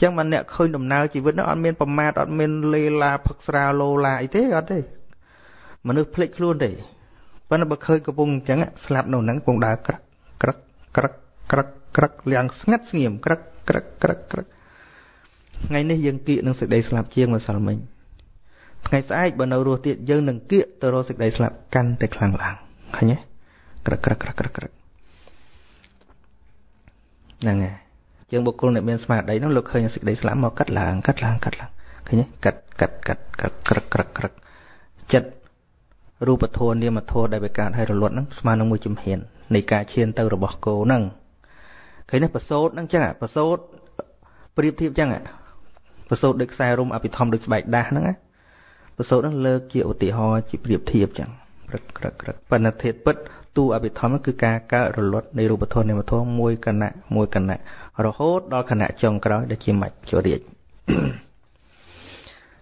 ចឹងបានអ្នកឃើញដំណើរជីវិតហ្នឹងអត់មានប្រមាទអត់មានលេឡាផឹកស្រាឡូឡាអីទេអត់ទេមនុស្សភ្លេចខ្លួនទេប៉ុន្តែបើឃើញកំពុងអញ្ចឹងស្លាប់នៅហ្នឹងកំពុងដើរក្រឹកក្រឹកក្រឹកក្រឹកក្រឹកលៀងស្ងាត់ស្ងៀមក្រឹកក្រឹកក្រឹកក្រឹកថ្ងៃនេះយើងគៀកនឹងសេចក្តីស្លាប់ជាងម្សិលមិញថ្ងៃស្អែកបើនៅរស់ទៀតយើងនឹងគៀកទៅរកសេចក្តីស្លាប់កាន់តែខ្លាំងឡើងឃើញទេក្រឹកក្រឹកក្រឹកក្រឹកក្រឹកហ្នឹងហើយ ជាងបុគ្គលដែលមានស្មារតីនោះលោកឃើញសេចក្តីស្លាប់មកកាត់ឡើងកាត់ឡើងកាត់ឡើងឃើញទេកាត់កាត់កាត់កាត់ក្រឹកក្រឹកក្រឹកចិត្តរូបធម៌នាមធម៌ដែលវាកើតឲ្យរលត់ហ្នឹងស្មើនឹងមួយជំហាននៃការឈានទៅរបស់គោហ្នឹងឃើញទេប្រសូតហ្នឹងចឹងប្រសូតប្រៀបធៀបចឹងប្រសូតដូចខ្សែរុំអភិធម្មដូចស្បែកដាស់ហ្នឹងណាប្រសូតហ្នឹងលើកជាឧទាហរណ៍ជាប្រៀបធៀបចឹងក្រឹកក្រឹកក្រឹកបណ្ណធាតពិតទូអភិធម្មគឺការកើតរលត់នៃរូបធម៌នាមធម៌មួយគណៈមួយគណៈ រហូតដល់គណៈចុងក្រោយដែលជាមច្ចរាជ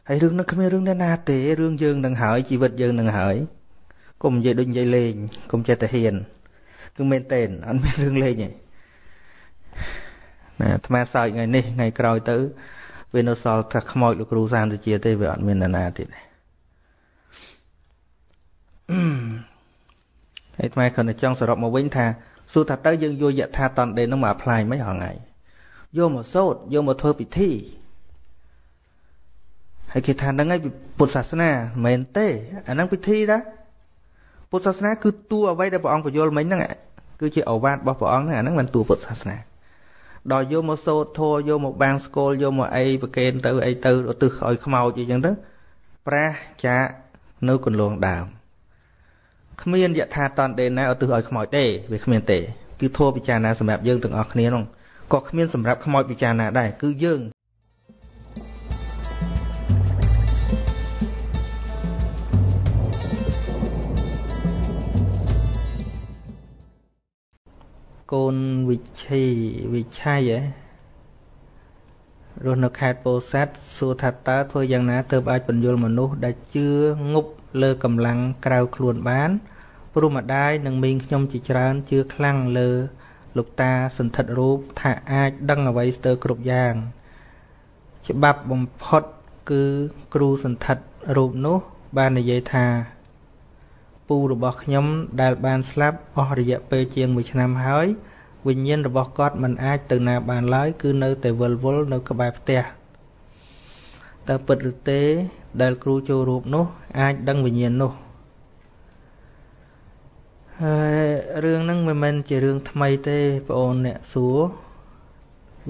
ហើយរឿងនោះគ្មានរឿងណាទេរឿងយើងនឹងហើយជីវិតយើងនឹងហើយកុំនិយាយដូចនិយាយលេងកុំចេះតែហ៊ានគឺមែនតែនអត់មានរឿងលេងទេណាអាត្មាសើចថ្ងៃនេះថ្ងៃក្រោយទៅវានៅសល់តែខ្មោចលោកគ្រូសានទៅជាទេវាអត់មានណាទៀតទេហើយថ្មគ្រាន់តែចង់សរុបមកវិញថា សួរថាទៅយើងយកយថាតន្តដេននោះមកអាផ្លាយមិនហងៃយកមកសូត្រយកមកធ្វើពិធីហើយគេថាហ្នឹងឯងពុទ្ធសាសនាមិនមែនទេអាហ្នឹងពិធីដែរពុទ្ធសាសនាគឺតួអ្វីដែលព្រះអង្គបញ្យល់មិញហ្នឹងគឺជាអវាទរបស់ព្រះអង្គហ្នឹងអាហ្នឹងមិនតួពុទ្ធសាសនាដល់យកមកសូត្រធัวយកមកបាំងស្គលយកមកអីប្រកេនទៅអីទៅឧទ្ទិសឲ្យខ្មោចអីចឹងទៅប្រាសចាកនៅកន្លងដើម គ្មានយថាតន្តដេណាឧទ្ទិសឲ្យខ្មោចទេវាគ្មានទេគឺធัวពិចារណាសម្រាប់យើងទាំងអស់គ្នានោះក៏គ្មានសម្រាប់ខ្មោចពិចារណាដែរគឺយើងកូនវិឆីវិឆ័យហ៎ រស់នៅខេត្តពោធិ៍សាត់សួរថាតើធ្វើយ៉ាងណាទើបអាចបញ្យលមនុស្សដែលជឿងប់លើកម្លាំងក្រៅខ្លួនបានព្រោះម្ដាយនិងមីងខ្ញុំជាច្រើនជឿខ្លាំងលើ លោកតាសន្ធិដ្ឋរូបថាអាចដឹងអ្វីស្ទើរគ្រប់យ៉ាង ច្បាប់បំផុតគឺគ្រូសន្ធិដ្ឋរូបនោះបាននិយាយថាពូរបស់ខ្ញុំដែលបានស្លាប់អស់រយៈពេលជាង1ឆ្នាំហើយ វិញ្ញាណរបស់គាត់មិនអាចទៅណាបានឡើយគឺនៅតែវិលវល់នៅក្បែរផ្ទះតើពិតឬទេ ដែលគ្រូចូលរូបនោះ អាចដឹងវិញ្ញាណនោះហើយរឿងហ្នឹងមិនមែនជារឿងថ្មីទេបងអូនអ្នកសួរ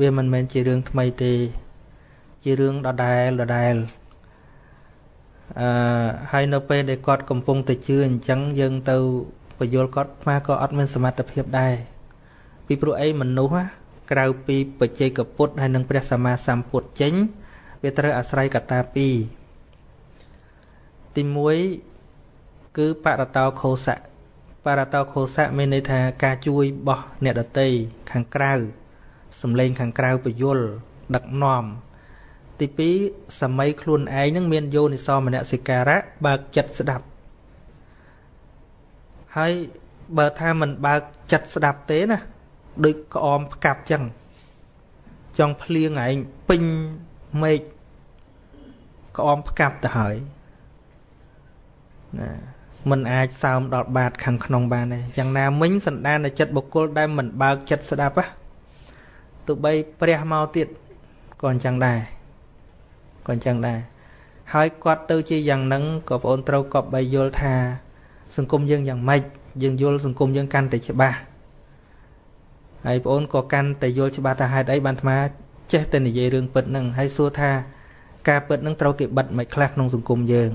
វាមិនមែនជារឿងថ្មីទេ ជារឿងដដែលដដែលអឺហើយនៅពេលដែលគាត់កំពុងតែជឿអញ្ចឹងយើងទៅបញ្យល់គាត់ស្មាក៏អត់មានសមត្ថភាពដែរ ពីព្រោះអីមនុស្សក្រៅពីបច្ចេកពុទ្ធហើយនិងព្រះសម្មាសម្ពុទ្ធចេញវាត្រូវអាស្រ័យកត្តាពីរទី1គឺបរតោខោសៈបរតោខោសៈមានន័យថាការជួយបោះអ្នកដតីខាងក្រៅសំឡេងខាងក្រៅពយលដឹកនាំទី2សម័យខ្លួនឯងនឹងមានយោនិសមនសិការៈបើកចិត្តស្ដាប់ហើយបើថាមិនបើកចិត្តស្ដាប់ទេណា ដូចក្អមផ្កាប់ចឹងចង់ភ្លៀងឯងពេញមេឃក្អមផ្កាប់ទៅហើយណាมันអាចសើមដល់បាតខាងក្នុងបានទេយ៉ាងណាមិញសន្តានចិត្តបុគ្គលដែលមិនបើកចិត្តស្ដាប់ណាទោះបីព្រះមកទៀតក៏អញ្ចឹងដែរក៏អញ្ចឹងដែរហើយគាត់ទៅជាយ៉ាងហ្នឹងក៏បងអូនត្រូវកប់បីយល់ថា សង្គមយើងយ៉ាងម៉េចយើងយល់សង្គមយើងកាន់តែច្បាស់ ហើយបងអូនក៏កាន់តែយល់ច្បាស់ថាហេតុអីបានអាត្មាចេះតែនិយាយរឿងពិតហ្នឹងហើយសួរថាការពិតហ្នឹងត្រូវគេបិទមិនខ្លះក្នុងសង្គមយើង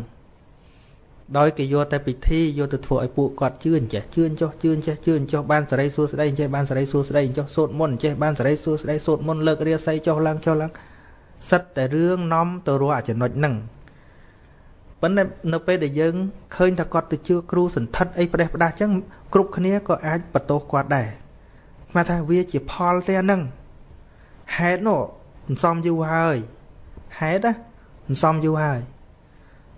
ដោយគេយកតែពិធីយកទៅធ្វើឲ្យពួកគាត់ជឿអញ្ចេះជឿចុះជឿចេះជឿចុះបានសរីសួស្ដីអញ្ចេះបានសរីសួស្ដីចុះសូត្រមន្តអញ្ចេះបានសរីសួស្ដីសូត្រមន្តលើករាសីចុះឡើងចុះឡើងសិតតែរឿងនាំទៅរកអាចំណុចហ្នឹងប៉ុន្តែនៅពេលដែលយើងឃើញថាគាត់ទៅជឿគ្រូសន្ធិដ្ឋអីប្រេះផ្ដាស់ចឹងគ្រប់គ្នាក៏អាចបន្ទោសគាត់ដែរ មកថាវាជាផលទេអាហ្នឹងហេតុនោះមិនសមយូរហើយហេតុណាមិនសមយូរហើយ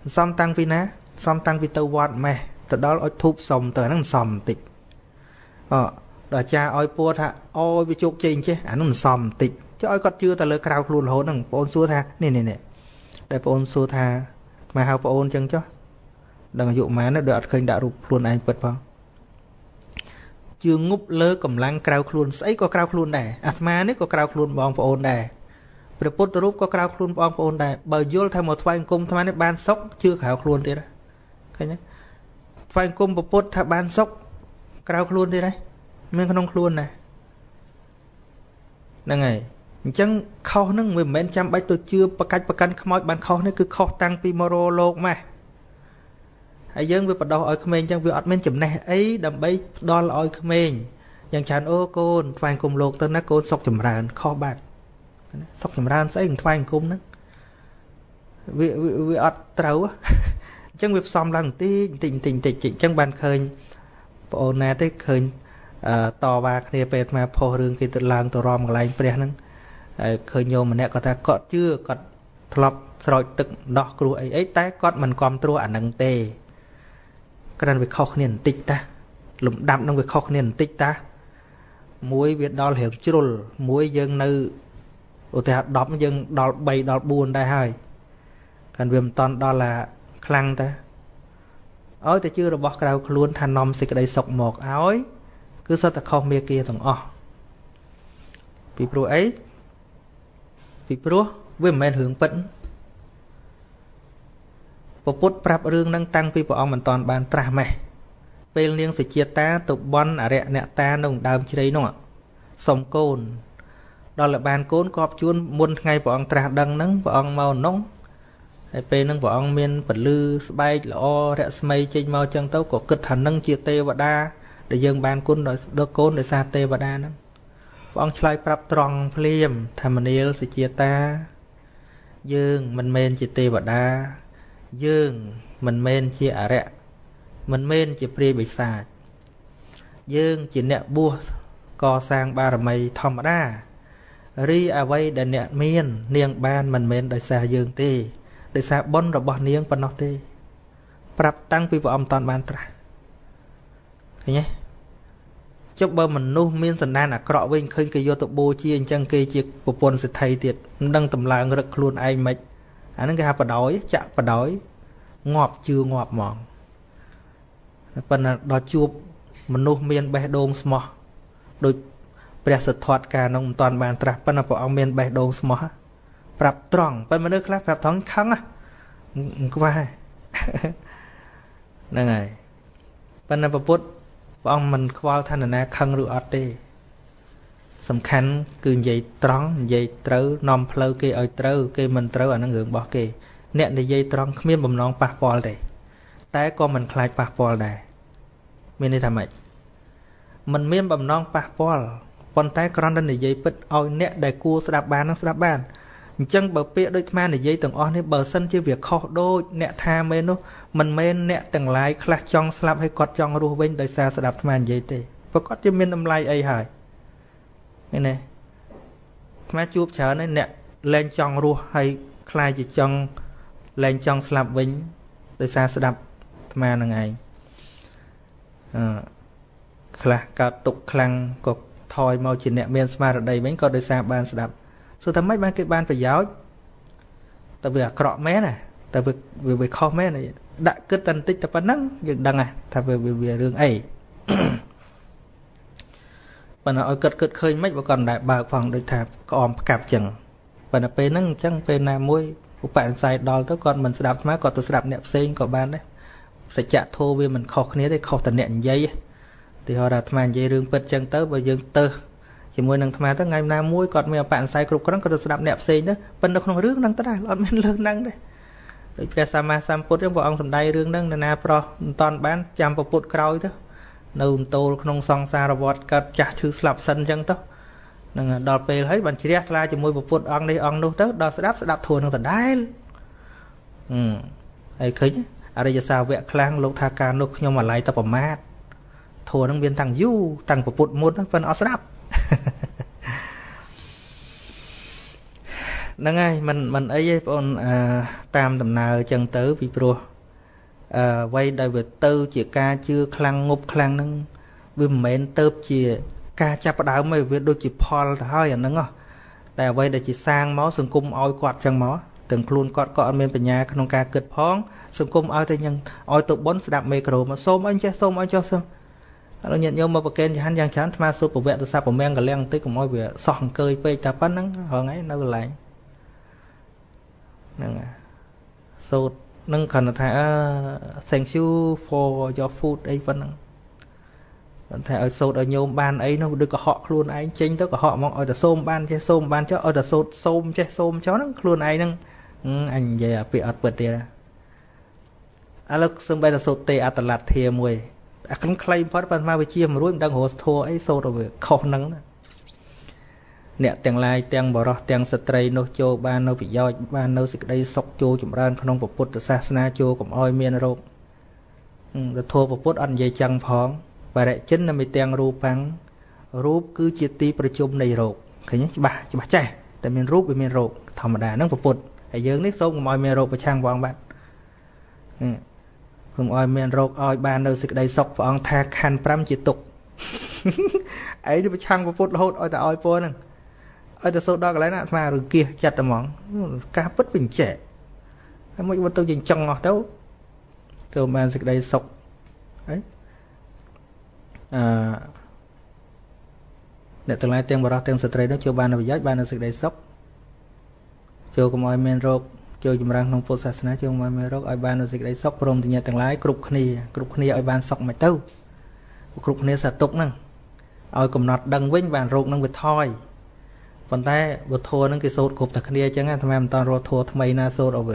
មិនសមតាំងពីណាសមតាំងពីទៅវត្តម៉េះទៅដល់អុជធូបសុំទៅអាហ្នឹងមិនសមបន្តិចអដល់អាចារ្យឲ្យពួរថាអូយវាជោគជ័យអញ្ចេះអានោះមិនសមបន្តិចចុះឲ្យគាត់ជឿទៅលើក្រៅខ្លួនរហូតហ្នឹងបងអូនសួរថានេះនេះនេះដែលបងអូនសួរថាមកហៅបងអូនអញ្ចឹងចុះដឹងអាយុប៉ុន្មានដូចអត់ឃើញដាក់រូបខ្លួនឯងពិតផង ជឿងប់លើកម្លាំងក្រៅខ្លួនស្អីក៏ក្រៅខ្លួនដែរអាត្មានេះក៏ក្រៅខ្លួនបងប្អូនដែរព្រះពុទ្ធរូបក៏ក្រៅខ្លួនបងប្អូនដែរបើយល់ថាមកថ្វាយអង្គមអាត្មានេះបានសុខជឿក្រៅខ្លួនទៀតឃើញទេថ្វាយអង្គមពុទ្ធថាបានសុខក្រៅខ្លួនទៀតហើយមានក្នុងខ្លួនដែរហ្នឹងហើយអញ្ចឹងខុសហ្នឹងវាមិនមែនចាំបាច់ទៅជឿប្រកាច់ប្រកាន់ខ្មោចបានខុសនេះគឺខុសតាំងពីមរោលោកម៉េះ ហើយយើងវាបដោះឲ្យក្មេងអញ្ចឹងវាអត់មានចំណេះអីដើម្បីផ្ដល់ឲ្យក្មេងយ៉ាងច្រើនអូកូនថ្វាយគុំលោកទៅណាកូនសុកចម្រើនខុសបាត់សុកចម្រើនស្អីនឹងថ្វាយគុំហ្នឹងវាវាអត់ត្រូវអញ្ចឹងវាផ្សំឡើងបន្តិចបន្តិចបន្តិចបន្តិចអញ្ចឹងបានឃើញបងអូនណាទេឃើញតវ៉ាគ្នាពេលអាត្មាផុសរឿងគេទៅឡើងទៅរំកន្លែងព្រះហ្នឹងហើយឃើញញោមម្នាក់គាត់ថាគាត់ជឿគាត់ធ្លាប់ស្រោចទឹកដោះគ្រោះអីអីតែគាត់មិនគ្រប់គ្រងអានឹងទេ គ្រាន់វាខុសគ្នាបន្តិចតាលំដាប់នឹងវាខុសគ្នាបន្តិចតាមួយវាដល់រៀងជ្រុលមួយយើងនៅឧទាហរណ៍10យើងដល់3ដល់4ដែរហើយកាន់វាមិនតន់ដល់អាខ្លាំងតាឲ្យតែជឿរបស់ក្រៅខ្លួនថានាំសេចក្តីសុខមកឲ្យគឺសត្វតែខុសមេគាទាំងអស់ពីព្រោះអីពីព្រោះវាមិនមែនរឿងពិត ពពុទ្ធប្រាប់រឿងនឹងតាំងពីព្រះអង្គមិនតាន់បានត្រាស់ម៉េះពេលនាងសុជាតាទៅបន់អរិយអ្នកតានៅដើមជ្រៃនោះសុំកូន ដល់តែបានកូនកប់ជួនមុនថ្ងៃព្រះអង្គត្រាស់ដឹងហ្នឹងព្រះអង្គមកនោះហើយពេលហ្នឹងព្រះអង្គមានពលឺស្បែកល្អរស្មីចេញមកចឹងទៅក៏គិតថានឹងជាទេវតាដែលយើងបានគុណដល់កូនដោយសារទេវតាហ្នឹងព្រះអង្គឆ្លើយប្រាប់ត្រង់ភ្លាមថាមនាលសុជាតា យើងមិនមែនជាទេវតា យើងមិនមែនជាអរិយមិនមែនជាព្រាយបិសាចយើងជាអ្នកបួសកសាងបារមីធម្មតារីអ្វីដែលអ្នកមាន នាងបានមិនមែនដោយសារយើងទេដោយសារបុណ្យរបស់នាងប៉ុណ្ណោះទេ ប្រាប់តាំងពីព្រះអង្គតាន់បានត្រាស់ឃើញទេចុះបើមនុស្សមានសន្តានអាក្រក់វិញឃើញគេយកទៅបូជាអញ្ចឹងគេជាប្រពន្ធសិទ្ធិទៀតមិនដឹងតម្លើងរឹកខ្លួនឯងមិន អាហ្នឹងគេហៅបដ ாய் ចាក់បដ ாய் ងាប់ជឿងាប់ហ្មងប៉ុន្តែដល់ជួបមនុស្សមានបេះដូងស្មោះដូចព្រះសទ្ធត្ថការនោះមិនតាន់បានត្រាស់ប៉ុន្តែព្រះអង្គមានបេះដូងស្មោះប្រាប់ត្រង់ប៉ុន្តែមនុស្សខ្លះប្រាប់ត្រង់ខឹងហ្នឹងខ្វះហ្នឹងហើយប៉ុន្តែពុទ្ធព្រះអង្គមិនខ្វល់ថានរណាខឹងឬអត់ទេ សំខាន់គឺនិយាយត្រង់និយាយត្រូវនាំផ្លូវគេឲ្យត្រូវគេមិនត្រូវអានឹងរឿងរបស់គេ អ្នកនិយាយត្រង់គ្មានបំណងប៉ះពាល់ទេតែក៏មិនខ្លាចប៉ះពាល់ដែរមានន័យថាម៉េចมันមានបំណងប៉ះពាល់ប៉ុន្តែគ្រាន់តែនិយាយពិតឲ្យអ្នកដែលគួរស្ដាប់បាននឹងស្ដាប់បានអញ្ចឹងបើពាក្យដូចអានិយាយទាំងអស់នេះបើសិនជាវាខុសដូចអ្នកថាមែននោះមិនមែនអ្នកទាំងឡាយខ្លះចង់ស្លាប់ហើយគាត់ចង់រស់វិញដោយសារស្ដាប់អានិយាយទេប្រកាសជាមានតម្លៃអីហើយ ឃើញទេអាជួបច្រើនហើយអ្នកលែងចង់រស់ហើយខ្លាចជាចង់លែងចង់ស្លាប់វិញដោយសារស្ដាប់អាហ្នឹងឯងអឺខ្លះកើតទុកខ្លាំងក៏ថយមកជាអ្នកមានស្មារតីវិញក៏ដោយសារបានស្ដាប់សួរថាម៉េចបានគេបានប្រយោជន៍តែវាអាក្រក់មែនណាតែវាវាខុសមែនដាក់គិតតែបន្តិចតែប៉ុណ្ណឹងយើងដឹងថាវាវារឿងអី ប៉ុន្តែឲ្យគិតគិតឃើញមិនបើគាត់មិនដែលបើកផងដូចថាក្អមផ្កាប់ចឹងប៉ុន្តែពេលហ្នឹងអញ្ចឹងពេលណាមួយឧបនិស្ស័យដល់ទៅគាត់មិនស្ដាប់ស្មាគាត់ទៅស្ដាប់អ្នកផ្សេងក៏បានដែរសច្ចៈធោវាមិនខុសគ្នាទេខុសតែអ្នកនិយាយទីហោថាអាត្មានិយាយរឿងពិតចឹងទៅបើយើងទៅជាមួយនឹងអាត្មាទៅថ្ងៃណាមួយគាត់មានអបអនិស្ស័យគ្រប់គ្រាន់គាត់ទៅស្ដាប់អ្នកផ្សេងទៅប៉ុន្តែក្នុងរឿងហ្នឹងទៅដែរអត់មានលើកហ្នឹងទេដូចព្រះសម្មាសម្ពុទ្ធចឹងព្រះអង្គសម្ដែងរឿងហ្នឹងនរណាប្រុសមិនតាន់បានចាំពពុទ្ធក្រោយទៅ នៅមតូលក្នុងសង្សារវដ្តកើតចាស់ឈឺស្លាប់សិនអញ្ចឹងទៅនឹងដល់ពេលហើយបានជ្រះថ្លាជាមួយពុទ្ធអង្គនេះអង្គនោះទៅដល់ស្ដាប់ស្ដាប់ធួរនឹងដដែលអឺហើយឃើញអរិយសាវៈខ្លាំងលោកថាការនោះខ្ញុំអាល័យតែប្រមាទធួរនឹងមានតាំងយូរតាំងពុទ្ធមុនប៉ុន្តែអត់ស្ដាប់ហ្នឹងហើយមិនមិនអីទេបងអូនតាមដំណើរអញ្ចឹងទៅពីព្រោះ អឺអ្វីដែលវាទៅជាការជឿខ្លាំងងប់ខ្លាំងហ្នឹងវាមិនមែនទៅជាការចាប់ផ្ដើមទេវាដូចជាផលទៅហើយអាហ្នឹងតែអ្វីដែលជាសាងមកសង្គមឲ្យគាត់ចឹងមកទាំងខ្លួនគាត់ក៏អត់មានបញ្ញាក្នុងការគិតផង សង្គមឲ្យតែយ៉ាងឲ្យទៅបនស្ដាប់មេក្រូមកសូមអីចេះសូមអីចុះសូមឥឡូវញាតិញោមមកប្រកេនចហានយ៉ាងច្រើនថ្មសុពវៈទសពមង្គលាំងតិចកុំឲ្យវាសោះអង្គើយពេកតែប៉ុណ្្នឹងរងឯនៅកន្លែងហ្នឹងសូត្រ នឹងគ្រាន់តែថា thank you for your food អីប៉ុណ្ណឹងគាត់ថាឲ្យសូត្រឲ្យញោមបានអីនោះដូចកុហកខ្លួនឯងចេញទៅកុហកមកឲ្យតែសូមបានចេះសូមបានចុះឲ្យតែសូត្រសូមចេះសូមចុះហ្នឹងខ្លួនឯងហ្នឹងអញនិយាយអាពាក្យអត់ពិតទៀតឥឡូវសំបីតែសូត្រទេអត្តលដ្ឋាមួយអាខ្លឹមខ្លីបំផុតប៉ុន្តែវិជាមិនរួចមិនដឹងរស់ធัวអីសូត្រវាខុសហ្នឹង អ្នកទាំងឡាយទាំងបរោះទាំងស្ត្រីនោះចូលបាននៅប្រយោជន៍បាននៅសេចក្តីសុខចូលចម្រើនក្នុងពុទ្ធសាសនាចូលកុំអោយមានរោគទៅធัวពុទ្ធអត់និយាយចឹងផងបរិចិននិមិទាំងរូបាំងរូបគឺជាទីប្រជុំនៃរោគឃើញច្បាស់ច្បាស់ចេះតែមានរូបវាមានរោគធម្មតាហ្នឹងពុទ្ធហើយយើងនេះសូមកុំឲ្យមានរោគប្រឆាំងវងបាត់កុំឲ្យមានរោគឲ្យបាននៅសេចក្តីសុខព្រះអង្គថាខណ្ឌ5ជាទុកឯងនេះប្រឆាំងពុទ្ធរហូតឲ្យតែឲ្យពរហ្នឹង ឲ្យតែសូត្រដល់កន្លែងណាអាត្មារង្គៀសចិត្តតែហ្មងការពិតវិញចែកហើយមួយទៅចិញ្ចឹងអស់ទៅទៅបានសេចក្តីសុខហើយអឺអ្នកទាំងឡាយទាំងបរិសុទ្ធទាំងស្ត្រីនោះចូលបានប្រយោជន៍បាននៅសេចក្តីសុខចូលកុំឲ្យមានរោគចូលចម្រើនក្នុងពុទ្ធសាសនាចូលមកមានរោគឲ្យបាននូវសេចក្តីសុខព្រមទាំងញាតិទាំងឡាយគ្រប់គ្នាគ្រប់គ្នាឲ្យបានសុខមិនទៅគ្រប់គ្នាសាទុកហ្នឹងឲ្យកំណត់ដឹងវិញបានរោគហ្នឹងវាថយ ប៉ុន្តែវធัวហ្នឹងគេសូត្រគ្រប់តែគ្នាអញ្ចឹងអាត្មាមិនតន់រកធัวថ្មីណាសូត្រអូវ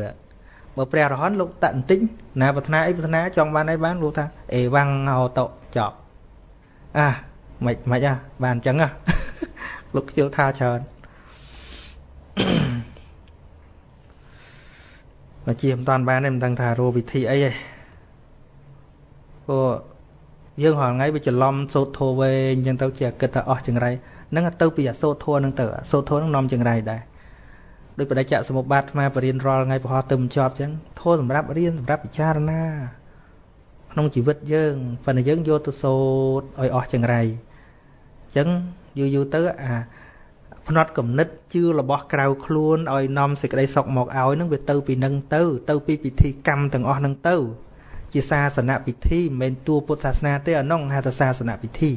បើព្រះរហន្តលោកតន្តិញណាប្រាថ្នាអីប្រាថ្នាចង់បានអីបានលោកថាអេវ៉ាំងហោតចប់អាមិនមិនអាបានអញ្ចឹងអាលោកខ្ជិលថាច្រើនមកជាមិនតាន់បានទេមិនដឹងថារោវិធីអីទេព្រោះយើងរាល់ថ្ងៃវាច្រឡំសូត្រធូវេអញ្ចឹងទៅជាគិតថាអស់ចង្រៃ នឹងទៅពីអាសូត្រធัวហ្នឹងទៅសូត្រធัวហ្នឹងនាំចង្រៃដែរដោយបដិច្ចសមុបាទអាបរៀនរាល់ថ្ងៃប្រហោះទៅមិនជាប់អញ្ចឹងធัวសម្រាប់រៀនសម្រាប់ពិចារណាក្នុងជីវិតយើងប៉ុន្តែយើងយកទៅសូត្រឲ្យអស់ចង្រៃអញ្ចឹងយូរយូរទៅអាផ្នត់គំនិតជឿរបស់ក្រៅខ្លួនឲ្យនាំសេចក្តីសុខមកឲ្យនឹងវាទៅពីនឹងទៅទៅពីពិធីកម្មទាំងអស់នឹងទៅជាសាសនពិធីមិនមែនតួពុទ្ធសាសនាទេអានោះហៅថាសាសនពិធី